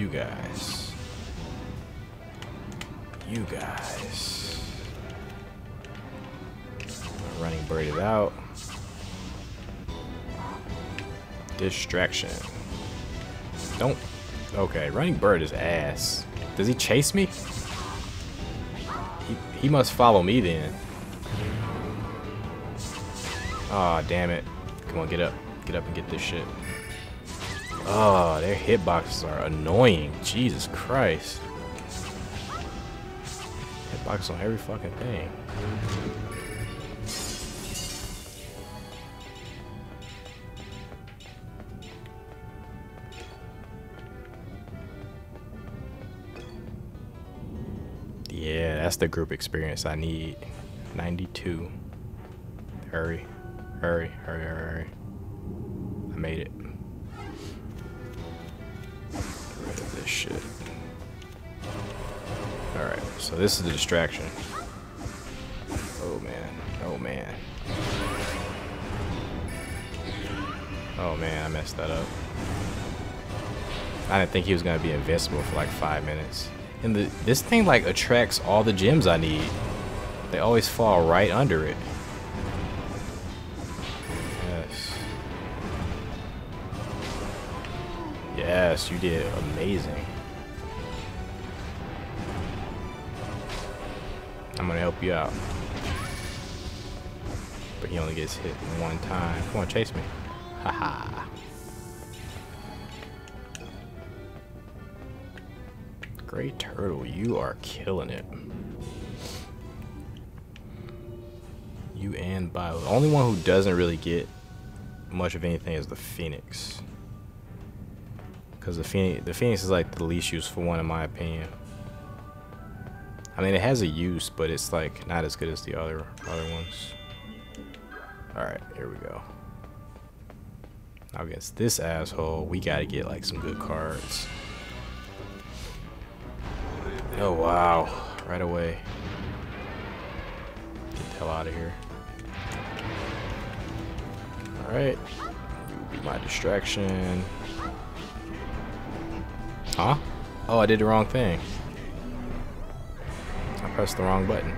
A: You guys. You
B: guys.
A: Running bird running braided out. Distraction. Don't. Okay, running bird is ass. Does he chase me? He, he must follow me then. Aw, oh, damn it. Come on, get up. Get up and get this shit. Oh, their hitboxes are annoying. Jesus Christ. Hitbox on every fucking thing. Yeah, that's the group experience I need. 92. Hurry, hurry, hurry, hurry. I made it rid of this shit. Alright, so this is the distraction. Oh man, oh man. Oh man, I messed that up. I didn't think he was gonna be invincible for like five minutes. And the, this thing like attracts all the gems I need. They always fall right under it. Yes, you did amazing. I'm gonna help you out. But he only gets hit one time. Come on, chase me. Haha. Gray Turtle, you are killing it. You and Bio. The only one who doesn't really get much of anything is the Phoenix. Because the Phoenix, the Phoenix is like the least useful one in my opinion. I mean, it has a use, but it's like not as good as the other other ones. All right, here we go. Now against this asshole, we gotta get like some good cards. Oh wow, right away. Get the hell out of here. Alright, be my distraction. Huh? Oh, I did the wrong thing. I pressed the wrong button.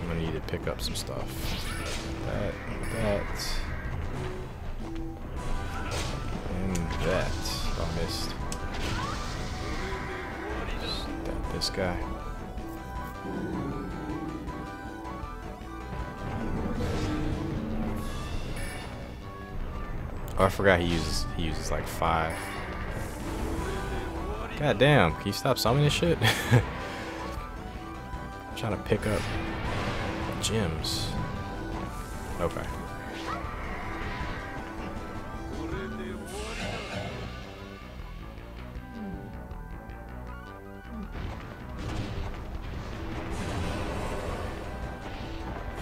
A: I'm gonna need to pick up some stuff. That, that, and that. I missed. That, this guy. forgot he uses he uses like five. God damn, can you stop summoning this shit? *laughs* I'm trying to pick up gems. Okay.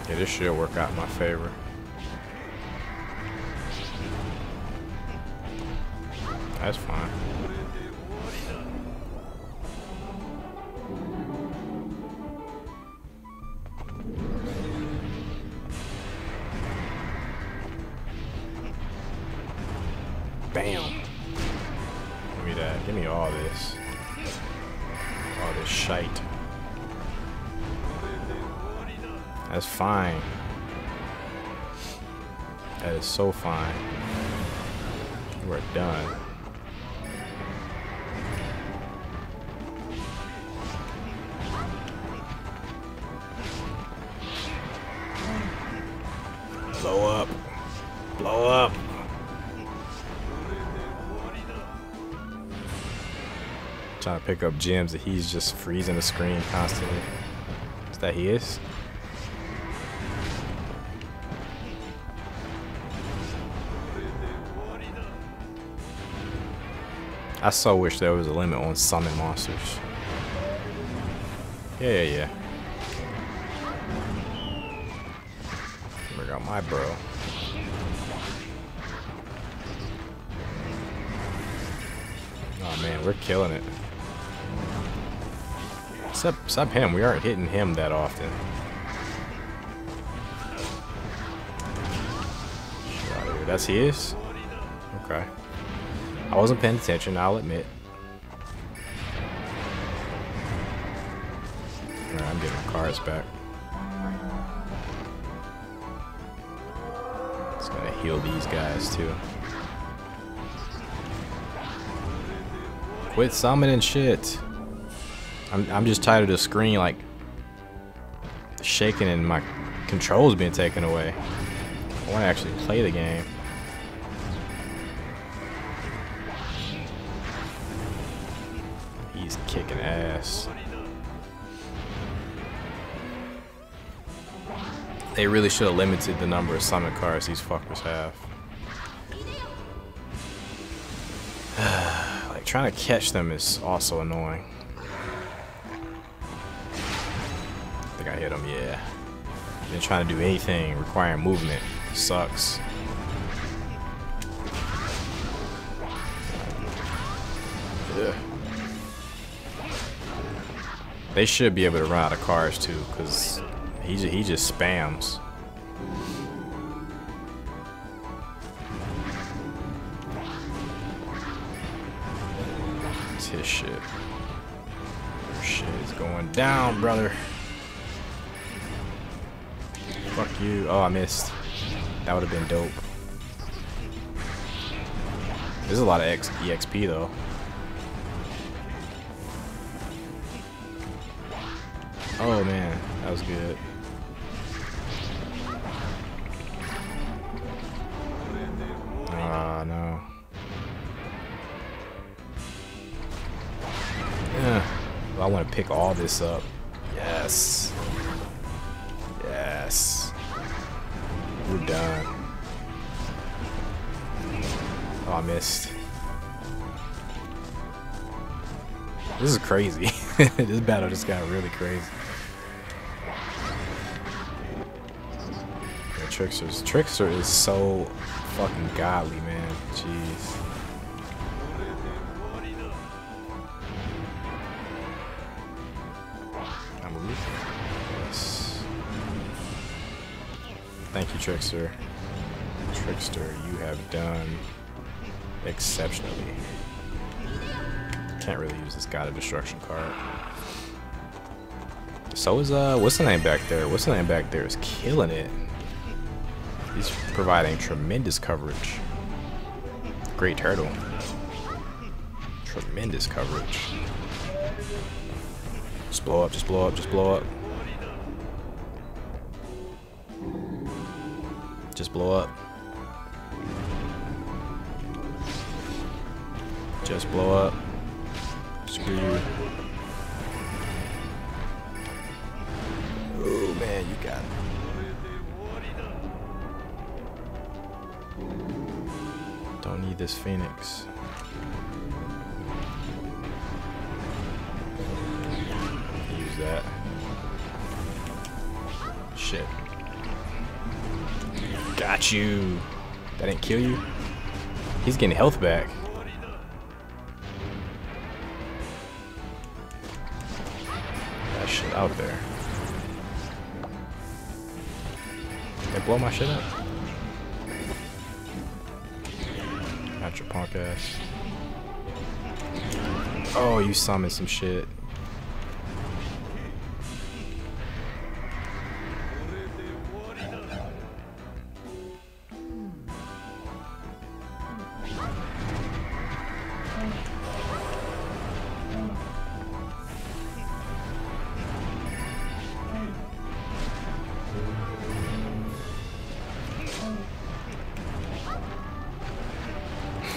A: Yeah, this should work out in my favor. pick up gems and he's just freezing the screen constantly. Is that he is? I so wish there was a limit on summon monsters. Yeah, yeah, yeah. Bring out my bro. Oh man, we're killing it. Except, except him. We aren't hitting him that often. That's his? Okay. I wasn't paying attention, I'll admit. Right, I'm getting cars back. It's gonna heal these guys too. Quit summoning shit. I'm, I'm just tired of the screen, like, shaking and my controls being taken away. I want to actually play the game. He's kicking ass. They really should have limited the number of summon cards these fuckers have. *sighs* like, trying to catch them is also annoying. trying to do anything requiring movement. Sucks. Ugh. They should be able to run out of cars too, because he, he just spams. It's his shit. Shit is going down, brother. Oh, I missed. That would have been dope. There's a lot of X EXP, though. Oh, man. That was good. Ah, uh, no. Yeah. I want to pick all this up. This is crazy. *laughs* this battle just got really crazy. Yeah, Trickster's Trickster is so fucking godly, man. Jeez. i Thank you, Trickster. Trickster, you have done exceptionally. Can't really use this God of Destruction card. So is, uh, what's the name back there? What's the name back there is killing it. He's providing tremendous coverage. Great Turtle. Tremendous coverage. Just blow up, just blow up, just blow up. Just blow up. Just blow up. Oh man, you got it. Don't need this phoenix. Use that. Shit. Got you. That didn't kill you? He's getting health back. shit up. Not your punk ass. Oh, you summoned some shit.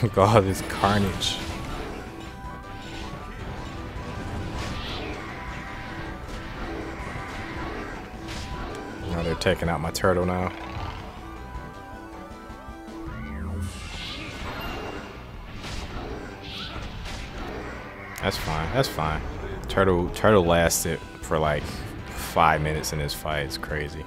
A: *laughs* God, this carnage. Now they're taking out my turtle now. That's fine. That's fine. Turtle turtle lasted for like five minutes in this fight. It's crazy.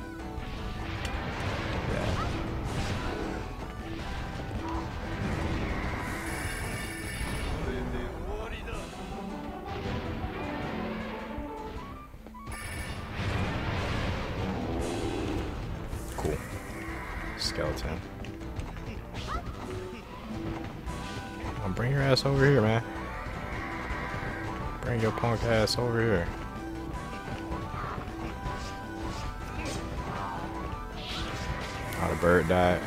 A: man. Bring your punk ass over here. Oh, the bird died.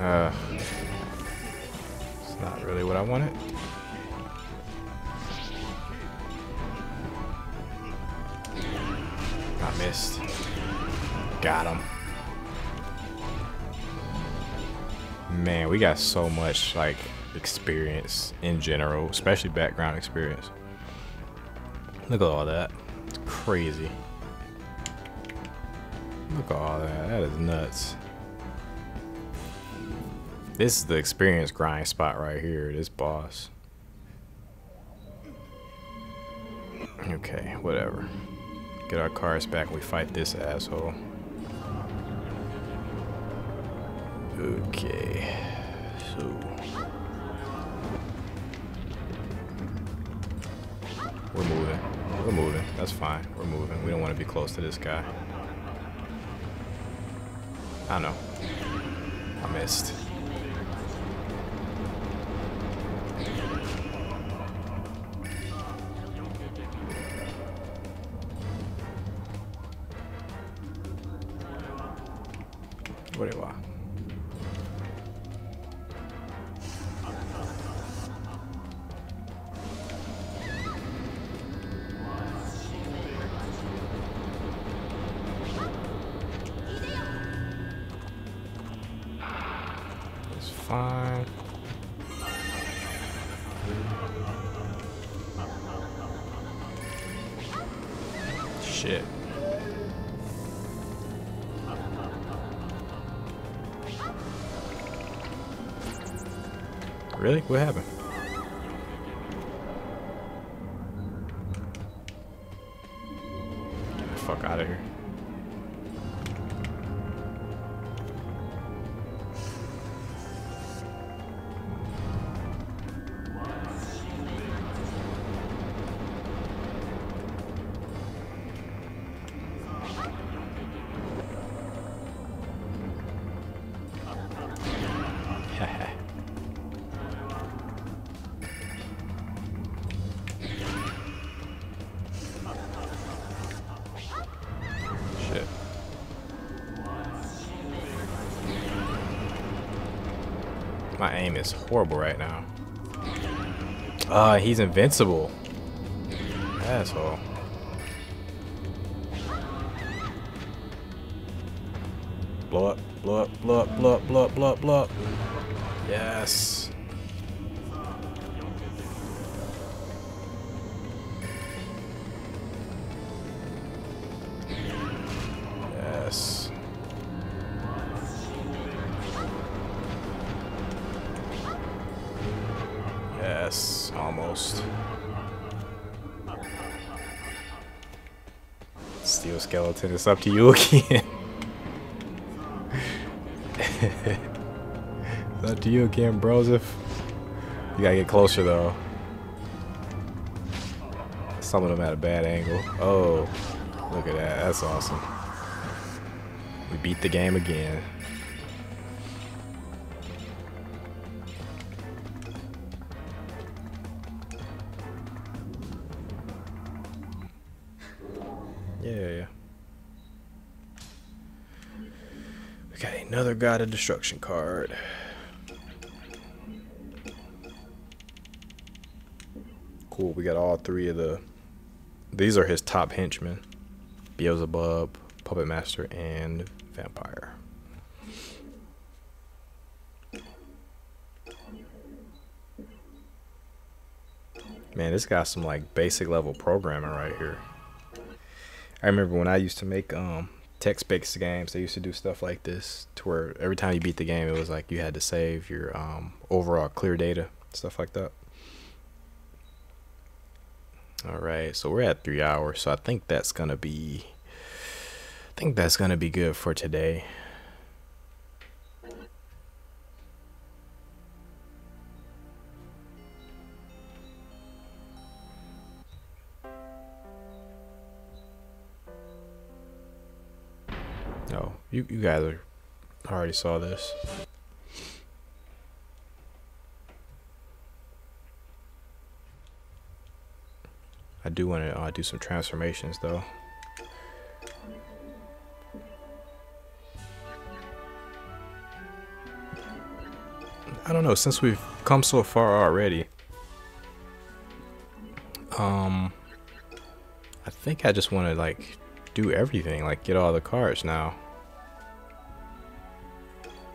A: Uh, it's not really what I wanted. I missed. Got him. Man, we got so much like experience in general, especially background experience. Look at all that. It's crazy. Look at all that. That is nuts. This is the experience grind spot right here, this boss. Okay, whatever. Get our cars back, we fight this asshole. Okay, so... We're moving. We're moving. That's fine. We're moving. We don't want to be close to this guy. I know. I missed. Like, what happened? is horrible right now. Ah, he's invincible. Asshole. Blow up, blow up, blow up, blow up, blow up, blow up, blow up. Yes. and it's up to you *laughs* again. it's up to you again, Broseph. You gotta get closer though. Some of them at a bad angle. Oh, look at that. That's awesome. We beat the game again. got a destruction card. Cool, we got all three of the... These are his top henchmen. Beelzebub, Puppet Master, and Vampire. Man, this got some like basic level programming right here. I remember when I used to make um text-based games, they used to do stuff like this, to where every time you beat the game, it was like you had to save your um, overall clear data, stuff like that. All right, so we're at three hours, so I think that's gonna be, I think that's gonna be good for today. You, you guys are, already saw this. I do want to uh, do some transformations though. I don't know, since we've come so far already, um, I think I just want to like do everything, like get all the cards now.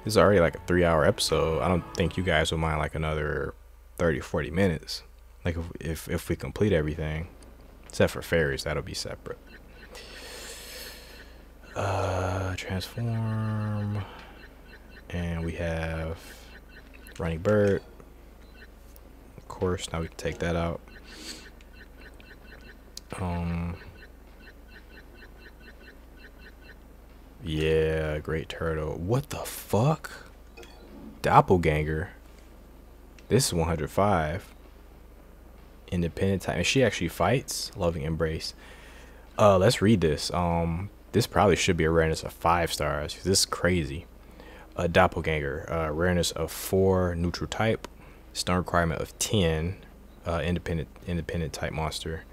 A: This is already like a three hour episode. I don't think you guys would mind like another 30, 40 minutes. Like if, if, if we complete everything, except for fairies, that'll be separate. Uh, transform. And we have running bird. Of course, now we can take that out. Um, Yeah, great turtle. What the fuck? Doppelganger. This is 105. Independent type. And she actually fights. Loving embrace. Uh, let's read this. Um, this probably should be a rareness of five stars. This is crazy. A doppelganger. Uh, rareness of four. Neutral type. Stun requirement of ten. Uh, independent independent type monster.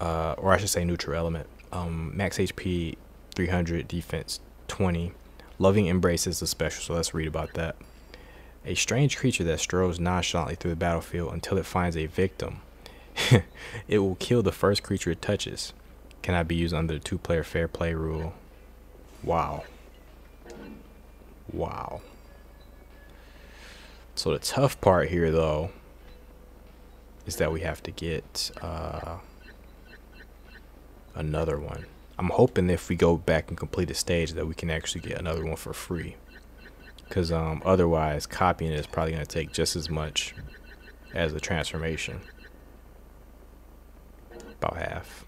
A: Uh, or I should say neutral element. Um, max HP 300, defense 20. Loving Embrace is the special, so let's read about that. A strange creature that strolls nonchalantly through the battlefield until it finds a victim. *laughs* it will kill the first creature it touches. Cannot be used under the two player fair play rule. Wow. Wow. So the tough part here, though, is that we have to get uh, another one. I'm hoping if we go back and complete a stage that we can actually get another one for free. Because um, otherwise, copying is probably going to take just as much as the transformation. About half.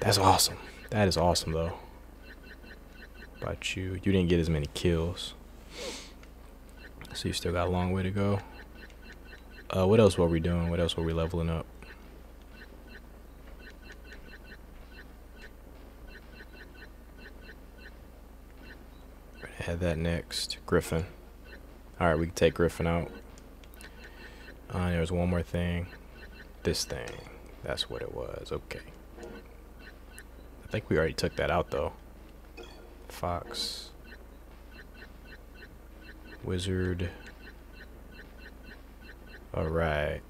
A: That's awesome. That is awesome, though. About you. You didn't get as many kills. So you still got a long way to go. Uh, what else were we doing? What else were we leveling up? had that next. Griffin. Alright, we can take Griffin out. Uh, one more thing. This thing. That's what it was. Okay. I think we already took that out, though. Fox. Wizard. Alright.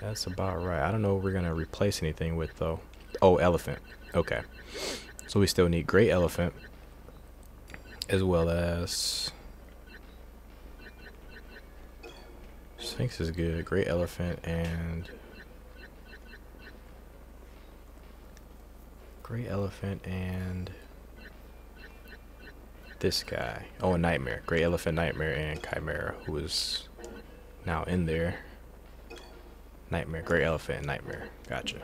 A: That's about right. I don't know what we're going to replace anything with, though. Oh, elephant. Okay. So we still need great elephant as well as Sphinx is good. Great elephant and Great elephant and this guy. Oh, a nightmare. Great elephant, nightmare, and chimera, who is now in there. Nightmare, great elephant, nightmare. Gotcha.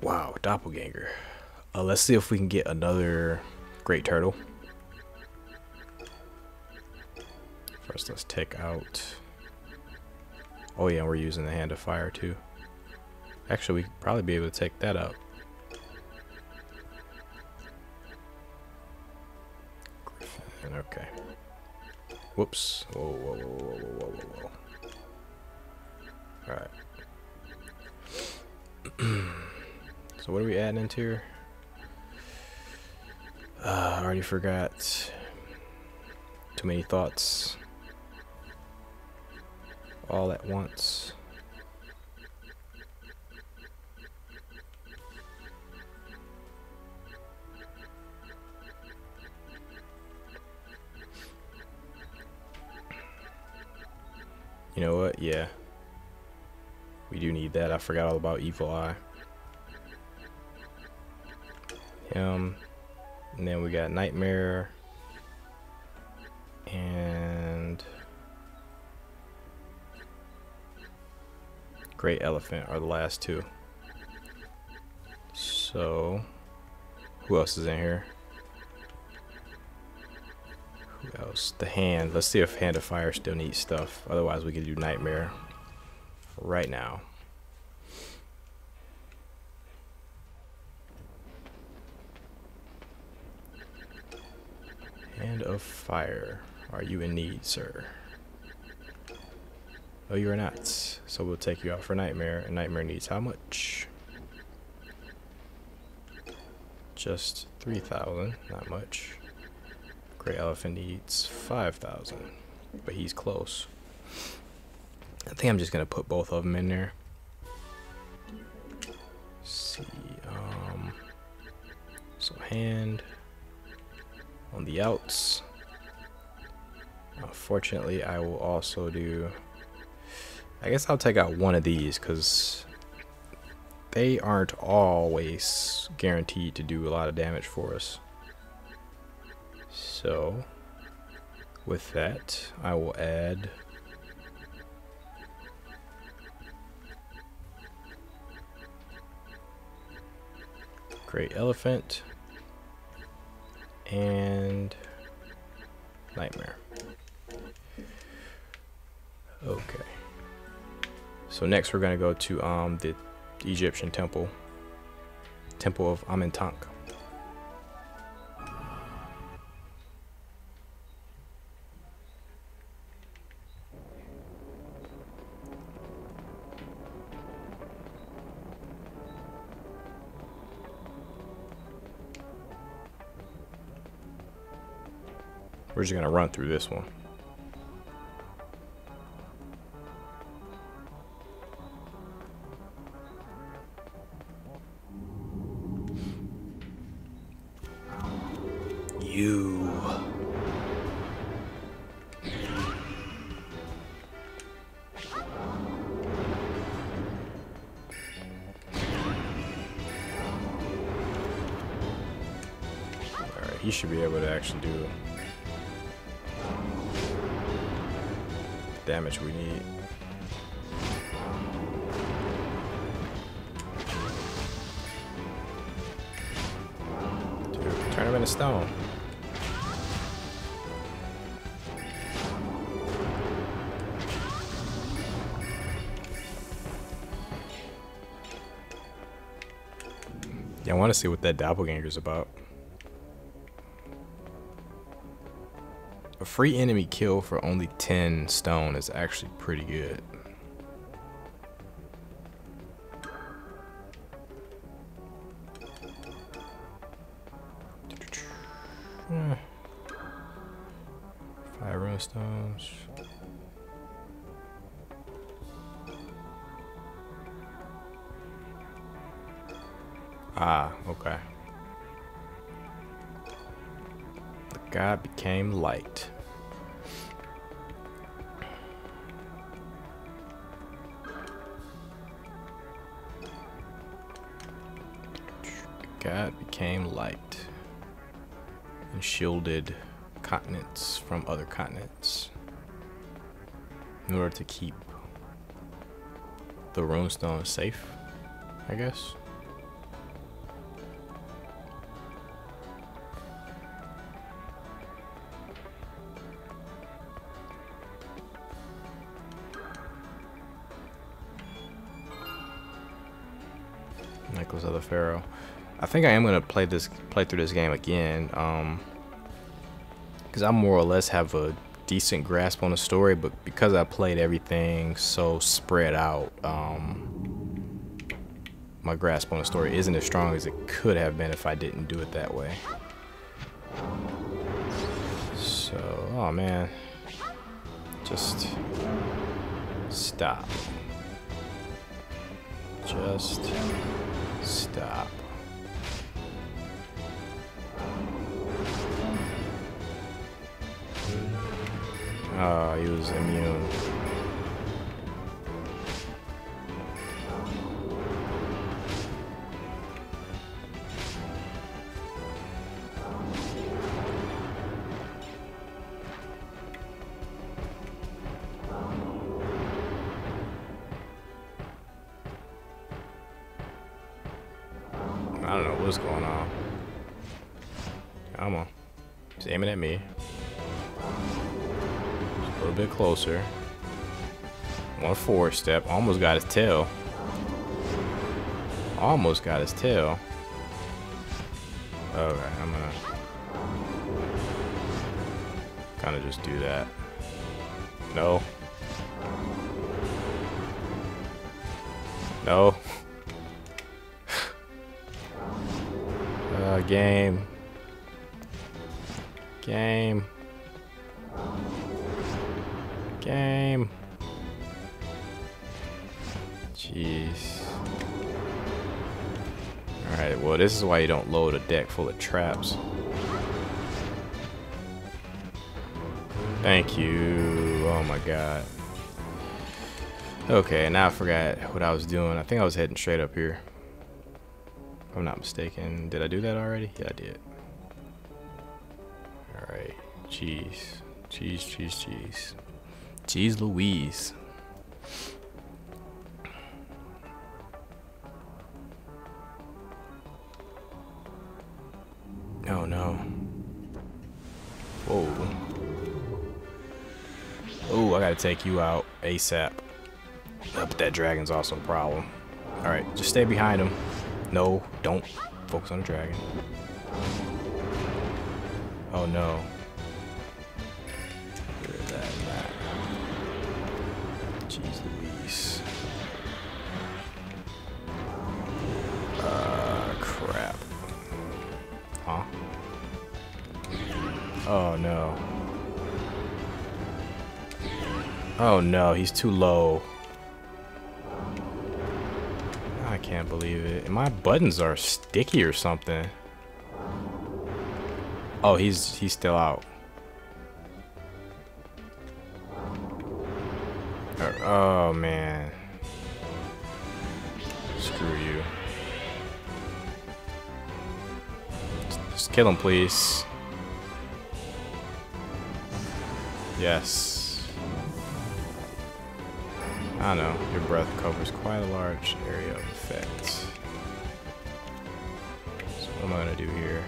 A: Wow, doppelganger. Uh, let's see if we can get another great turtle. First, let's take out... Oh yeah, we're using the hand of fire too. Actually, we could probably be able to take that out. Griffin, okay. Whoops. Whoa, whoa, whoa, whoa, whoa, whoa, whoa. Alright. *clears throat* So what are we adding into here? Uh, I already forgot. Too many thoughts. All at once. You know what? Yeah. We do need that. I forgot all about Evil Eye. And then we got Nightmare. And... Great Elephant are the last two. So... Who else is in here? Who else? The Hand. Let's see if Hand of Fire still needs stuff. Otherwise we could do Nightmare. Right now. of fire are you in need, sir? Oh, you are not. So we'll take you out for Nightmare, and Nightmare needs how much? Just 3,000, not much. Great Elephant needs 5,000, but he's close. I think I'm just going to put both of them in there. Let's see, um, so hand on the outs unfortunately, I will also do... I guess I'll take out one of these, because they aren't always guaranteed to do a lot of damage for us. So, with that, I will add... Great Elephant and Nightmare. Okay. So next we're going to go to um, the Egyptian temple. Temple of Amentank. We're just going to run through this one. actually do damage we need. Dude, turn him into stone. Yeah, I want to see what that doppelganger is about. free enemy kill for only 10 stone is actually pretty good. to keep the runestone safe, I guess. Necklace of the Pharaoh. I think I am gonna play this play through this game again. Um because I more or less have a decent grasp on the story, but because I played everything so spread out, um, my grasp on the story isn't as strong as it could have been if I didn't do it that way. So, oh man, just stop. Just stop. Oh, he was immune. I don't know what's going on. Come on. He's aiming at me closer. One forward step. Almost got his tail. Almost got his tail. Okay, I'm gonna... Kind of just do that. No. No. *laughs* uh, game. Game. Game. Jeez. Alright, well this is why you don't load a deck full of traps. Thank you. Oh my god. Okay, now I forgot what I was doing. I think I was heading straight up here. If I'm not mistaken. Did I do that already? Yeah, I did. Alright. Jeez. Jeez, jeez, jeez. Jeez Louise. Oh no. Whoa. Oh, I gotta take you out ASAP. but that dragon's also a problem. Alright, just stay behind him. No, don't focus on the dragon. Oh no. Oh no, he's too low. I can't believe it. My buttons are sticky or something. Oh, he's he's still out. Oh man. Screw you. Just kill him, please. Yes. I don't know, your breath covers quite a large area of effect. So what am I gonna do here?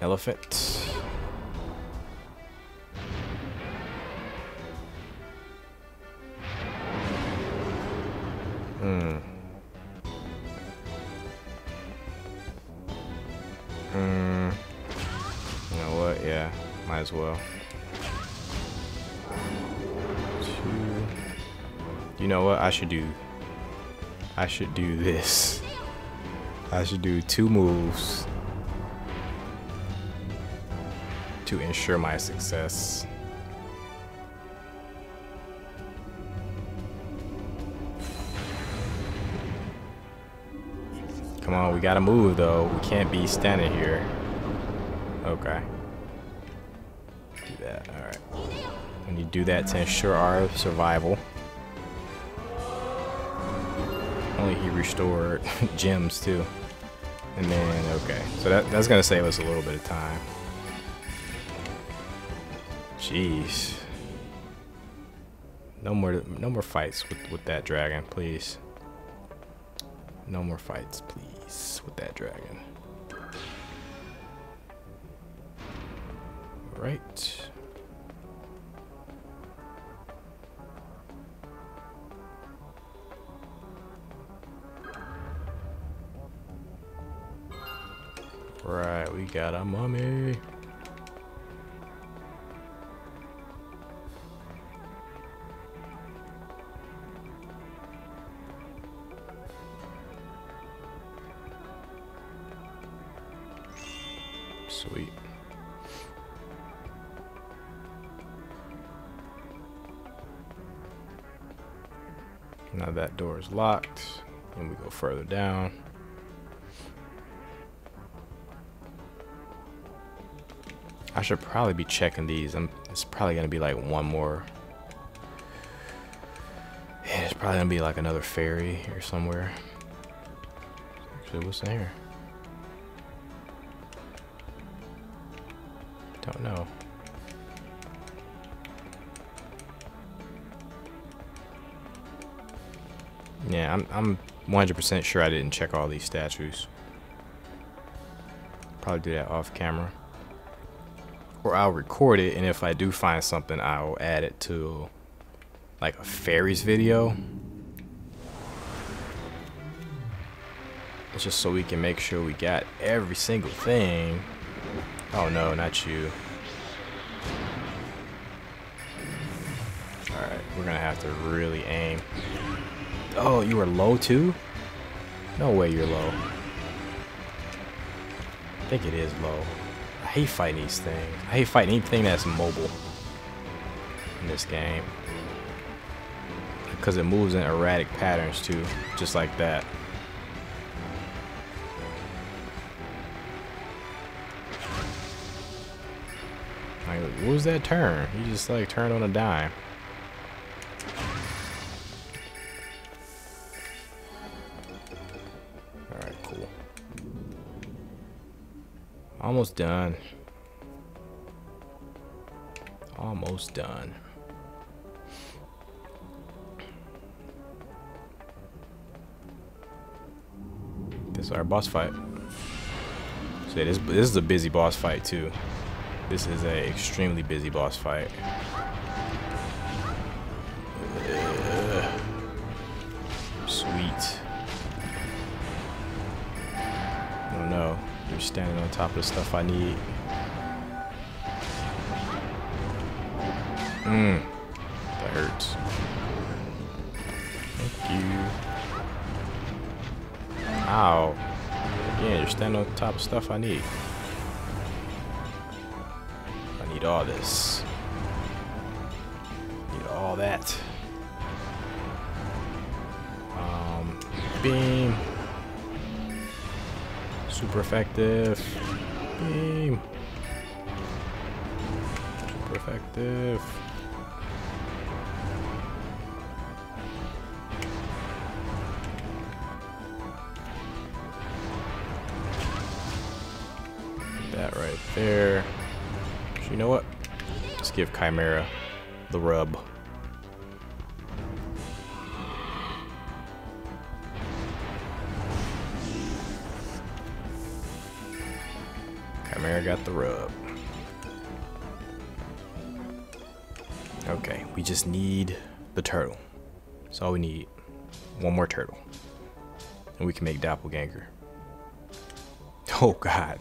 A: Elephant. Hmm. Hmm. You know what? Yeah, might as well. you know what I should do? I should do this. I should do two moves to ensure my success. Come on, we gotta move though. We can't be standing here. Okay. Do that, alright. When you do that to ensure our survival. apparently he restored *laughs* gems too. And then, okay. So that, that's going to save us a little bit of time. Jeez. No more, no more fights with, with that dragon, please. No more fights, please, with that dragon. Right. got a mummy. Sweet. Now that door is locked and we go further down. I should probably be checking these. I'm, it's probably going to be like one more. Yeah, it's probably going to be like another fairy or somewhere. Actually, what's in here? Don't know. Yeah, I'm, I'm 100% sure I didn't check all these statues. Probably do that off camera or I'll record it and if I do find something I'll add it to like a fairies video it's just so we can make sure we got every single thing oh no not you alright we're gonna have to really aim oh you are low too no way you're low I think it is low hate fighting these things. I hate fighting anything that's mobile in this game. Because it moves in erratic patterns too, just like that. Like, what was that turn? You just like turned on a dime. almost done. Almost done. This is our boss fight. See, this, this is a busy boss fight too. This is an extremely busy boss fight. standing on top of the stuff I need. Mmm. That hurts. Thank you. Ow. Again, you're standing on top of stuff I need. I need all this. Perfective. Beam. Perfective. That right there. you know what? Just give Chimera the rub. just need the turtle. That's all we need. One more turtle. And we can make doppelganger. *laughs* Oh god.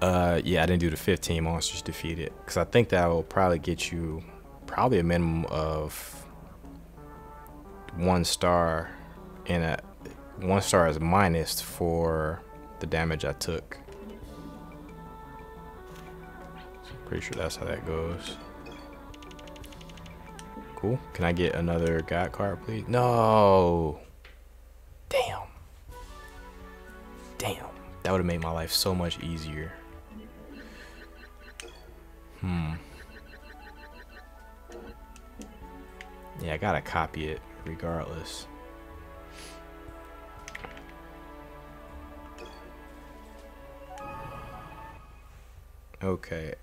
A: Uh, yeah, I didn't do the 15 monsters defeated. Because I think that will probably get you probably a minimum of one star and a one star is minus for the damage I took. Pretty sure that's how that goes. Cool. Can I get another god card, please? No. Damn. Damn. That would have made my life so much easier. Hmm. Yeah, I gotta copy it regardless. Okay,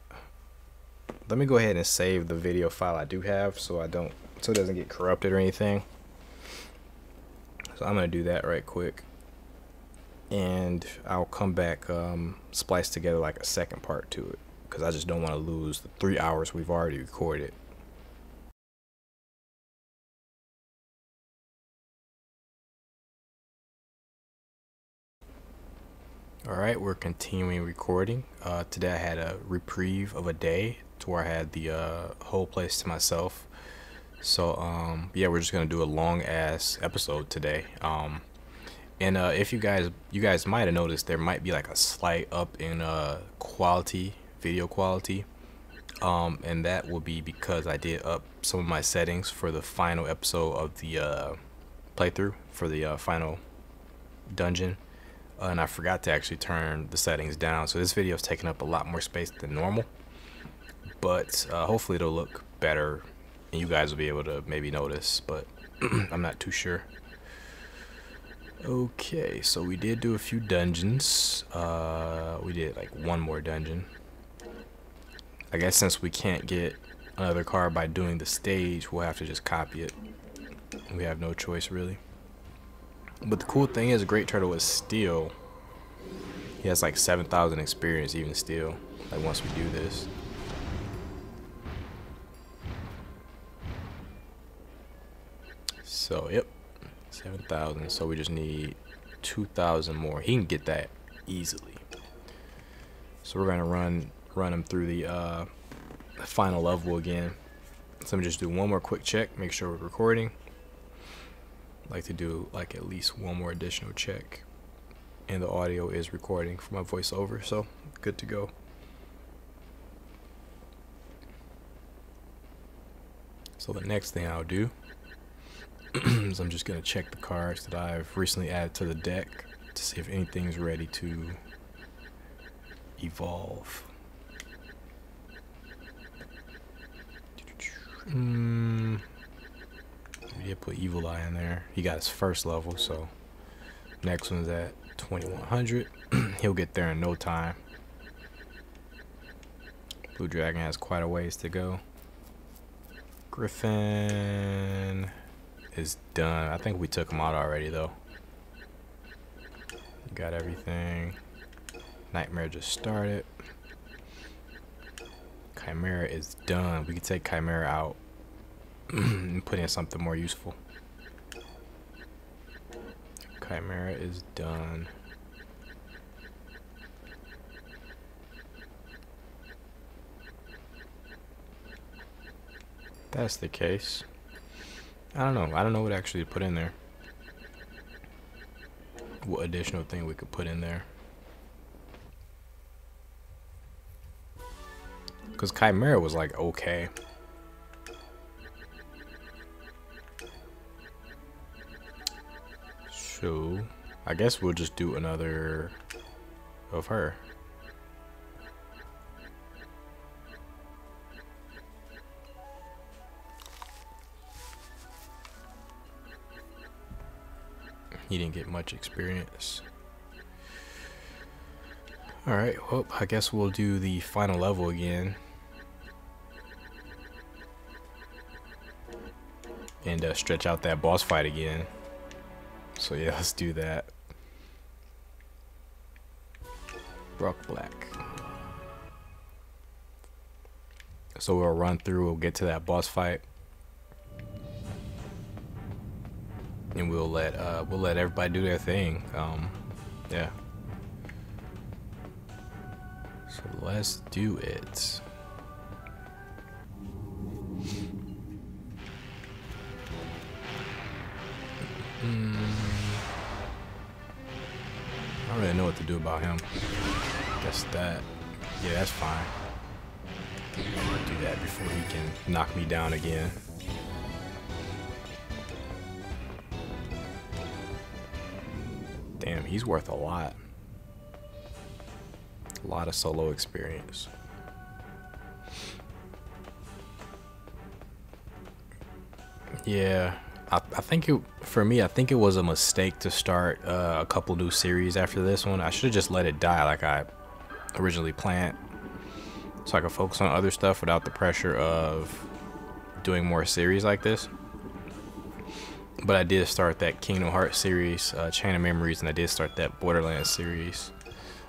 A: let me go ahead and save the video file I do have so I don't so it doesn't get corrupted or anything so I'm gonna do that right quick and I'll come back um, splice together like a second part to it because I just don't
B: want to lose the three hours we've already recorded All right, we're continuing recording. Uh, today I had a reprieve
A: of a day to where I had the uh, whole place to myself. So um, yeah, we're just gonna do a long ass episode today. Um, and uh, if you guys you guys might have noticed, there might be like a slight up in uh, quality, video quality. Um, and that will be because I did up some of my settings for the final episode of the uh, playthrough for the uh, final dungeon uh, and I forgot to actually turn the settings down so this video is taking up a lot more space than normal but uh, hopefully it'll look better and you guys will be able to maybe notice, but *clears throat* I'm not too sure. Okay, so we did do a few dungeons. Uh, we did like one more dungeon. I guess since we can't get another card by doing the stage, we'll have to just copy it. We have no choice really. But the cool thing is Great Turtle is still, he has like 7,000 experience even still, like once we do this. So, yep. 7,000. So we just need 2,000 more. He can get that easily. So we're going to run run him through the uh, final level again. So me just do one more quick check. Make sure we're recording. I like to do like at least one more additional check. And the audio is recording for my voiceover. So good to go. So the next thing I'll do *clears throat* so I'm just going to check the cards that I've recently added to the deck to see if anything's ready to evolve.
B: Mm,
A: yeah, put Evil Eye in there. He got his first level, so next one's at 2100. *clears throat* He'll get there in no time. Blue Dragon has quite a ways to go. Griffin is done. I think we took them out already, though. Got everything. Nightmare just started. Chimera is done. We can take Chimera out
B: *clears throat* and
A: put in something more useful. Chimera is done. That's the case. I don't know. I don't know what actually to put in there. What additional thing we could put in there. Because Chimera was like, okay. So, I guess we'll just do another of her. he didn't get much experience. Alright, well, I guess we'll do the final level again. And uh, stretch out that boss fight again. So yeah, *laughs* let's do that. Brock Black. So we'll run through, we'll get to that boss fight. and we'll let uh, we'll let everybody do their thing. Um, yeah. So let's do it. Mm. I don't really know what to do about him. Guess that. Yeah, that's fine. I'm gonna do that before he can knock me down again. he's worth a lot. A lot of solo experience. Yeah, I, I think it, for me, I think it was a mistake to start uh, a couple new series after this one. I should have just let it die like I originally planned so I could focus on other stuff without the pressure of doing more series like this but I did start that Kingdom Hearts series, uh, Chain of Memories, and I did start that Borderlands series.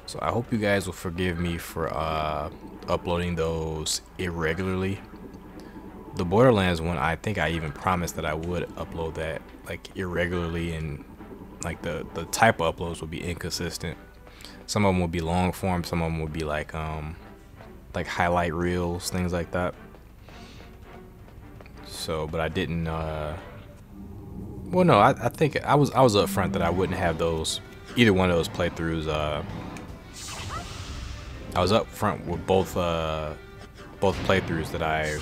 A: So I hope you guys will forgive me for uh, uploading those irregularly. The Borderlands one, I think I even promised that I would upload that like irregularly and like the, the type of uploads will be inconsistent. Some of them will be long form, some of them will be like um like highlight reels, things like that. So, but I didn't uh well, no, I, I think I was I was upfront that I wouldn't have those either one of those playthroughs. Uh, I was upfront with both uh, both playthroughs that I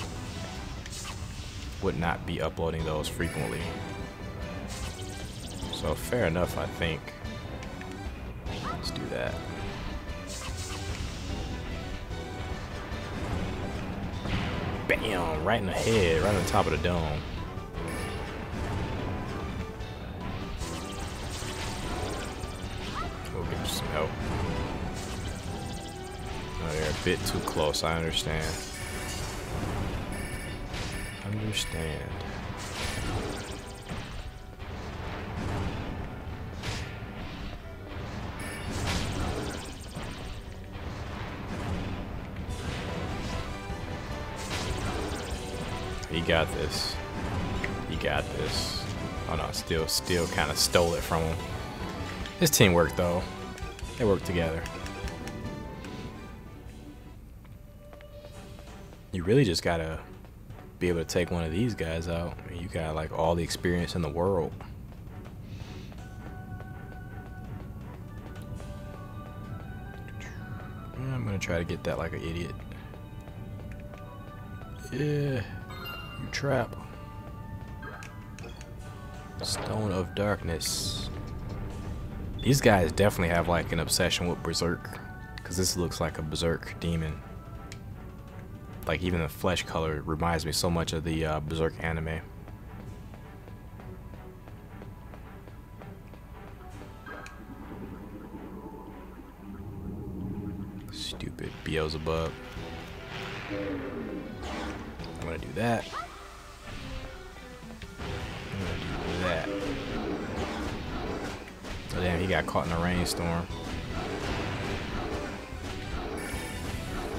A: would not be uploading those frequently. So fair enough, I think. Let's do that. Bam! Right in the head, right on top of the dome. We'll get you some help. Oh, you're a bit too close. I understand. Understand. You got this. You got this. Oh no, still, still kind of stole it from him. His teamwork, though. They work together. You really just gotta be able to take one of these guys out. I mean, you got like all the experience in the world. I'm gonna try to get that like an idiot. Yeah, you trap. Stone of Darkness. These guys definitely have like an obsession with Berserk. Because this looks like a Berserk demon. Like even the flesh color reminds me so much of the uh, Berserk anime. Stupid Beelzebub. I'm gonna do that. I'm gonna do that. Oh, damn, he got caught in a rainstorm.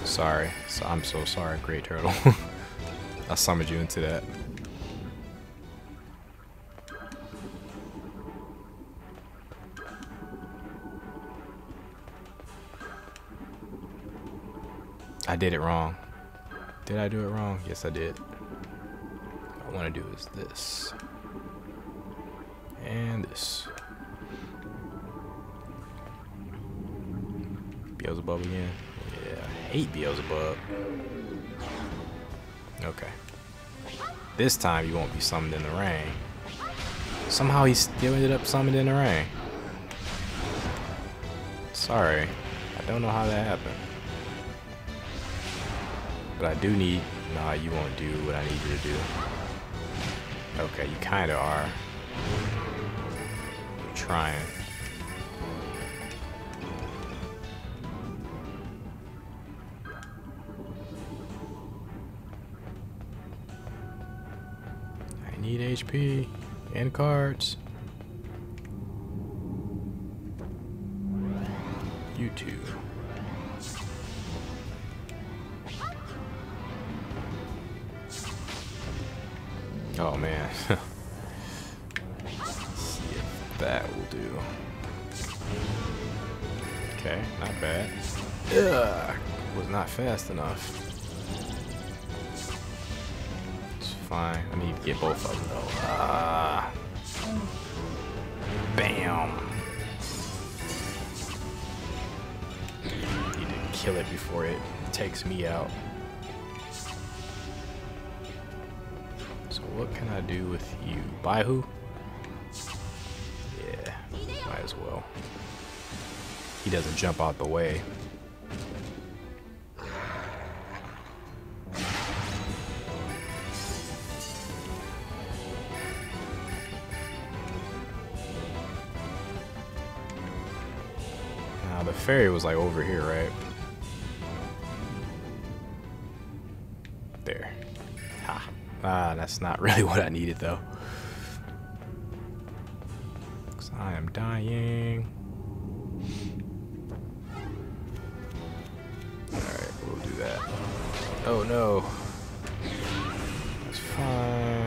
A: Sorry. So, I'm so sorry, Great Turtle. *laughs* I summoned you into that. I did it wrong. Did I do it wrong? Yes, I did. What I want to do is this. And this. Beelzebub again? Yeah, I hate Beelzebub. Okay. This time you won't be summoned in the rain. Somehow he still ended up summoned in the rain. Sorry. I don't know how that happened. But I do need... Nah, you won't do what I need you to do. Okay, you kinda are. You're trying. Need HP and cards. YouTube. Oh man. *laughs* see if that will do. Okay, not bad. Ugh, was not fast enough. fine. I need to get both of them though. Uh, bam. Need to kill it before it takes me out. So what can I do with you? By who? Yeah, might as well. He doesn't jump out the way. the ferry was like over here, right? There. Ha. Ah, that's not really *laughs* what I needed though. Cause I am dying. Alright, we'll do that. Oh no. That's fine.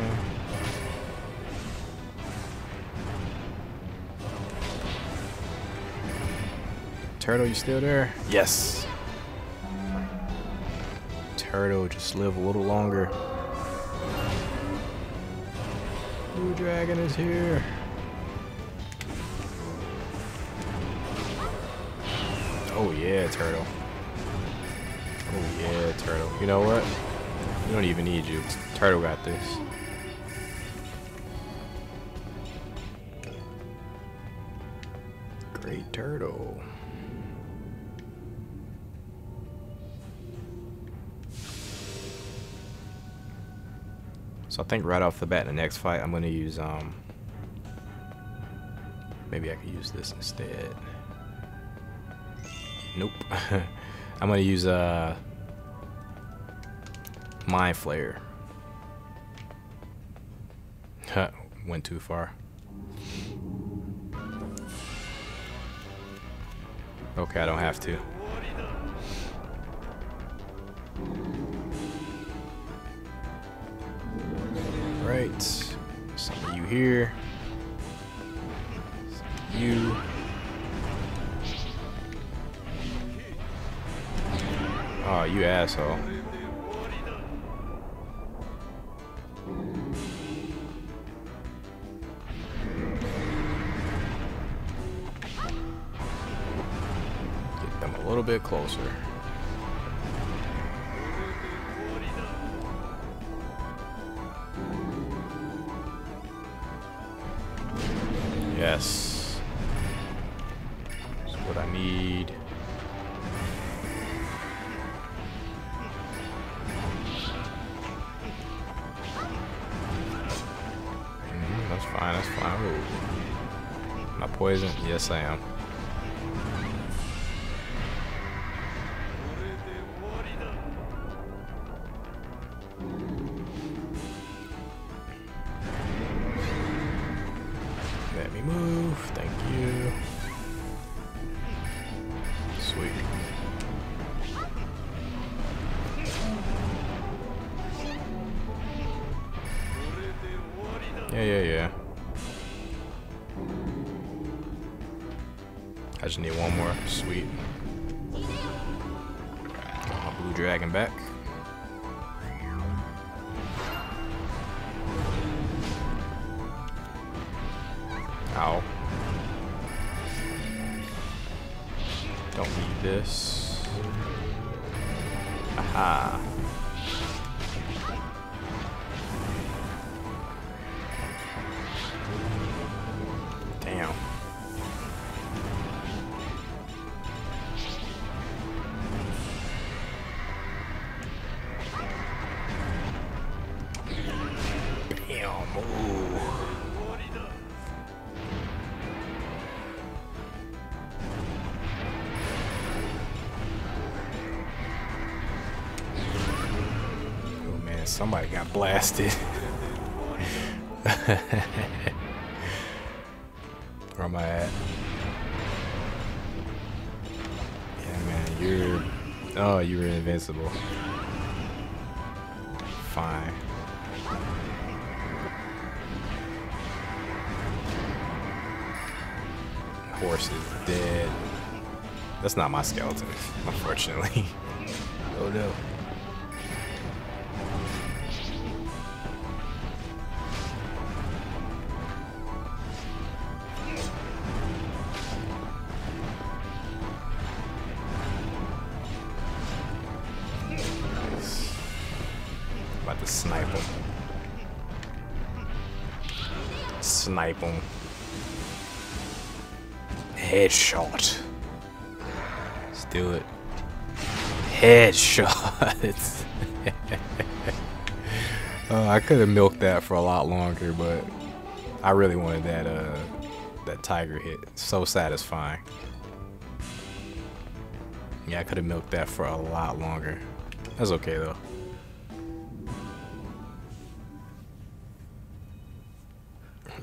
A: Turtle, you still there? Yes. Turtle, just live a little longer. Blue dragon is here. Oh yeah, turtle. Oh yeah, turtle. You know what? We don't even need you. Turtle got this. Great turtle. So I think right off the bat in the next fight, I'm going to use, um, maybe I could use this instead. Nope. *laughs* I'm going to use, uh, Mind Flayer. *laughs* Went too far. Okay, I don't have to. Alright. Some of you here. Some you. Oh, you asshole. Get them a little bit closer. Yes. That's what I need. Mm, that's fine, that's fine. Ooh. Am I poisoned? Yes, I am. Somebody got blasted. Where am I at? Yeah, man, you're... Oh, you are invincible. Fine. Horse is dead. That's not my skeleton, *laughs* unfortunately. oh no. *laughs* uh, I could have milked that for a lot longer, but I really wanted that uh, that tiger hit. So satisfying. Yeah, I could have milked that for a lot longer. That's okay though.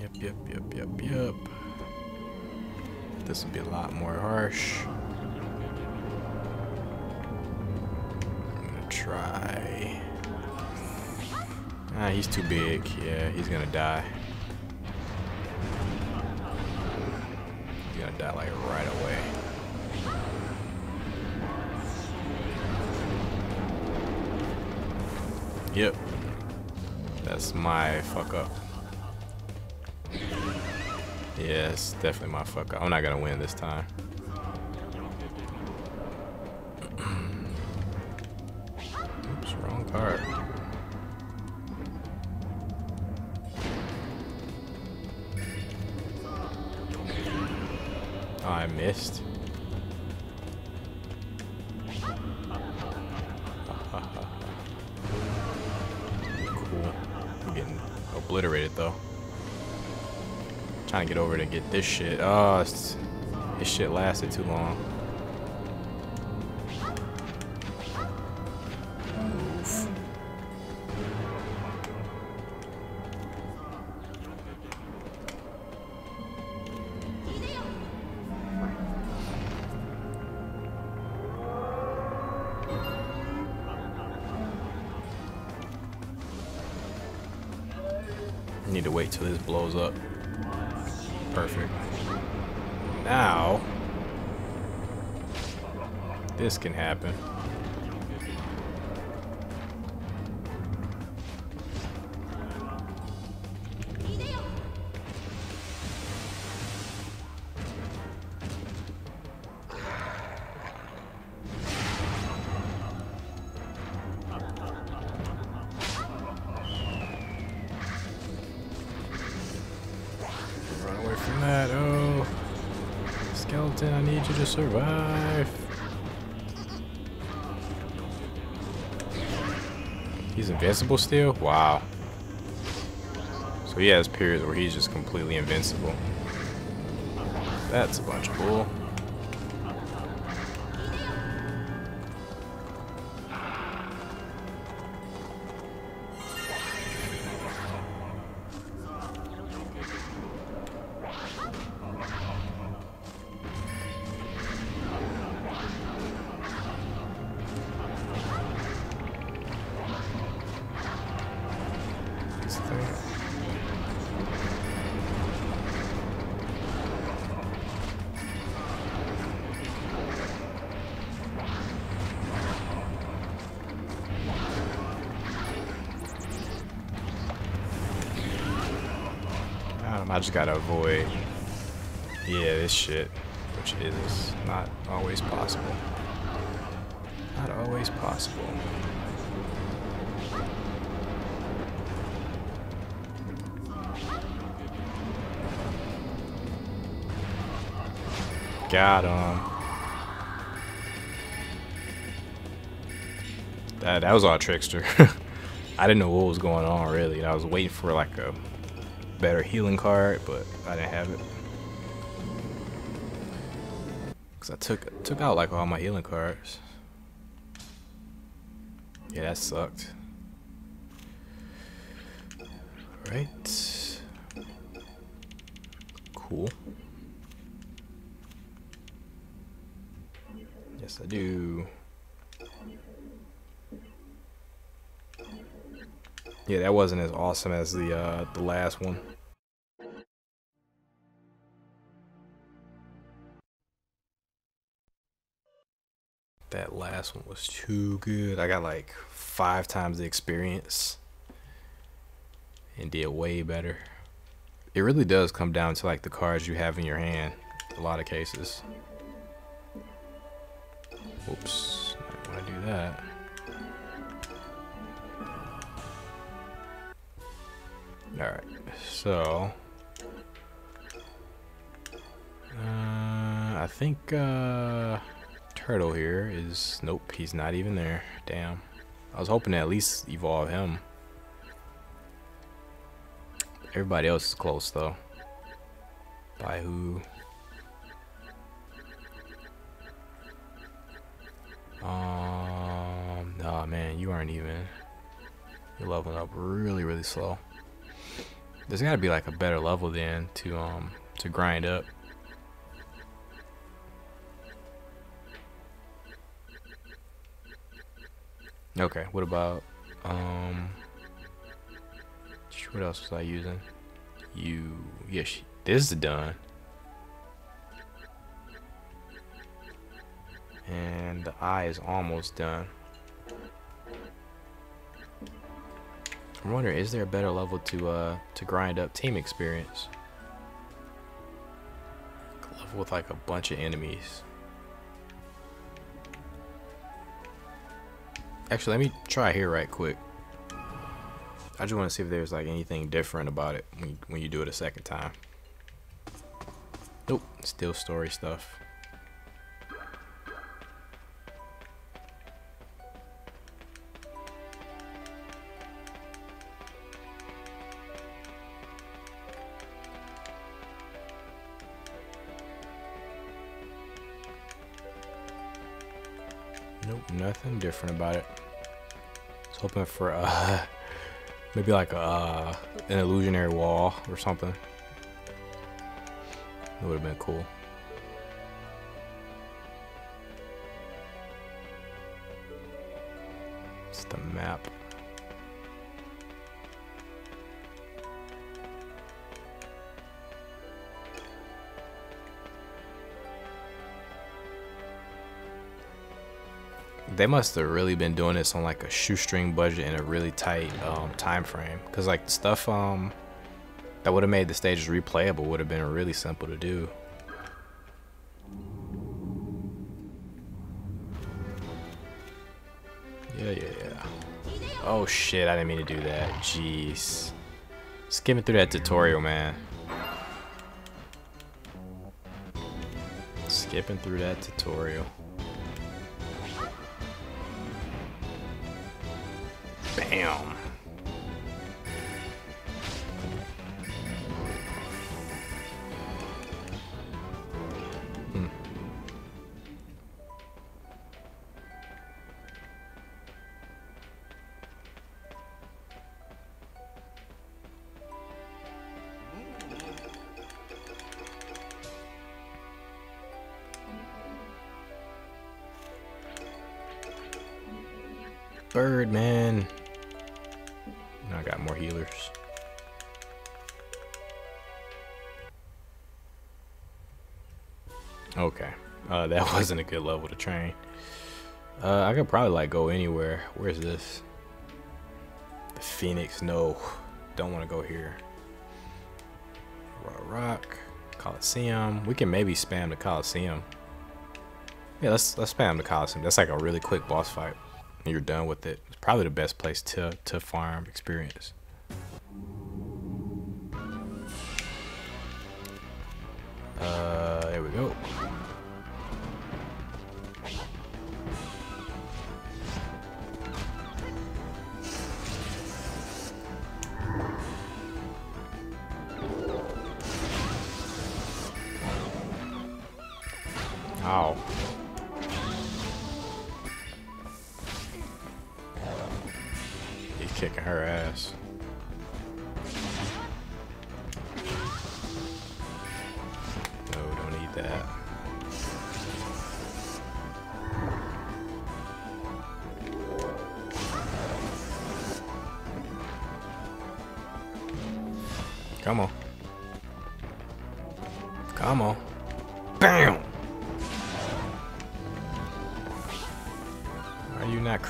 A: Yep, yep, yep, yep, yep. This would be a lot more harsh. try. Ah, he's too big. Yeah, he's gonna die. He's gonna die like right away. Yep. That's my fuck up. Yeah, it's definitely my fuck up. I'm not gonna win this time. this shit. Oh, this shit lasted too long. invincible still? Wow. So he has periods where he's just completely invincible. That's a bunch of bull. gotta avoid, yeah, this shit, which is not always possible. Not always possible. Got him. That, that was all trickster. *laughs* I didn't know what was going on really. I was waiting for like a better healing card, but I didn't have it. Cause I took took out like all my healing cards. Yeah, that sucked. Right. Cool. Yes, I do. Yeah, that wasn't as awesome as the uh, the last one. that last one was too good. I got like five times the experience and did way better. It really does come down to like the cards you have in your hand. a lot of cases. Oops, not want to do that. All right, so uh, I think. Uh, turtle here is... Nope, he's not even there. Damn. I was hoping to at least evolve him. Everybody else is close, though. By who? Um, nah, man, you aren't even. You're leveling up really, really slow. There's got to be like a better level then to um to grind up. Okay, what about, um, what else was I using? You, yes, yeah, this is done. And the eye is almost done. I'm wondering, is there a better level to, uh, to grind up team experience? A level with like a bunch of enemies. Actually, let me try here right quick. I just want to see if there's like anything different about it when you, when you do it a second time. Nope, still story stuff. nothing different about it. It's was hoping for uh, *laughs* maybe like a, uh, an illusionary wall or something. It would have been cool. It's the map. they must have really been doing this on like a shoestring budget in a really tight um, time frame. Cause like stuff um, that would have made the stages replayable would have been really simple to do. Yeah, yeah, yeah. Oh shit, I didn't mean to do that. Jeez. Skimming through that tutorial, man. Skipping through that tutorial. Bam. Hmm. man others. Okay. Uh, that *laughs* wasn't a good level to train. Uh, I could probably like go anywhere. Where's this? The Phoenix. No. Don't want to go here. Rock, Rock. Coliseum. We can maybe spam the Coliseum. Yeah, let's let's spam the Coliseum. That's like a really quick boss fight. You're done with it. It's probably the best place to to farm experience.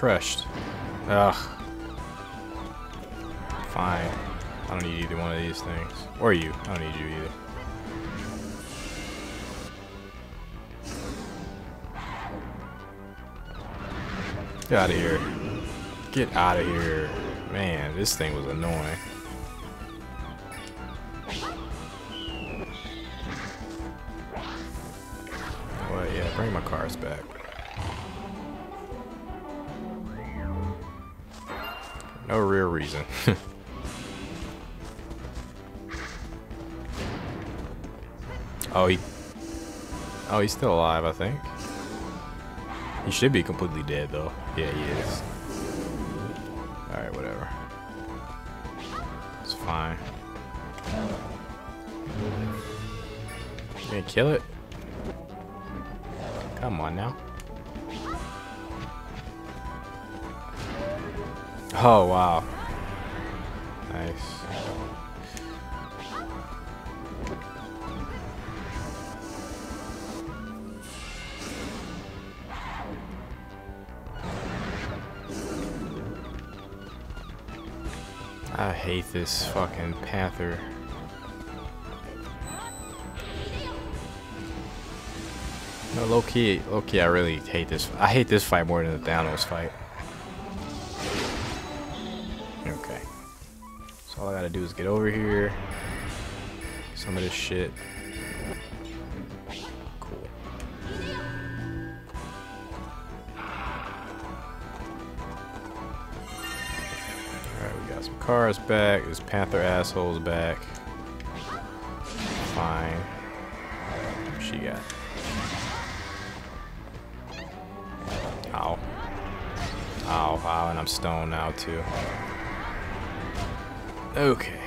A: crushed. Ugh. Fine. I don't need either one of these things. Or you. I don't need you either. Get out of here. Get out of here. Man, this thing was annoying. he's still alive, I think. He should be completely dead, though. Yeah, he is. Alright, whatever. It's fine. Can't kill it? Come on now. Oh, wow. hate this fucking panther. No, low key, low key, I really hate this. I hate this fight more than the Thanos fight. Okay. So all I gotta do is get over here. Some of this shit. Car's back. This Panther asshole's back. Fine. She got. Ow. Ow, ow, and I'm stoned now too. Okay.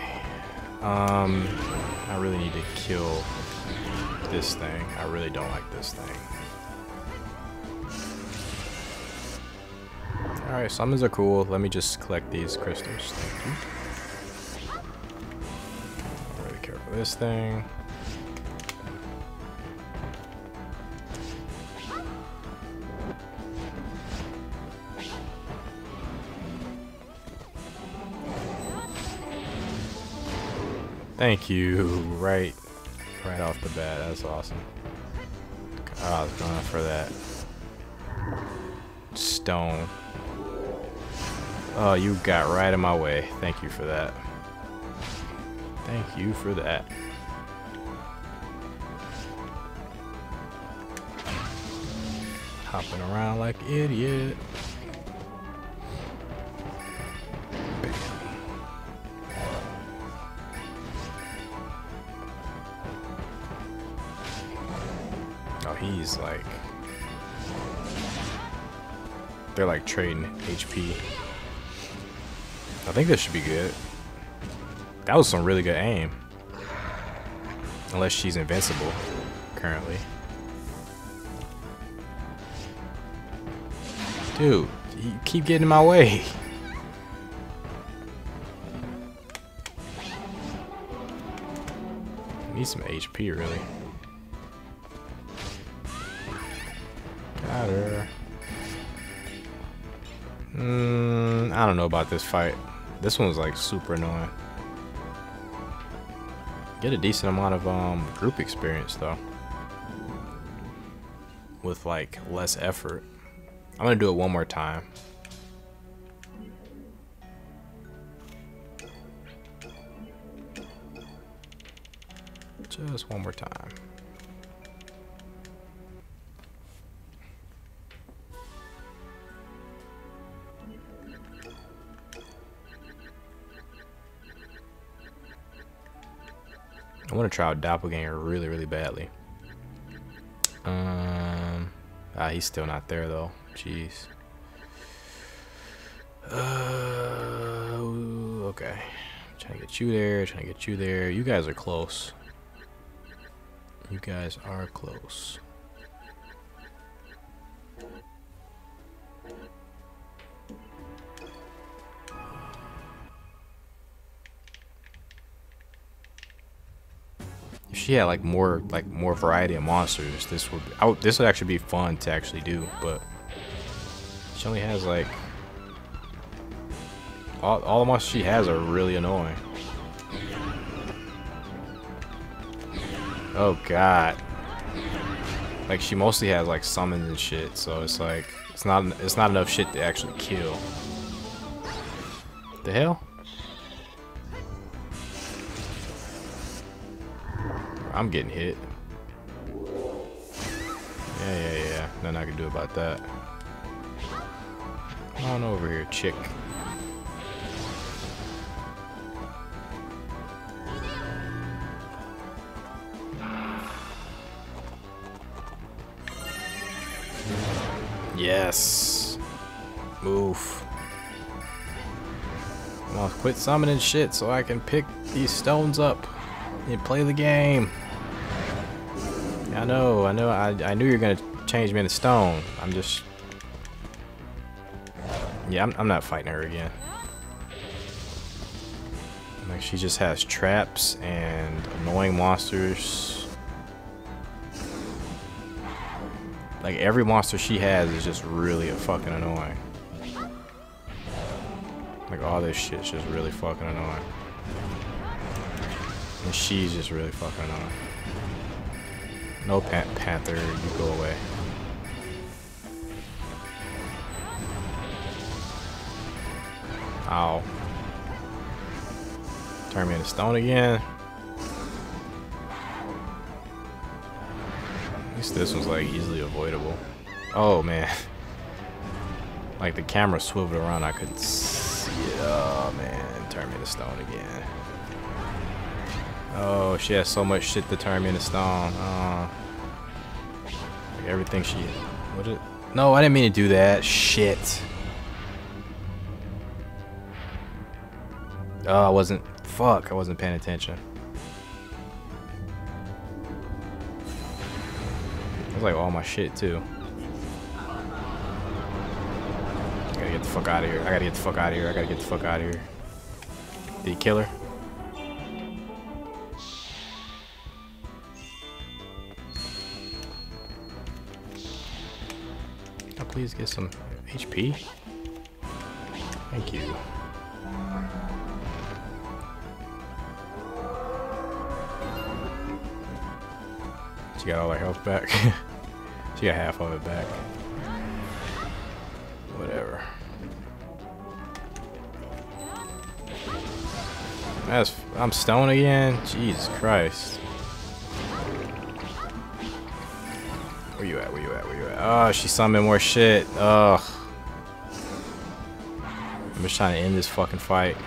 A: Um, I really need to kill this thing. I really don't like this thing. Alright, summons are cool. Let me just collect these crystals. Thank you. Really care for this thing. Thank you, right right off the bat. That's awesome. Oh, I was going for that stone. Oh, you got right in my way. Thank you for that. Thank you for that. Hopping around like idiot. Oh, he's like... They're like trading HP. I think this should be good. That was some really good aim. Unless she's invincible currently. Dude, you keep getting in my way. *laughs* Need some HP, really.
B: Got her.
A: Mm, I don't know about this fight. This one was like super annoying. Get a decent amount of um, group experience though. With like less effort. I'm gonna do it one more time. Just one more time. Trout Doppelganger really, really badly. Um, ah, he's still not there though. Jeez. Uh, okay. I'm trying to get you there. Trying to get you there. You guys are close. You guys are close. She had like more like more variety of monsters. This would, would this would actually be fun to actually do, but she only has like all, all the monsters she has are really annoying. Oh god. Like she mostly has like summons and shit, so it's like it's not it's not enough shit to actually kill. The hell? I'm getting hit. Yeah, yeah, yeah. Nothing I can do about that. On over here, chick. Yes. Move. I'll quit summoning shit so I can pick these stones up and play the game know, I know, I, I knew you were gonna change me into stone. I'm just... Yeah, I'm, I'm not fighting her again. Like, she just has traps and annoying monsters. Like, every monster she has is just really a fucking annoying. Like, all this shit's just really fucking annoying. And she's just really fucking annoying. No, pan Panther, you go away. Ow. Turn me into stone again. At least this one's like easily avoidable. Oh man. Like the camera swiveled around, I could see it. Oh man, turn me into stone again. Oh, she has so much shit to turn me into stone. Uh, everything she... What it? No, I didn't mean to do that. Shit. Oh, I wasn't... Fuck, I wasn't paying attention. That's like all my shit, too. I gotta get the fuck out of here. I gotta get the fuck out of here. I gotta get the fuck out of here. Did he kill her? please get some HP? Thank you. She got all her health back. *laughs* she got half of it back. Whatever. That's I'm stoned again? Jesus Christ. Oh, she summoned more shit. Ugh. I'm just trying to end this fucking fight.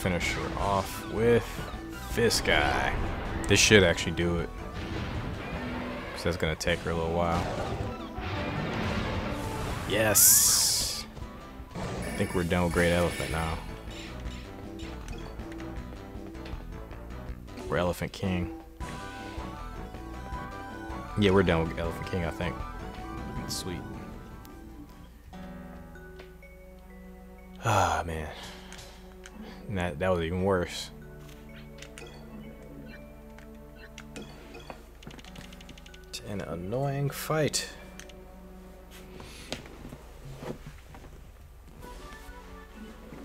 A: finish her off with this guy. This should actually do it. Because that's going to take her a little while. Yes! I think we're done with Great Elephant now. We're Elephant King. Yeah, we're done with Elephant King, I think. Sweet. Ah, oh, man. And that, that was even worse. It's an annoying fight.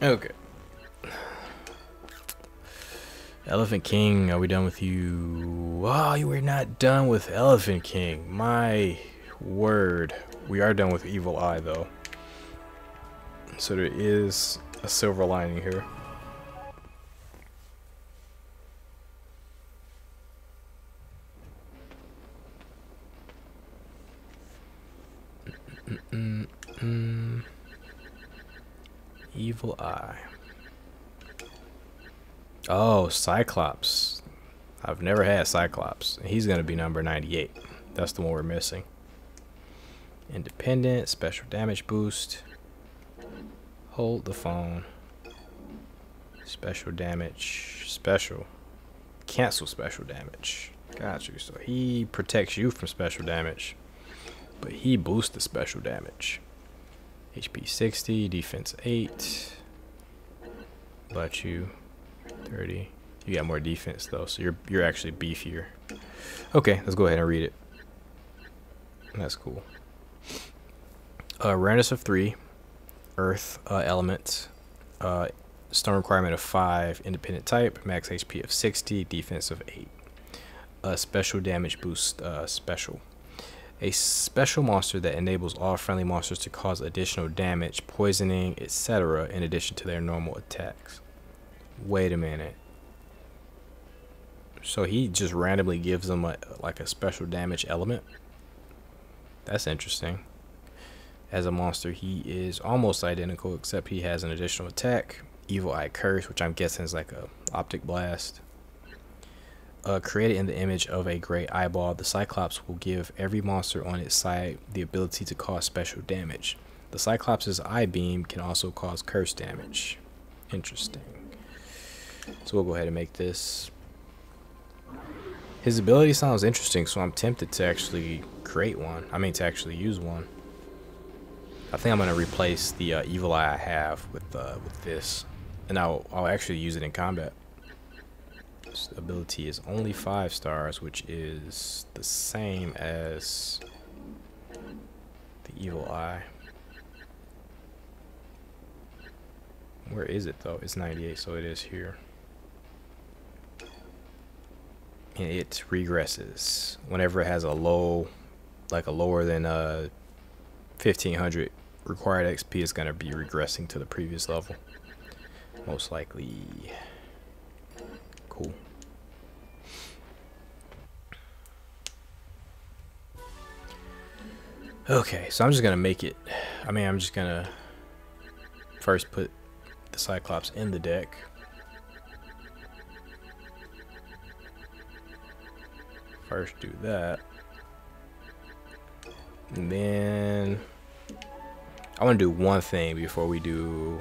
A: Okay. Elephant King, are we done with you? Oh, you were not done with Elephant King. My word. We are done with Evil Eye, though. So there is a silver lining here. evil eye. Oh, Cyclops. I've never had Cyclops. He's going to be number 98. That's the one we're missing. Independent, special damage boost. Hold the phone. Special damage, special. Cancel special damage. Got you. So he protects you from special damage, but he boosts the special damage. HP 60, defense 8. About you, 30. You got more defense though, so you're you're actually beefier. Okay, let's go ahead and read it. That's cool. Uh, Randus of 3, Earth uh, elements, uh, Stone requirement of 5, independent type, max HP of 60, defense of 8. Uh, special damage boost uh, special a special monster that enables all friendly monsters to cause additional damage, poisoning, etc. in addition to their normal attacks. Wait a minute. So he just randomly gives them a, like a special damage element? That's interesting. As a monster, he is almost identical except he has an additional attack, Evil Eye Curse, which I'm guessing is like a optic blast, uh, created in the image of a great eyeball, the Cyclops will give every monster on its side the ability to cause special damage. The Cyclops' eye beam can also cause curse damage. Interesting. So we'll go ahead and make this. His ability sounds interesting, so I'm tempted to actually create one. I mean, to actually use one. I think I'm going to replace the uh, evil eye I have with, uh, with this. And I'll, I'll actually use it in combat ability is only five stars, which is the same as the evil eye. Where is it though? It's 98, so it is here. And it regresses whenever it has a low, like a lower than a uh, 1500 required XP is going to be regressing to the previous level. Most likely. Cool. Okay, so I'm just gonna make it. I mean, I'm just gonna first put the Cyclops in the deck. First do that. And then I want to do one thing before we do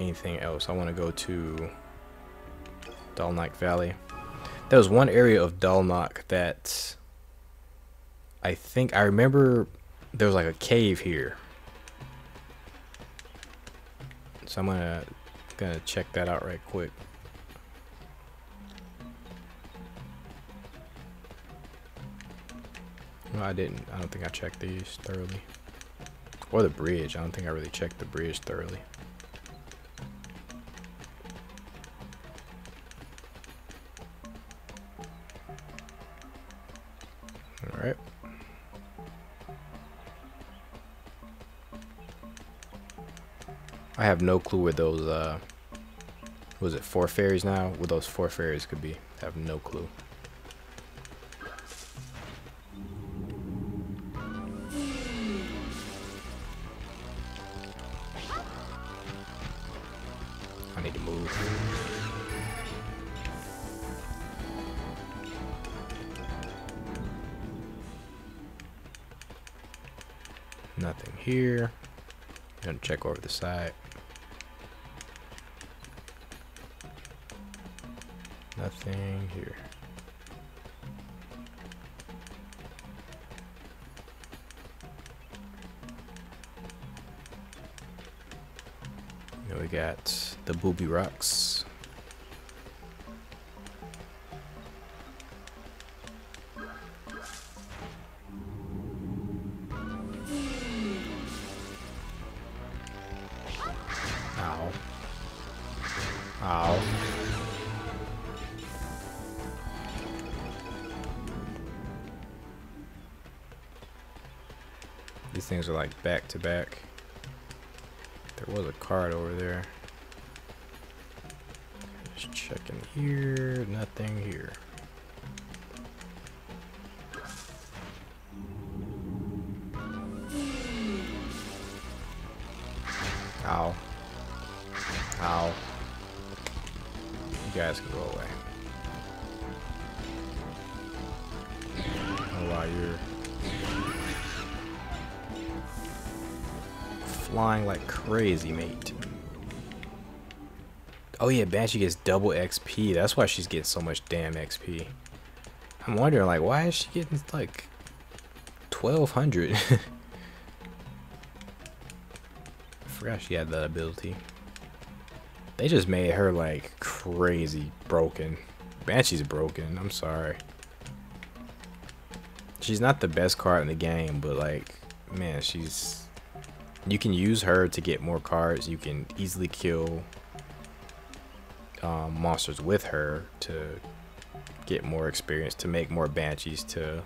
A: anything else. I want to go to Dalnock Valley. There was one area of Dalnock that I think I remember there was like a cave here. So I'm gonna gonna check that out right quick. No, I didn't. I don't think I checked these thoroughly. Or the bridge. I don't think I really checked the bridge thoroughly. Alright. I have no clue where those, uh, was it four fairies now? Where those four fairies could be. I have no clue. I need to move. Nothing here. Gonna check over the side. nothing here. Here we got the booby rocks. are like back to back. There was a card over there. Just checking here, nothing here. crazy, mate. Oh yeah, Banshee gets double XP. That's why she's getting so much damn XP. I'm wondering, like, why is she getting, like, 1,200? *laughs* I forgot she had that ability. They just made her, like, crazy broken. Banshee's broken. I'm sorry. She's not the best card in the game, but, like, man, she's you can use her to get more cards. You can easily kill um, monsters with her to get more experience, to make more banshees, to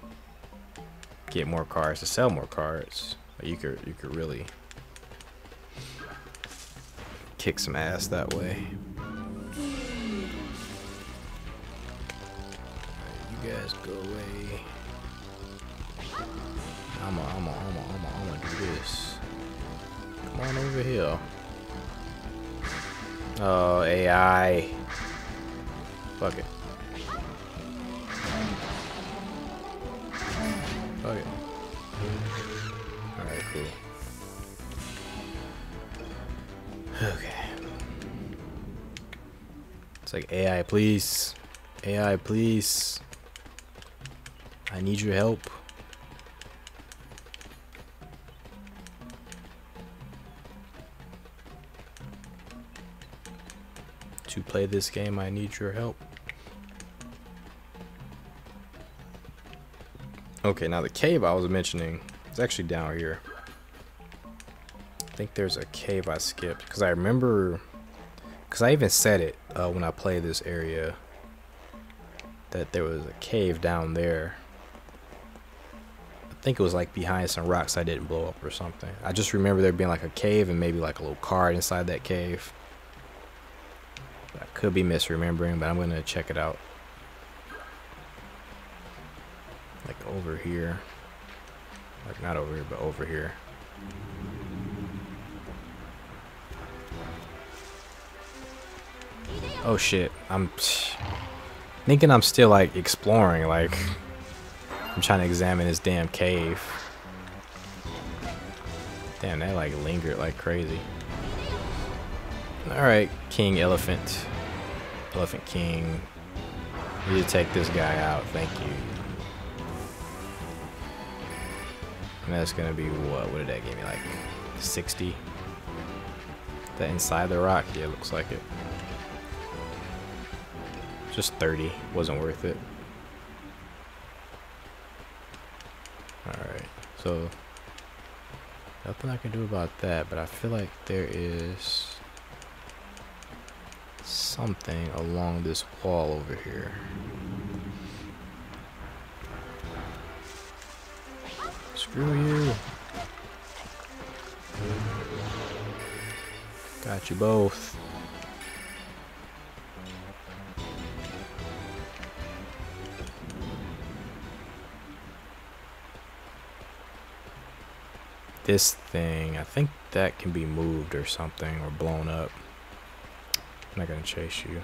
A: get more cards, to sell more cards. You could you could really kick some ass that way.
B: you
A: guys go away. I'm a, I'm i I'm i I'm i I'm do this on over here. Oh, AI. Fuck it. Fuck it. Alright, cool. Okay. It's like, AI, please. AI, please. I need your help. play this game, I need your help. Okay, now the cave I was mentioning is actually down here. I think there's a cave I skipped because I remember, because I even said it uh, when I played this area that there was a cave down there. I think it was like behind some rocks I didn't blow up or something. I just remember there being like a cave and maybe like a little card inside that cave could be misremembering, but I'm going to check it out. Like over here. Like not over here, but over here. Oh shit, I'm *sighs* thinking I'm still like exploring, like *laughs* I'm trying to examine this damn cave. Damn, that like lingered like crazy. Alright, King Elephant. Elephant King. You need to take this guy out. Thank you. And that's going to be what? What did that give me? Like 60? That inside the rock? Yeah, looks like it. Just 30. Wasn't worth it. Alright. So, nothing I can do about that, but I feel like there is something along this wall over here. Screw you. Got you both. This thing, I think that can be moved or something or blown up. I'm not gonna chase you.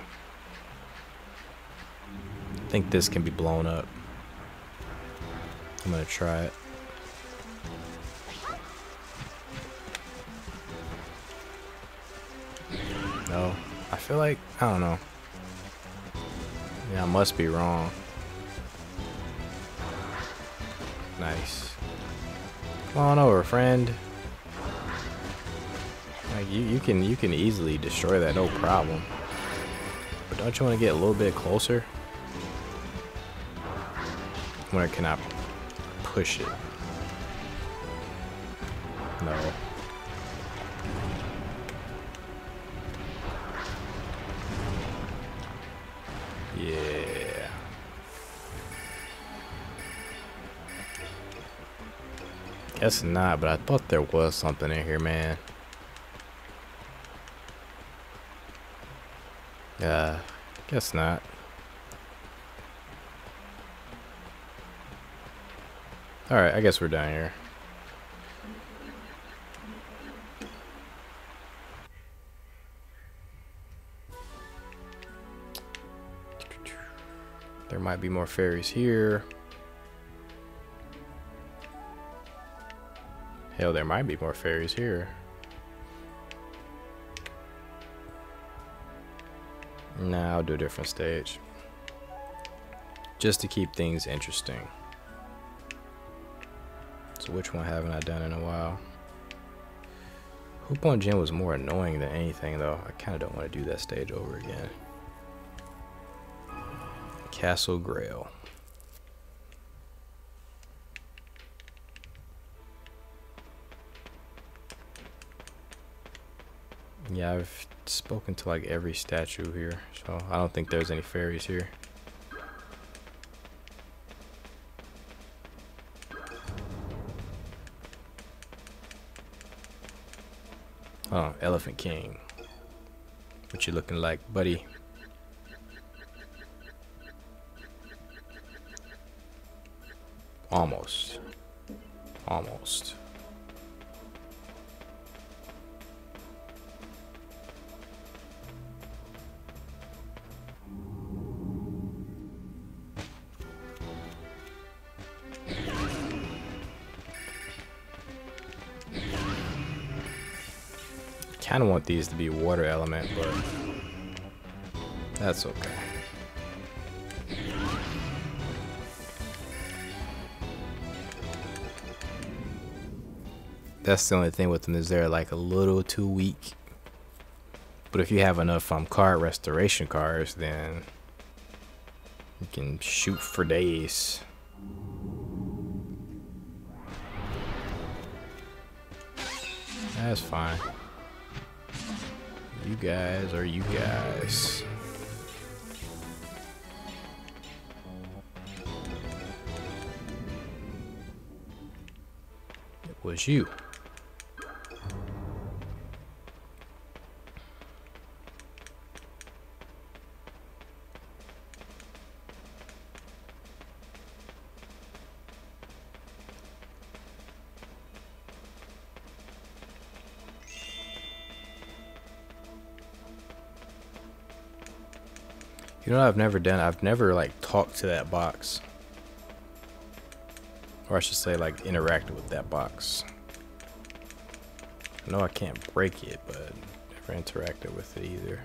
A: I think this can be blown up. I'm gonna try it. No. I feel like, I don't know. Yeah, I must be wrong. Nice. Come on over, friend. Like you, you can you can easily destroy that, no problem. But don't you want to get a little bit closer? When I cannot push it. No. Yeah. Guess not, but I thought there was something in here, man. Uh, guess not. Alright, I guess we're down here. There might be more fairies here. Hell, there might be more fairies here. Nah, do a different stage. Just to keep things interesting. So which one haven't I done in a while? Hupongjin was more annoying than anything though. I kind of don't want to do that stage over again. Castle Grail. Yeah, I've spoken to like every statue here, so I don't think there's any fairies here. Oh, Elephant King. What you looking like, buddy? Almost. to be water element, but that's okay. That's the only thing with them is they're like a little too weak. But if you have enough um, card restoration cards, then you can shoot for days. That's fine guys are you guys? It was you. You know I've never done? I've never like talked to that box. Or I should say like interacted with that box. I know I can't break it, but never interacted with it either.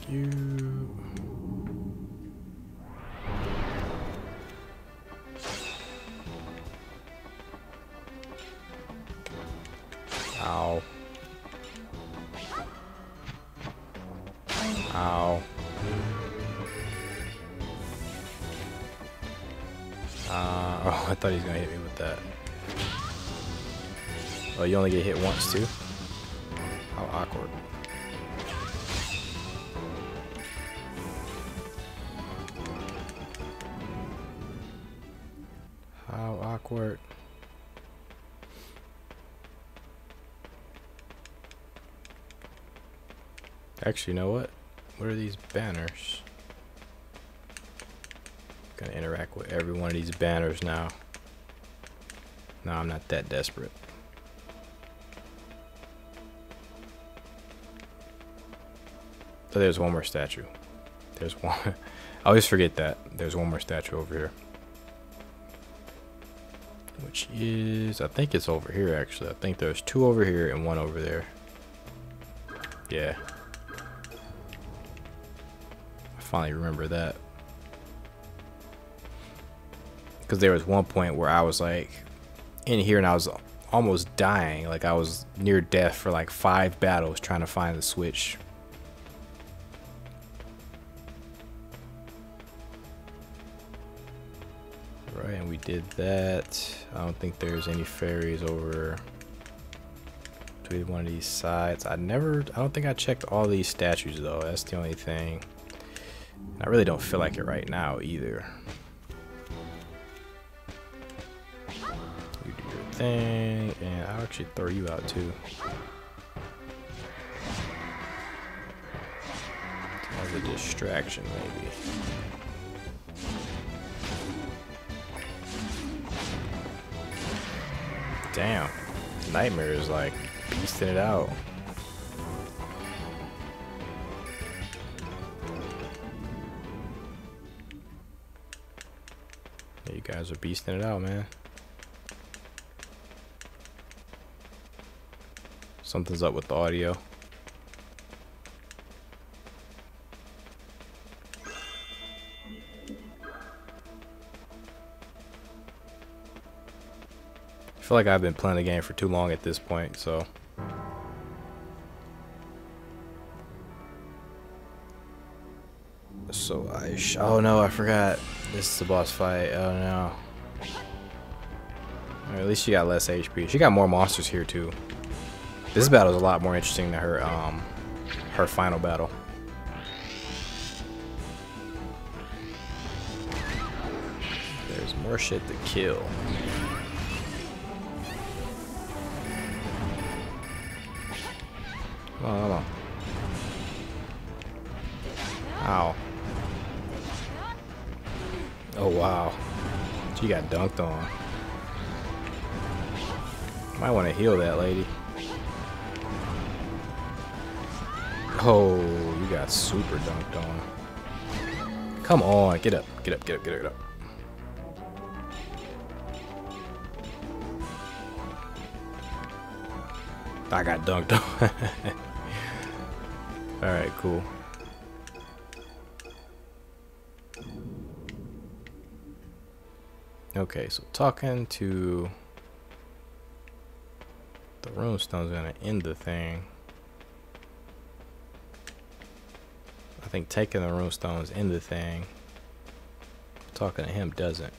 B: Thank you.
A: Actually, you know what? What are these banners? I'm gonna interact with every one of these banners now. No, I'm not that desperate. Oh, there's one more statue. There's *laughs* one. I always forget that. There's one more statue over here. Which is, I think it's over here actually. I think there's two over here and one over there. Yeah, finally remember that. Because there was one point where I was like in here and I was almost dying. Like I was near death for like five battles trying to find the switch. Right, and we did that. I don't think there's any ferries over to one of these sides. I never, I don't think I checked all these statues though. That's the only thing. I really don't feel like it right now either. You do your thing, and I'll actually throw you out too. As a distraction, maybe. Damn. Nightmare is like beasting it out. you guys are beasting it out, man. Something's up with the audio. I feel like I've been playing the game for too long at this point, so. So I sh oh no, I forgot. This is the boss fight. Oh no. Or at least she got less HP. She got more monsters here too. This battle is a lot more interesting than her um her final battle. There's more shit to kill. He got dunked on. Might want to heal that lady. Oh, you got super dunked on. Come on, get up, get up, get up, get up, get up. I got dunked on. *laughs* Alright, cool. Okay, so talking to the runestone's gonna end the thing. I think taking the runestones in the thing. Talking to him doesn't.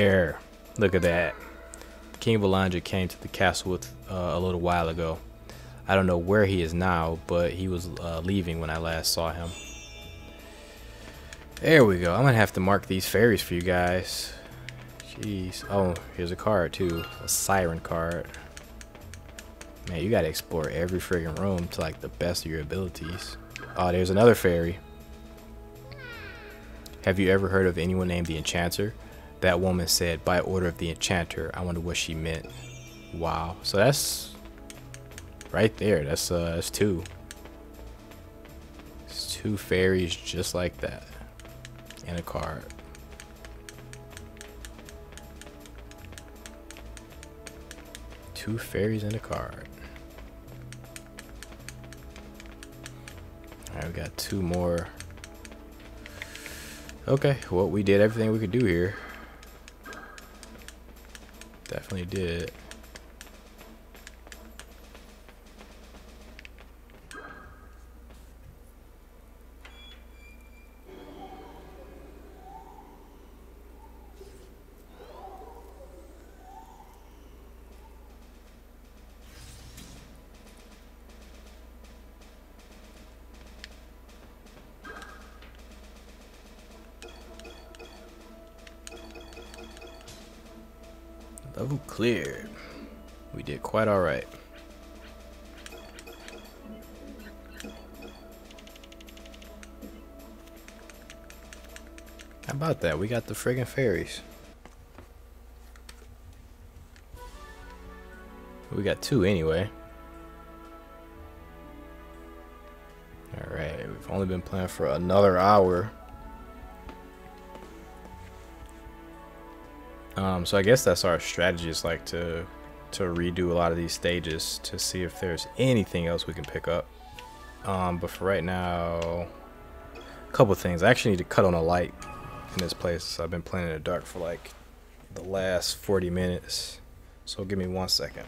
A: air. Look at that. The King of Alondra came to the castle with, uh, a little while ago. I don't know where he is now, but he was uh, leaving when I last saw him. There we go. I'm going to have to mark these fairies for you guys. Jeez. Oh, here's a card, too. A siren card. Man, you got to explore every friggin' room to, like, the best of your abilities. Oh, there's another fairy. Have you ever heard of anyone named the Enchanter? That woman said, by order of the enchanter. I wonder what she meant. Wow. So that's right there. That's uh, that's two. It's two fairies just like that, and a card. Two fairies and a card. All right, we got two more. Okay, well, we did everything we could do here definitely did. cleared. We did quite alright. How about that? We got the friggin' fairies. We got two anyway. Alright, we've only been playing for another hour. Um, so I guess that's our strategy is like to to redo a lot of these stages to see if there's anything else we can pick up. Um, but for right now, a couple things. I actually need to cut on a light in this place. I've been playing in the dark for like the last 40 minutes. So give me one second.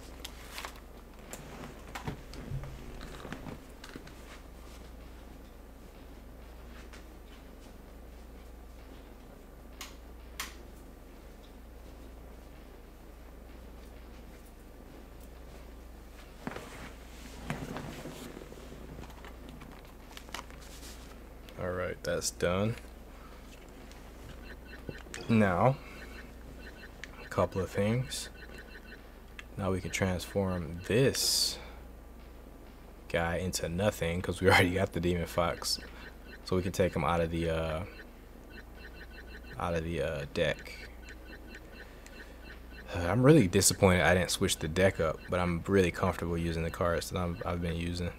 A: done. Now, a couple of things. Now we can transform this guy into nothing because we *laughs* already got the demon fox. So we can take him out of the uh, out of the uh, deck. *sighs* I'm really disappointed I didn't switch the deck up, but I'm really comfortable using the cards that i have been using.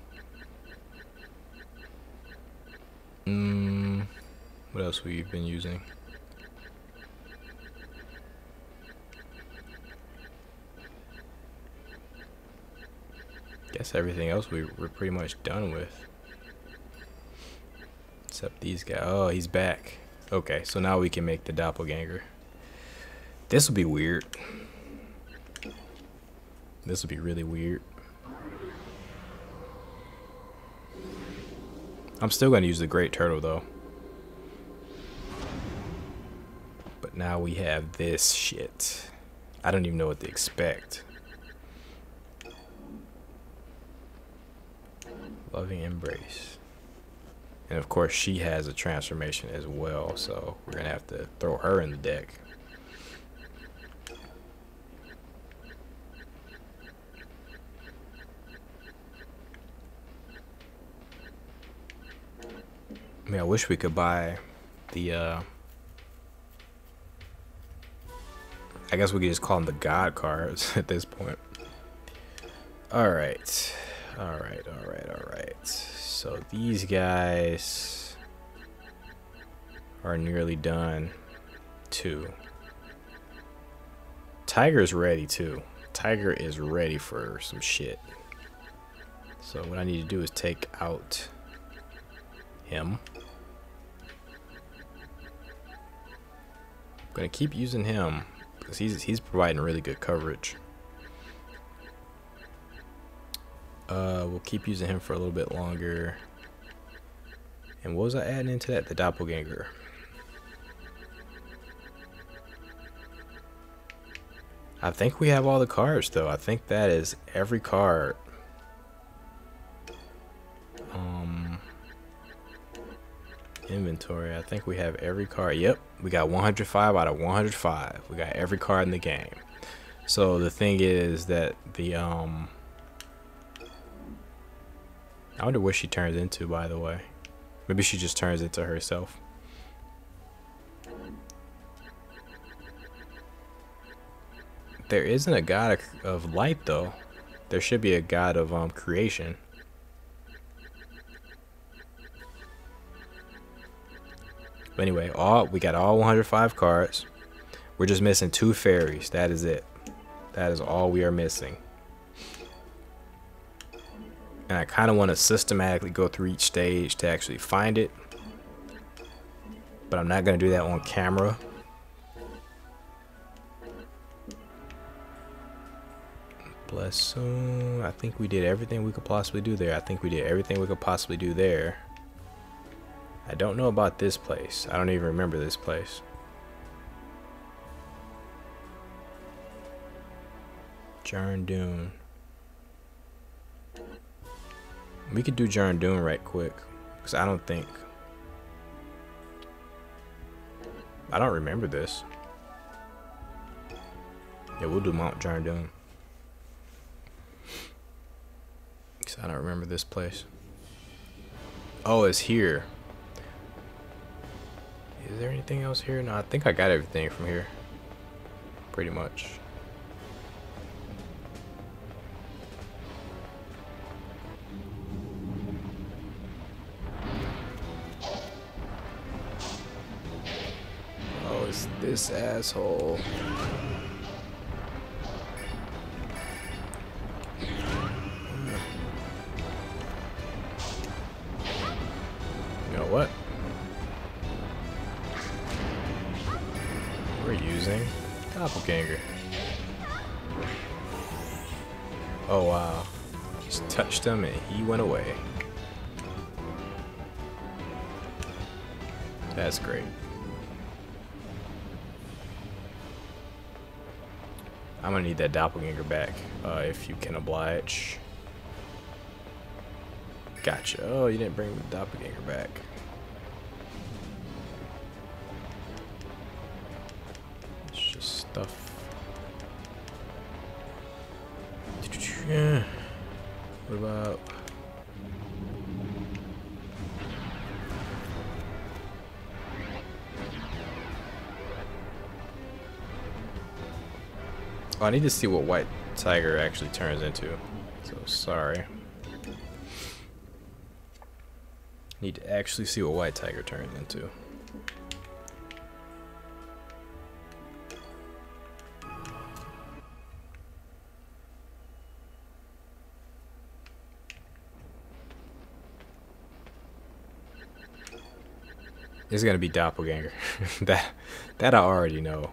A: we've been using. Guess everything else we are pretty much done with. Except these guys. Oh, he's back. Okay, so now we can make the doppelganger. This will be weird. This will be really weird. I'm still going to use the Great Turtle, though. now we have this shit. I don't even know what to expect. Loving embrace. And of course she has a transformation as well, so we're gonna have to throw her in the deck. I mean, I wish we could buy the uh, I guess we could just call them the god cards *laughs* at this point. Alright. Alright, alright, alright. So these guys are nearly done, too. Tiger's ready, too. Tiger is ready for some shit. So what I need to do is take out him. I'm going to keep using him because he's he's providing really good coverage. Uh, we'll keep using him for a little bit longer. And what was I adding into that? The doppelganger. I think we have all the cards though. I think that is every card inventory. I think we have every card. Yep, we got 105 out of 105. We got every card in the game. So the thing is that the um I wonder what she turns into by the way. Maybe she just turns into herself. There isn't a god of light though. There should be a god of um creation. But anyway, all we got all 105 cards. We're just missing two fairies. That is it. That is all we are missing. And I kind of want to systematically go through each stage to actually find it. But I'm not going to do that on camera. Bless soon. I think we did everything we could possibly do there. I think we did everything we could possibly do there. I don't know about this place. I don't even remember this place. Jarn Dune. We could do Jarn Dune right quick. Because I don't think... I don't remember this. Yeah, we'll do Mount Jarn Dune. Because I don't remember this place. Oh, it's here. Is there anything else here? No, I think I got everything from here. Pretty much. Oh, it's this asshole. doppelganger. Oh wow. Just touched him and he went away. That's great. I'm gonna need that doppelganger back uh, if you can oblige. Gotcha. Oh, you didn't bring the doppelganger back. Oh, I need to see what White Tiger actually turns into. So sorry. Need to actually see what White Tiger turns into. It's gonna be doppelganger. *laughs* that that I already know.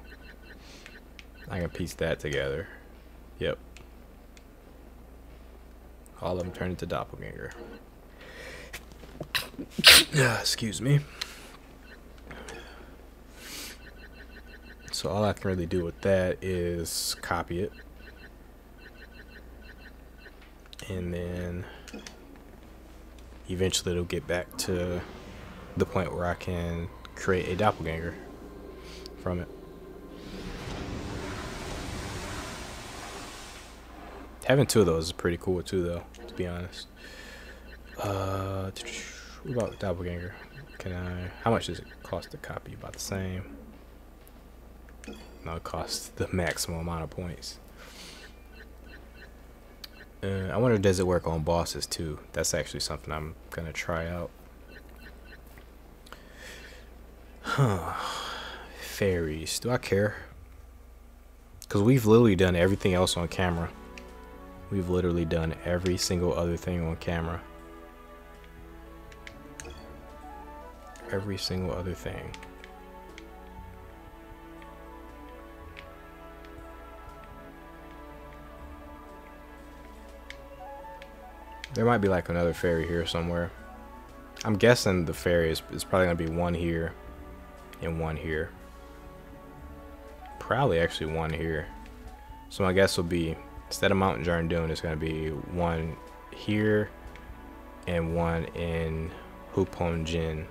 A: I can piece that together. Yep. All of them turned into doppelganger. *coughs* Ah, excuse me. So all I can really do with that is copy it. And then eventually it'll get back to the point where I can create a doppelganger from it. Having two of those is pretty cool too, though. To be honest. Uh, what about doppelganger? Can I? How much does it cost to copy? About the same. No, it costs the maximum amount of points. Uh, I wonder does it work on bosses too? That's actually something I'm gonna try out. Huh. Fairies. Do I care? Because we've literally done everything else on camera. We've literally done every single other thing on camera. Every single other thing. There might be like another fairy here somewhere. I'm guessing the fairy is, is probably going to be one here and one here. Probably actually one here. So my guess will be instead of Mountain Jarn Dune, it's going to be one here and one in Hupongjin.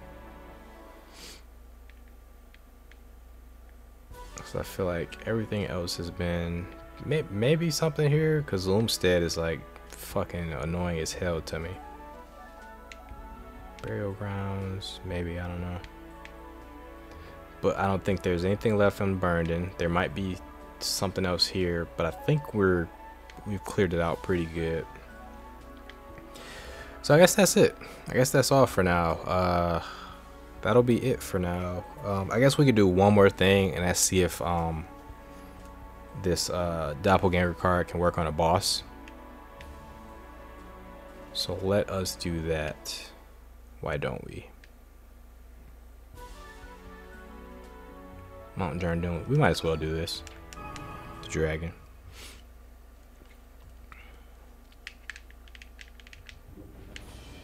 A: So I feel like everything else has been may maybe something here because Loomstead is like fucking annoying as hell to me. Burial grounds, maybe I don't know. But I don't think there's anything left in Burnden. There might be something else here, but I think we're we've cleared it out pretty good. So I guess that's it. I guess that's all for now. Uh, that'll be it for now. Um, I guess we could do one more thing and let's see if um, this uh, doppelganger card can work on a boss. So let us do that. Why don't we? Mountain Jarn, we might as well do this. The dragon.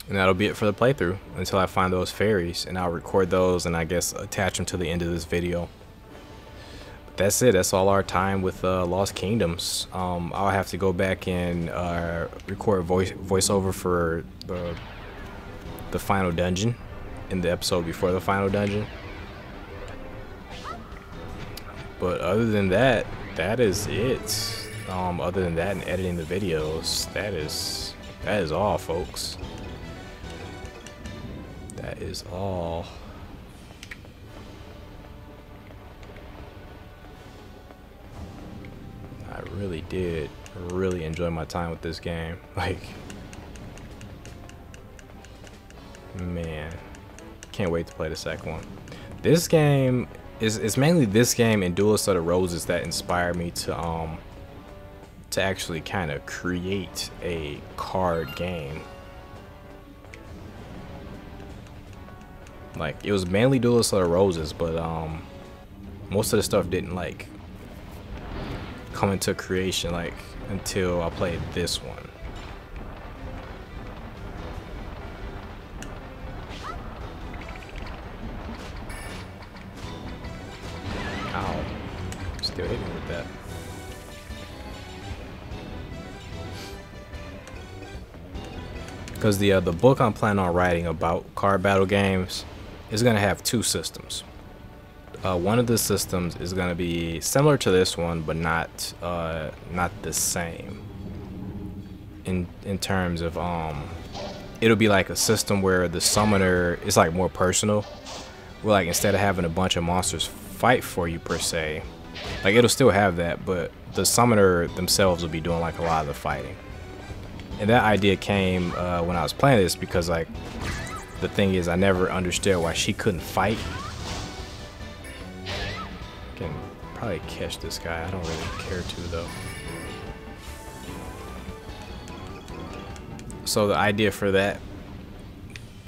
A: And that'll be it for the playthrough until I find those fairies and I'll record those and I guess attach them to the end of this video. But that's it. That's all our time with uh, Lost Kingdoms. Um, I'll have to go back and uh, record voice voiceover for the, the final dungeon in the episode before the final dungeon. But other than that, that is it. Um, other than that and editing the videos, that is that is all folks. That is all. I really did really enjoy my time with this game. *laughs* Like, man, can't wait to play the second one. This game is it's mainly this game and Duelist of the Roses that inspired me to um to actually kind of create a card game Like, it was mainly Duelist of the Roses, but um, most of the stuff didn't, like, come into creation, like, until I played this one. Ow. Still hitting with that. Because the, uh, the book I'm planning on writing about card battle games is going to have two systems. Uh, one of the systems is going to be similar to this one, but not uh, not the same. In in terms of um, it'll be like a system where the summoner is like more personal. Where like instead of having a bunch of monsters fight for you per se, like it'll still have that, but the summoner themselves will be doing like a lot of the fighting. And that idea came uh, when I was playing this because like the thing is, I never understood why she couldn't fight. Can probably catch this guy. I don't really care to, though. So the idea for that,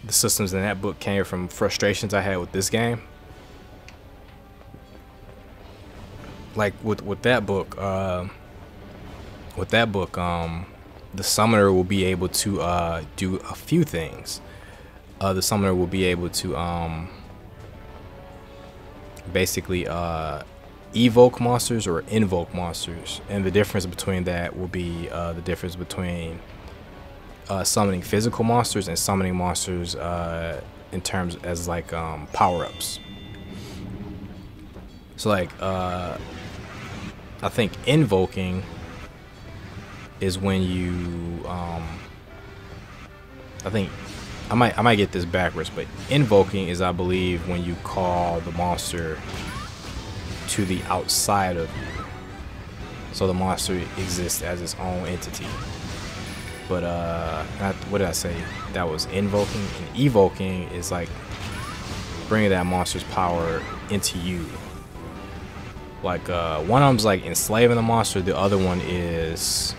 A: the systems in that book came from frustrations I had with this game. Like with with that book, uh, with that book, um, the summoner will be able to uh, do a few things uh, the summoner will be able to um, basically uh, evoke monsters or invoke monsters. And the difference between that will be uh, the difference between uh, summoning physical monsters and summoning monsters uh, in terms as like um, power-ups. So like, uh, I think invoking is when you, um, I think I might I might get this backwards, but invoking is I believe when you call the monster to the outside of you. So the monster exists as its own entity. But uh not, what did I say? That was invoking and evoking is like bringing that monster's power into you. Like uh one of them's like enslaving the monster, the other one is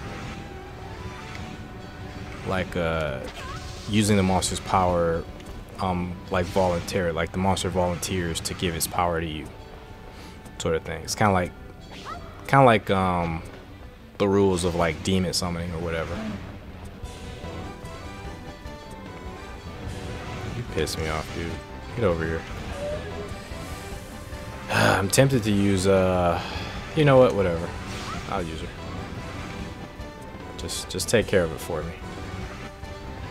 A: like uh using the monster's power um, like volunteer, like the monster volunteers to give its power to you, sort of thing. It's kind of like, kind of like um, the rules of like demon summoning or whatever. You piss me off, dude. Get over here. *sighs* I'm tempted to use, uh, you know what, whatever. I'll use her. Just, just take care of it for me.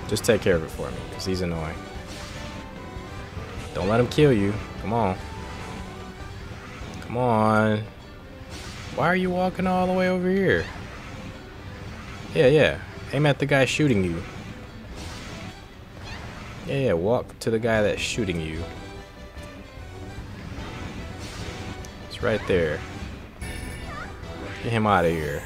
A: Just take care of it for me, because he's annoying. Don't let him kill you. Come on. Come on. Why are you walking all the way over here? Yeah, yeah. Aim at the guy shooting you. Yeah, yeah. Walk to the guy that's shooting you. It's right there. Get him out of here.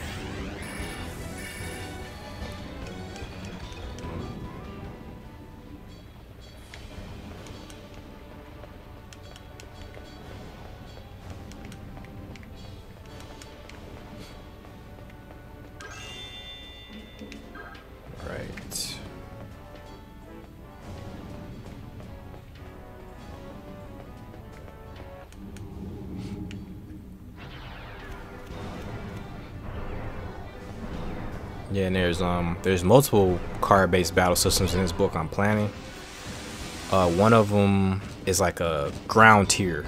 A: Yeah, and there's um there's multiple card-based battle systems in this book I'm planning. Uh, one of them is like a ground tier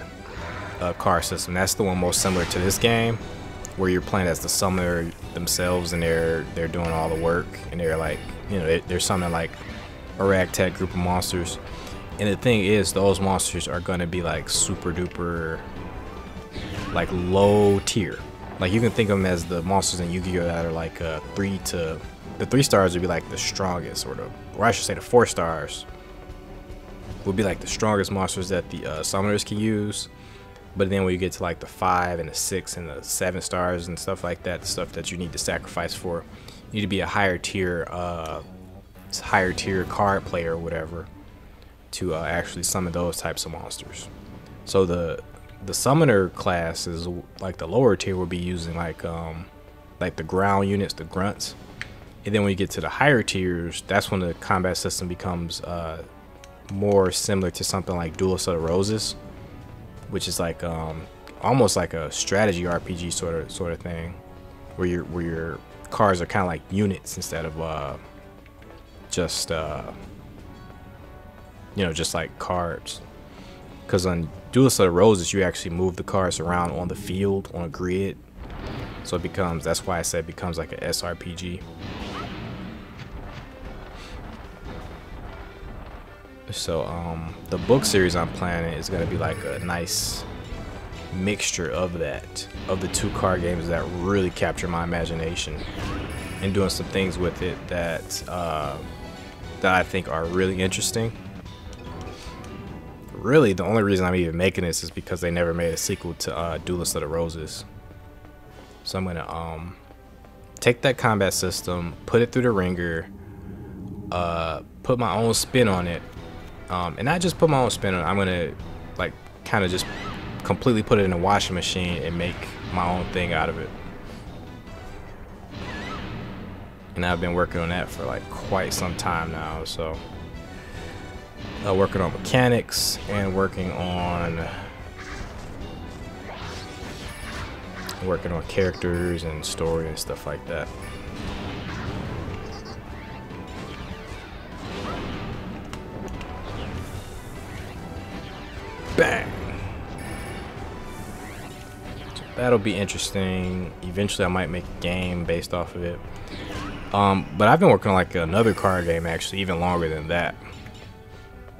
A: uh, card system. That's the one most similar to this game, where you're playing as the summoner themselves and they're they're doing all the work and they're like you know they're, summoning like a ragtag group of monsters. And the thing is, those monsters are gonna be like super duper like low tier like you can think of them as the monsters in Yu-Gi-Oh that are like uh, three to the three stars would be like the strongest, or the or I should say the four stars would be like the strongest monsters that the uh, summoners can use. But then when you get to like the five and the six and the seven stars and stuff like that, the stuff that you need to sacrifice for, you need to be a higher tier, uh, higher tier card player or whatever to uh, actually summon those types of monsters. So the the summoner class is like the lower tier will be using like um like the ground units, the grunts. And then when you get to the higher tiers, that's when the combat system becomes uh, more similar to something like Duelist of the Roses, which is like um, almost like a strategy RPG sort of sort of thing, where your where your cars are kind of like units instead of uh, just uh, you know just like cards. Because on Duelist of the Roses. is you actually move the cards around on the field, on a grid. So it becomes, that's why I said becomes like an SRPG. So um, the book series I'm planning is going to be like a nice mixture of that, of the two card games that really capture my imagination and doing some things with it that, uh, that I think are really interesting really, the only reason I'm even making this is because they never made a sequel to uh, Duelist of the Roses. So I'm gonna um take that combat system, put it through the ringer, uh, put my own spin on it, um, and not just put my own spin on it. I'm gonna like kind of just completely put it in a washing machine and make my own thing out of it. And I've been working on that for like quite some time now, so uh, working on mechanics, and working on working on characters and story and stuff like that. Bang! So that'll be interesting. Eventually I might make a game based off of it. Um, but I've been working on like another card game actually, even longer than that.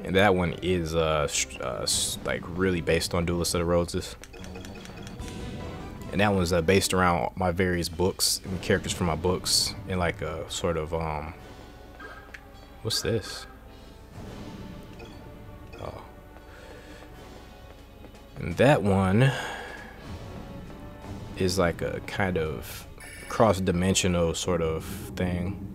A: And that one is, uh, uh, like, really based on Duelist of the Roses. And that one's uh, based around my various books and characters from my books. And, like, a uh, sort of, um... What's this? Oh. And that one is like a kind of cross-dimensional sort of thing.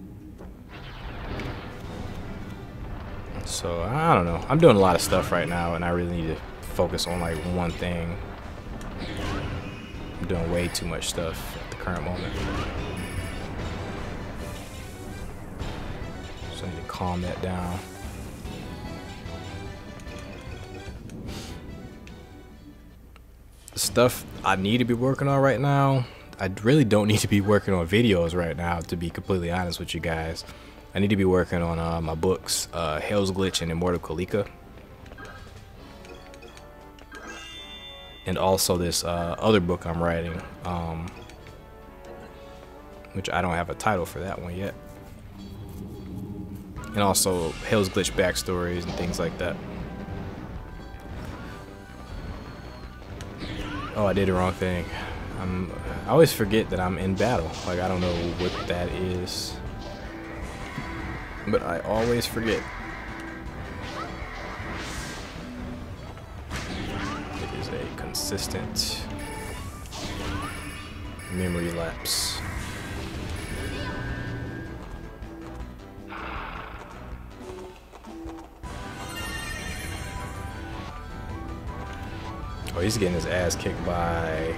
A: So I don't know. I'm doing a lot of stuff right now, and I really need to focus on like one thing. I'm doing way too much stuff at the current moment. So I need to calm that down. The stuff I need to be working on right now, I really don't need to be working on videos right now, to be completely honest with you guys. I need to be working on uh, my books, uh, Hell's Glitch and Immortal Kalika. And also this uh, other book I'm writing, um, which I don't have a title for that one yet. And also Hell's Glitch backstories and things like that. Oh, I did the wrong thing. I'm, I always forget that I'm in battle. Like, I don't know what that is but I always forget. It is a consistent memory lapse. Oh, he's getting his ass kicked by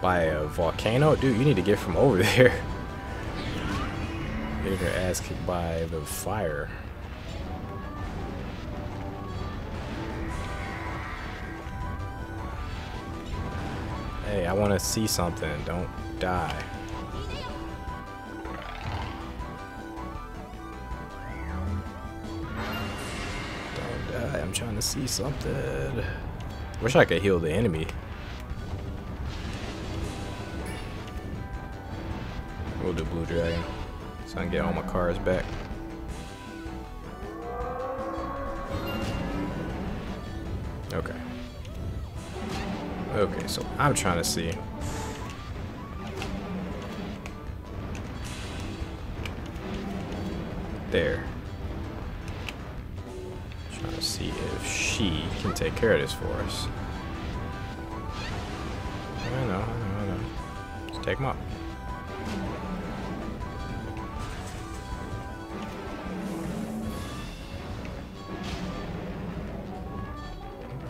A: by a volcano? Dude, you need to get from over *laughs* there getting her ass kicked by the fire. Hey, I want to see something. Don't die.
B: Don't die.
A: I'm trying to see something. Wish I could heal the enemy. We'll do blue dragon. So I can get all my cars back. Okay. Okay, so I'm trying to see. There. trying to see if she can take care of this for us. I know, I know, I know. Let's take them up.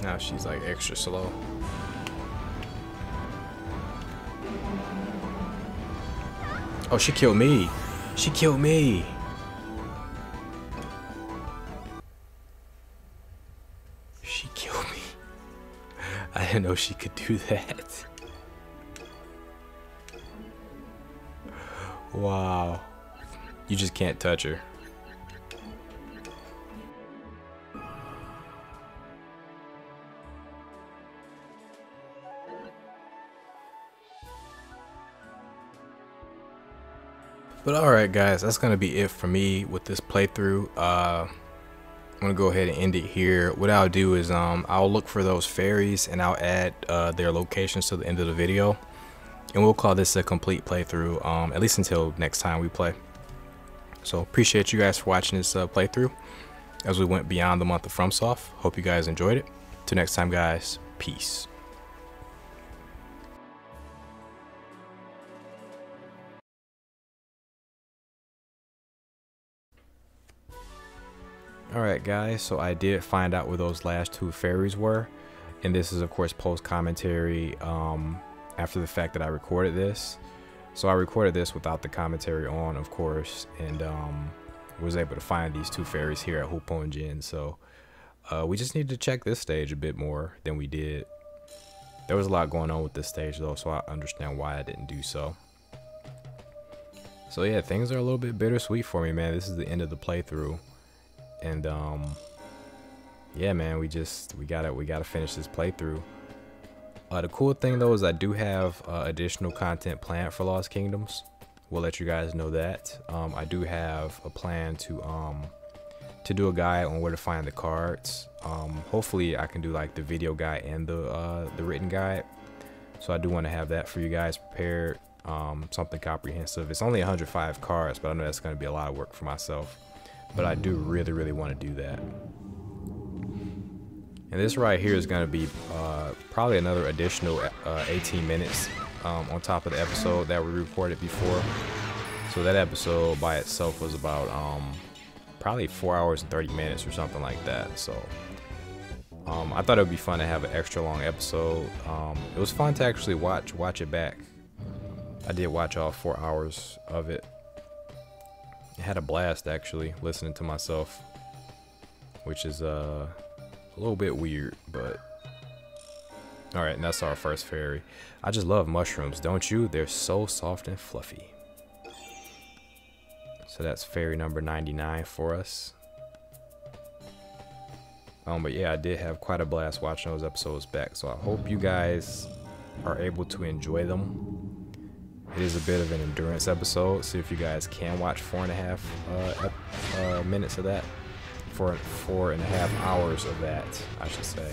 A: Now she's like extra slow. Oh, she killed me. She killed me. She killed me. *laughs* I didn't know she could do that. Wow. You just can't touch her. But alright guys, that's going to be it for me with this playthrough. Uh, I'm going to go ahead and end it here. What I'll do is um, I'll look for those fairies and I'll add uh, their locations to the end of the video. And we'll call this a complete playthrough, um, at least until next time we play. So appreciate you guys for watching this uh, playthrough as we went beyond the month of FromSoft. Hope you guys enjoyed it. Till next time guys, peace. Alright guys, so I did find out where those last two fairies were. And this is of course post commentary um, after the fact that I recorded this. So I recorded this without the commentary on, of course, and um, was able to find these two fairies here at Hupongjin. So uh, we just need to check this stage a bit more than we did. There was a lot going on with this stage though, so I understand why I didn't do so. So yeah, things are a little bit bittersweet for me, man. This is the end of the playthrough and um, yeah, man, we just we gotta we gotta finish this playthrough. Uh, the cool thing though is I do have uh, additional content planned for Lost Kingdoms. We'll let you guys know that. Um, I do have a plan to um, to do a guide on where to find the cards. Um, hopefully, I can do like the video guide and the uh, the written guide. So I do want to have that for you guys prepared. Um, something comprehensive. It's only 105 cards, but I know that's going to be a lot of work for myself but I do really, really want to do that. And this right here is going to be uh, probably another additional uh, 18 minutes um, on top of the episode that we recorded before. So that episode by itself was about um, probably 4 hours and 30 minutes or something like that. So um, I thought it would be fun to have an extra long episode. Um, it was fun to actually watch watch it back. I did watch all 4 hours of it had a blast actually listening to myself, which is uh, a little bit weird, but all right, and that's our first fairy. I just love mushrooms, don't you? They're so soft and fluffy. So that's fairy number 99 for us. Um, but yeah, I did have quite a blast watching those episodes back, so I hope you guys are able to enjoy them. It is a bit of an endurance episode, See if you guys can watch four and a half uh, uh, minutes of that, four, four and a half hours of that, I should say.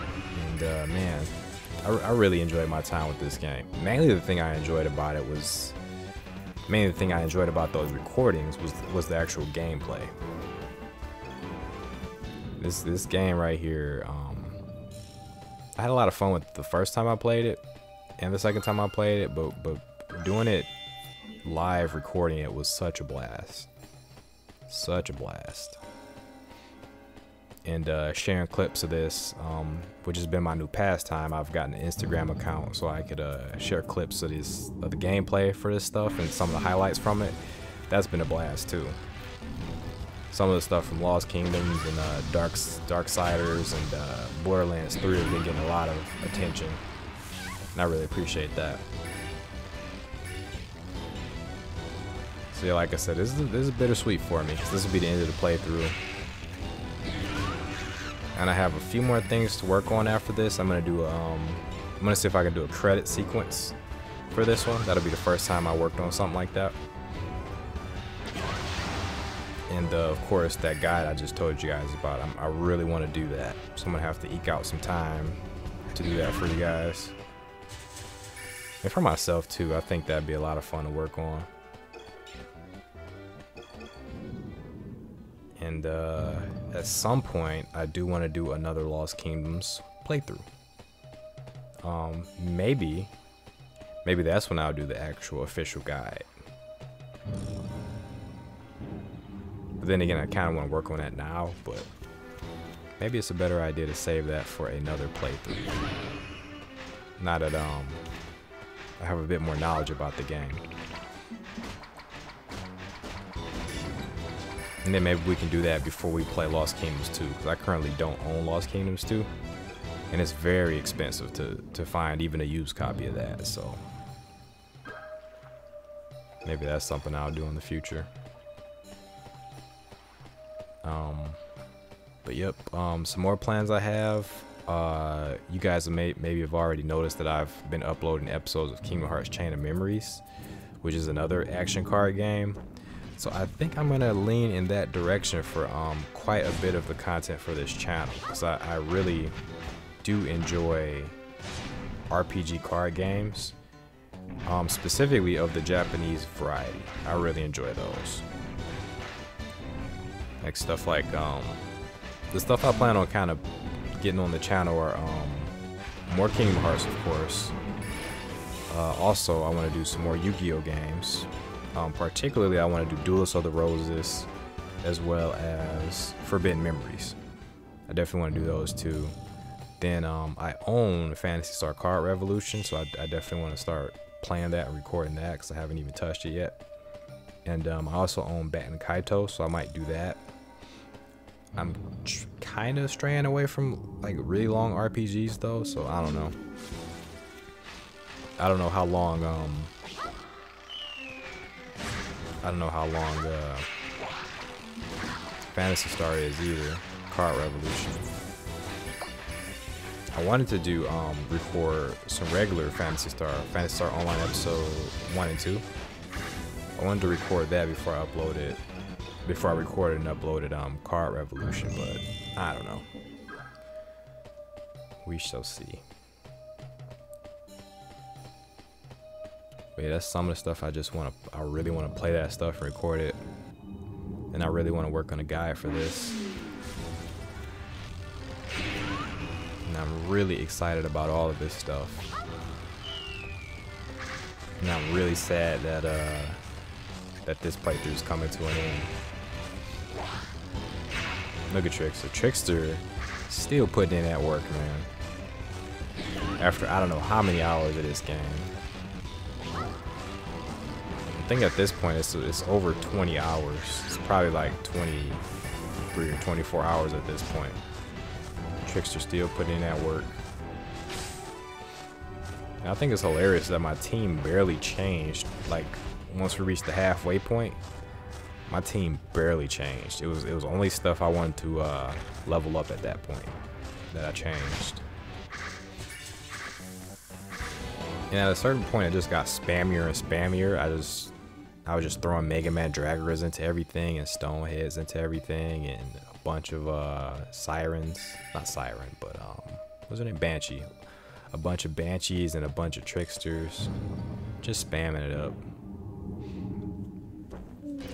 A: And uh, man, I, I really enjoyed my time with this game. Mainly the thing I enjoyed about it was, mainly the thing I enjoyed about those recordings was, was the actual gameplay. This this game right here, um, I had a lot of fun with the first time I played it and the second time I played it, but but doing it live recording it was such a blast. Such a blast. And uh, sharing clips of this, um, which has been my new pastime. I've gotten an Instagram account so I could uh, share clips of this of the gameplay for this stuff and some of the highlights from it. That's been a blast too some of the stuff from Lost Kingdoms and uh, Dark Darksiders and uh, Borderlands 3 have been getting a lot of attention. And I really appreciate that. So yeah, like I said, this is, this is bittersweet for me because this will be the end of the playthrough. And I have a few more things to work on after this. I'm gonna do um, I'm gonna see if I can do a credit sequence for this one. That'll be the first time I worked on something like that and uh, of course that guide I just told you guys about. I'm, i really want to do that, so I'm gonna have to eke out some time to do that for you guys. And for myself too, I think that'd be a lot of fun to work on. And uh, at some point, I do want to do another Lost Kingdoms playthrough. Um, maybe, maybe that's when I'll do the actual official guide. But then again, I kind of want to work on that now, but maybe it's a better idea to save that for another playthrough. Now that um, I have a bit more knowledge about the game. And then maybe we can do that before we play Lost Kingdoms 2, because I currently don't own Lost Kingdoms 2. And it's very expensive to, to find even a used copy of that, so... Maybe that's something I'll do in the future. Um, but yep, um, some more plans I have. Uh, you guys may maybe have already noticed that I've been uploading episodes of Kingdom Hearts Chain of Memories, which is another action card game. So I think I'm gonna lean in that direction for um, quite a bit of the content for this channel, because I, I really do enjoy RPG card games. Um, specifically of the Japanese variety. I really enjoy those. Like stuff like um, the stuff I plan on kind of getting on the channel are um, more Kingdom Hearts, of course. Uh, also, I want to do some more Yu-Gi-Oh games. Um, particularly, I want to do Duelist of the Roses, as well as Forbidden Memories. I definitely want to do those too. Then um, I own Phantasy Star Card Revolution, so I, I definitely want to start playing that and recording that because I haven't even touched it yet. And um, I also own Baten Kaitos, so I might do that. I'm kind of straying away from like really long RPGs though, so I don't know. I don't know how long, um, I don't know how long uh, Phantasy Star is either. Card Revolution. I wanted to do um, record some regular Phantasy Star, Phantasy Star Online episode 1 and 2. I wanted to record that before I upload it before I recorded and uploaded um Card Revolution, but I don't know. We shall see. But yeah, that's some of the stuff I just want to. I really want to play that stuff and record it, and I really want to work on a guide for this. And I'm really excited about all of this stuff. And I'm really sad that uh that this playthrough is coming to an end. Look at Trickster. Trickster still putting in that work, man. After I don't know how many hours of this game. I think at this point it's, it's over 20 hours. It's probably like 23 or 24 hours at this point. Trickster still putting in that work. And I think it's hilarious that my team barely changed. Like, once we reached the halfway point, my team barely changed. It was it was only stuff I wanted to uh, level up at that point that I changed. And at a certain point, it just got spammier and spammier. I just I was just throwing Mega Man Draggers into everything and Stoneheads into everything and a bunch of uh, sirens, not siren, but um, was it name Banshee? A bunch of Banshees and a bunch of Tricksters, just spamming it up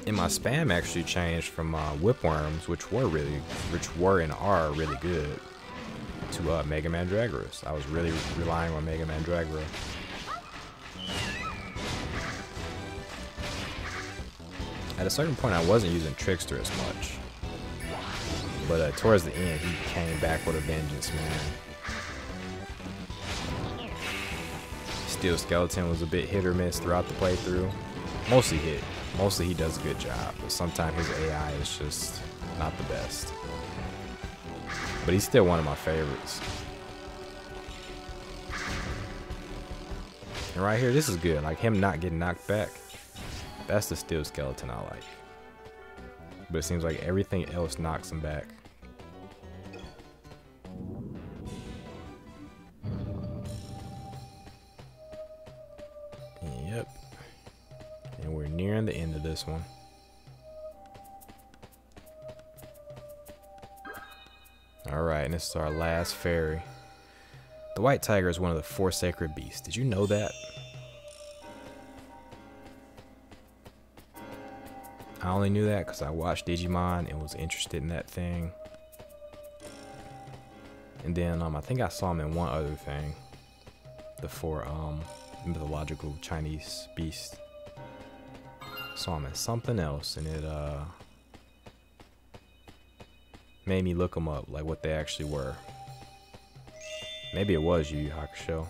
A: and my spam actually changed from uh, whipworms, which were really, which were and are really good, to uh, Mega Man Dragorus. I was really relying on Mega Man Dragorus. At a certain point, I wasn't using Trickster as much, but uh, towards the end, he came back with a vengeance, man. Steel Skeleton was a bit hit or miss throughout the playthrough, mostly hit. Mostly he does a good job, but sometimes his AI is just not the best. But he's still one of my favorites. And right here, this is good. Like him not getting knocked back. That's the steel skeleton I like. But it seems like everything else knocks him back. Yep. And we're nearing the end of this one. Alright, and this is our last fairy. The white tiger is one of the four sacred beasts. Did you know that? I only knew that because I watched Digimon and was interested in that thing. And then um, I think I saw him in one other thing. The four um, mythological Chinese beasts something else, and it uh made me look them up, like what they actually were. Maybe it was Yu Yu Hakusho.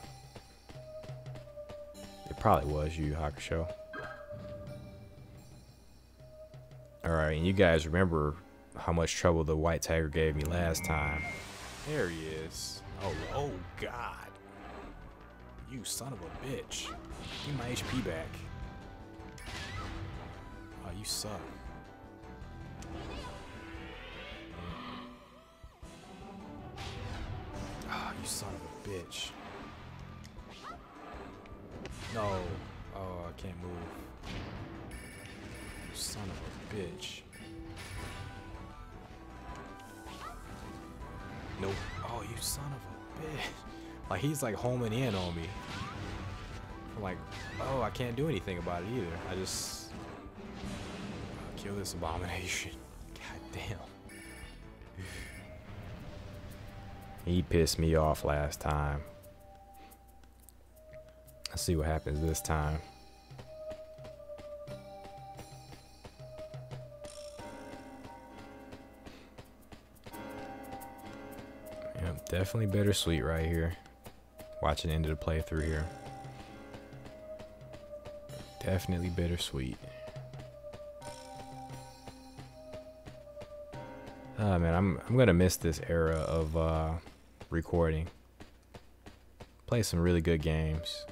A: It probably was Yu Yu Hakusho. Alright, and you guys remember how much trouble the white tiger gave me last time. There he is. Oh, oh god. You son of a bitch. Give my HP back suck. Ah, you son of a bitch. No. Oh, I can't move. You son of a bitch. Nope. Oh, you son of a bitch. Like, he's like homing in on me. I'm like, oh, I can't do anything about it either. I just Kill this abomination. God damn. he pissed me off last time. Let's see what happens this time. Yep, definitely bittersweet right here. Watching the end of the playthrough here. Definitely bittersweet. Oh man, I'm I'm gonna miss this era of uh, recording. Play some really good games.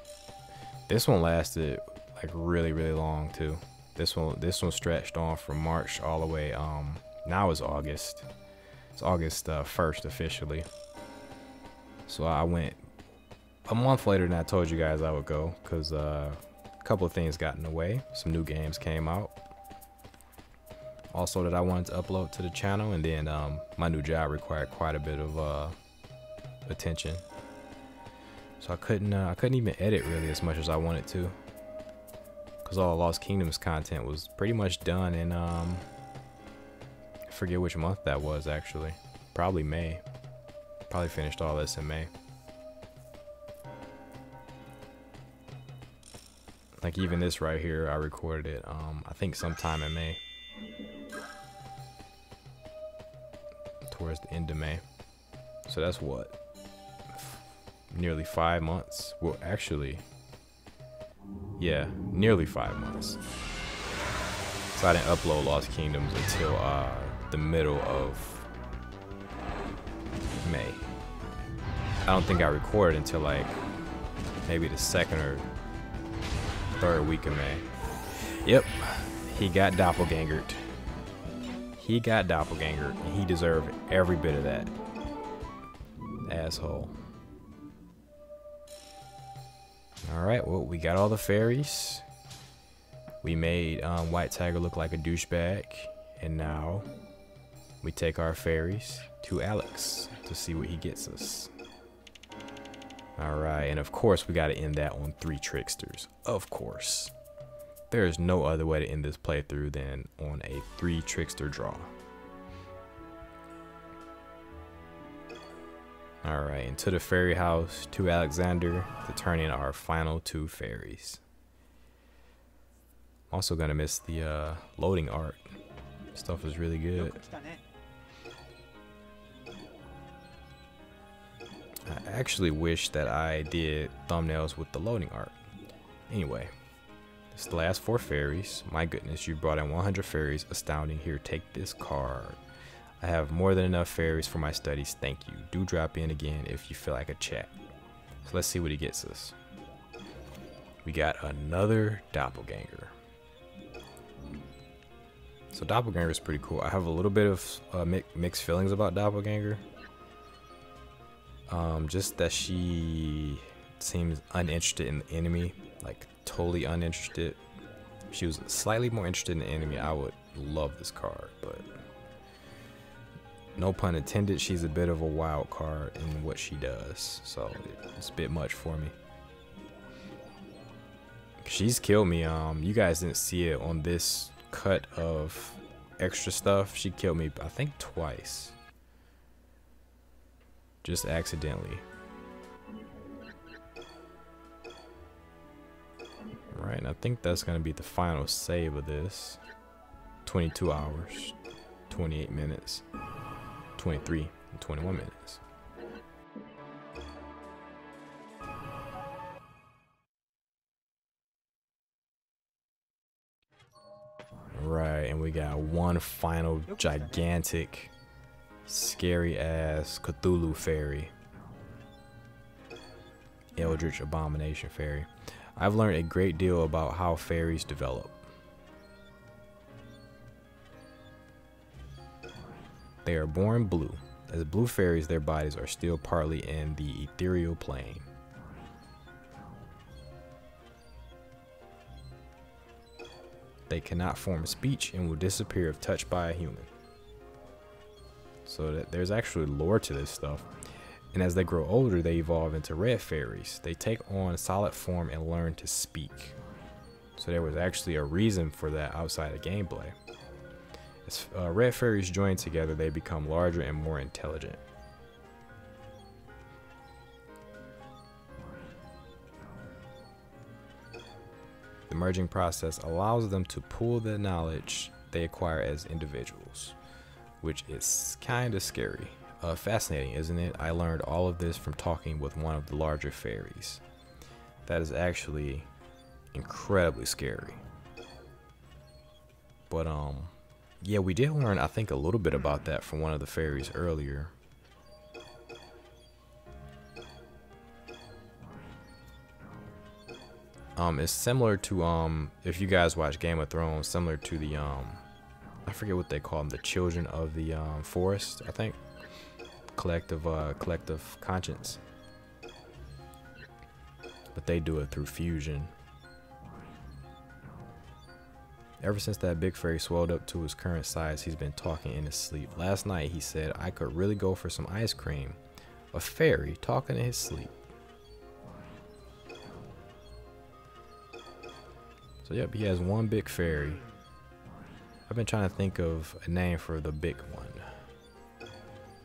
A: This one lasted like really really long too. This one this one stretched on from March all the way. Um, now it's August. It's August uh, 1st officially. So I went a month later than I told you guys I would go because uh, a couple of things got in the way. Some new games came out also that I wanted to upload to the channel and then um, my new job required quite a bit of uh, attention so I couldn't uh, I couldn't even edit really as much as I wanted to because all Lost Kingdoms content was pretty much done in um, I forget which month that was actually probably May probably finished all this in May like even this right here I recorded it um, I think sometime in May towards the end of May. So that's what? Nearly five months. Well, actually, yeah, nearly five months. So I didn't upload Lost Kingdoms until uh, the middle of May. I don't think I recorded until like maybe the second or third week of May. Yep, he got doppelgangered. He got Doppelganger, and he deserved every bit of that. Asshole. Alright, well, we got all the fairies. We made um, White Tiger look like a douchebag. And now we take our fairies to Alex to see what he gets us. Alright, and of course we gotta end that on three tricksters. Of course. There is no other way to end this playthrough than on a three trickster draw. Alright, into the fairy house to Alexander to turn in our final two fairies. I'm Also gonna miss the uh, loading art. Stuff is really good. I actually wish that I did thumbnails with the loading art. Anyway. It's the last four fairies. My goodness, you brought in 100 fairies. Astounding. Here, take this card. I have more than enough fairies for my studies. Thank you. Do drop in again if you feel like a chat. So let's see what he gets us. We got another doppelganger. So doppelganger is pretty cool. I have a little bit of uh, mi mixed feelings about doppelganger. Um, just that she seems uninterested in the enemy. Like totally uninterested. If she was slightly more interested in the enemy, I would love this card, but no pun intended, she's a bit of a wild card in what she does, so it's a bit much for me. She's killed me. Um, you guys didn't see it on this cut of extra stuff. She killed me, I think, twice. Just accidentally. Right, and I think that's going to be the final save of this. 22 hours, 28 minutes, 23 and 21 minutes. Right, and we got one final gigantic, scary ass Cthulhu fairy. Eldritch Abomination fairy. I've learned a great deal about how fairies develop. They are born blue. As blue fairies, their bodies are still partly in the ethereal plane. They cannot form speech and will disappear if touched by a human. So that there's actually lore to this stuff and as they grow older, they evolve into red fairies. They take on solid form and learn to speak. So there was actually a reason for that outside of gameplay. As uh, red fairies join together, they become larger and more intelligent. The merging process allows them to pool the knowledge they acquire as individuals, which is kind of scary. Uh, fascinating, isn't it? I learned all of this from talking with one of the larger fairies. That is actually incredibly scary. But, um, yeah, we did learn, I think, a little bit about that from one of the fairies earlier. Um, it's similar to, um, if you guys watch Game of Thrones, similar to the, um, I forget what they call them, the children of the um, forest, I think collective uh, collective conscience. But they do it through fusion. Ever since that big fairy swelled up to his current size, he's been talking in his sleep. Last night he said I could really go for some ice cream. A fairy talking in his sleep. So yep, he has one big fairy. I've been trying to think of a name for the big one.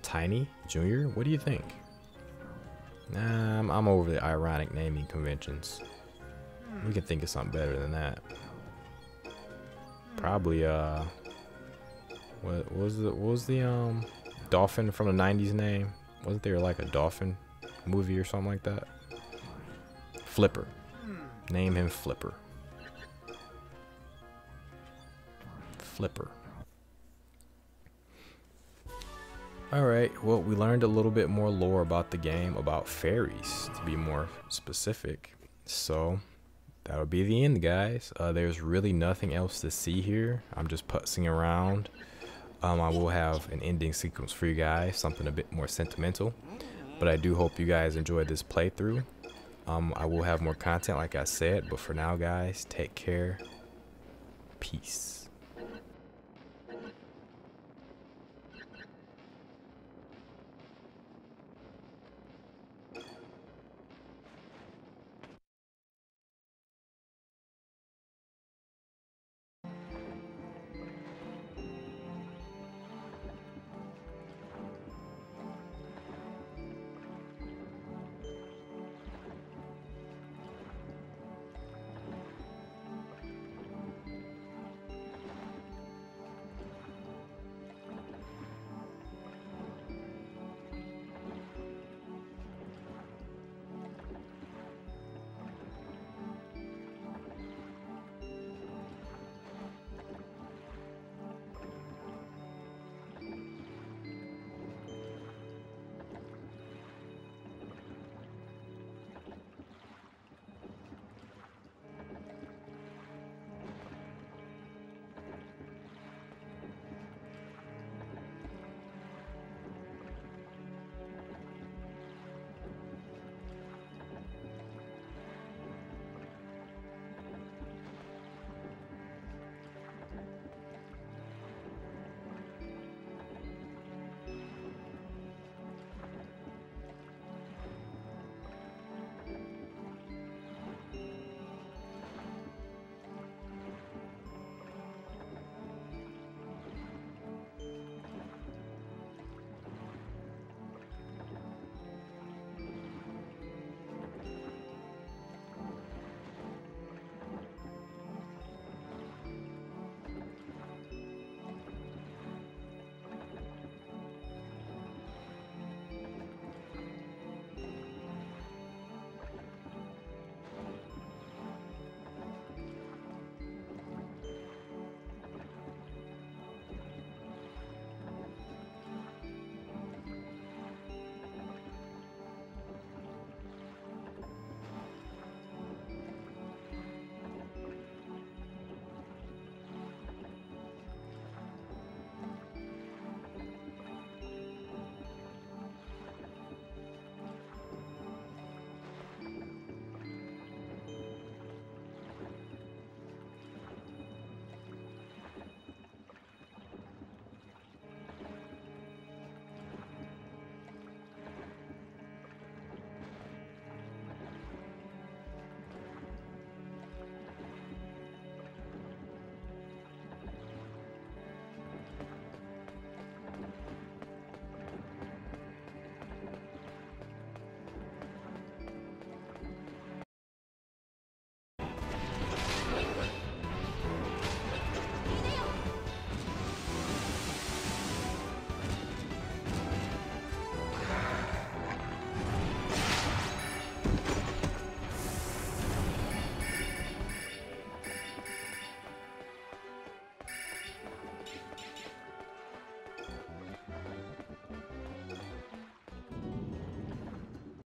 A: Tiny Jr.? What do you think? Nah, I'm, I'm over the ironic naming conventions. We can think of something better than that. Probably, uh... What, what was the, what was the, um... Dolphin from the 90s name? Wasn't there like a dolphin movie or something like that? Flipper. Name him Flipper. Flipper. Alright, well, we learned a little bit more lore about the game, about fairies, to be more specific. So, that'll be the end, guys. Uh, there's really nothing else to see here. I'm just putzing around. Um, I will have an ending sequence for you guys, something a bit more sentimental. But I do hope you guys enjoyed this playthrough. Um, I will have more content, like I said. But for now, guys, take care. Peace.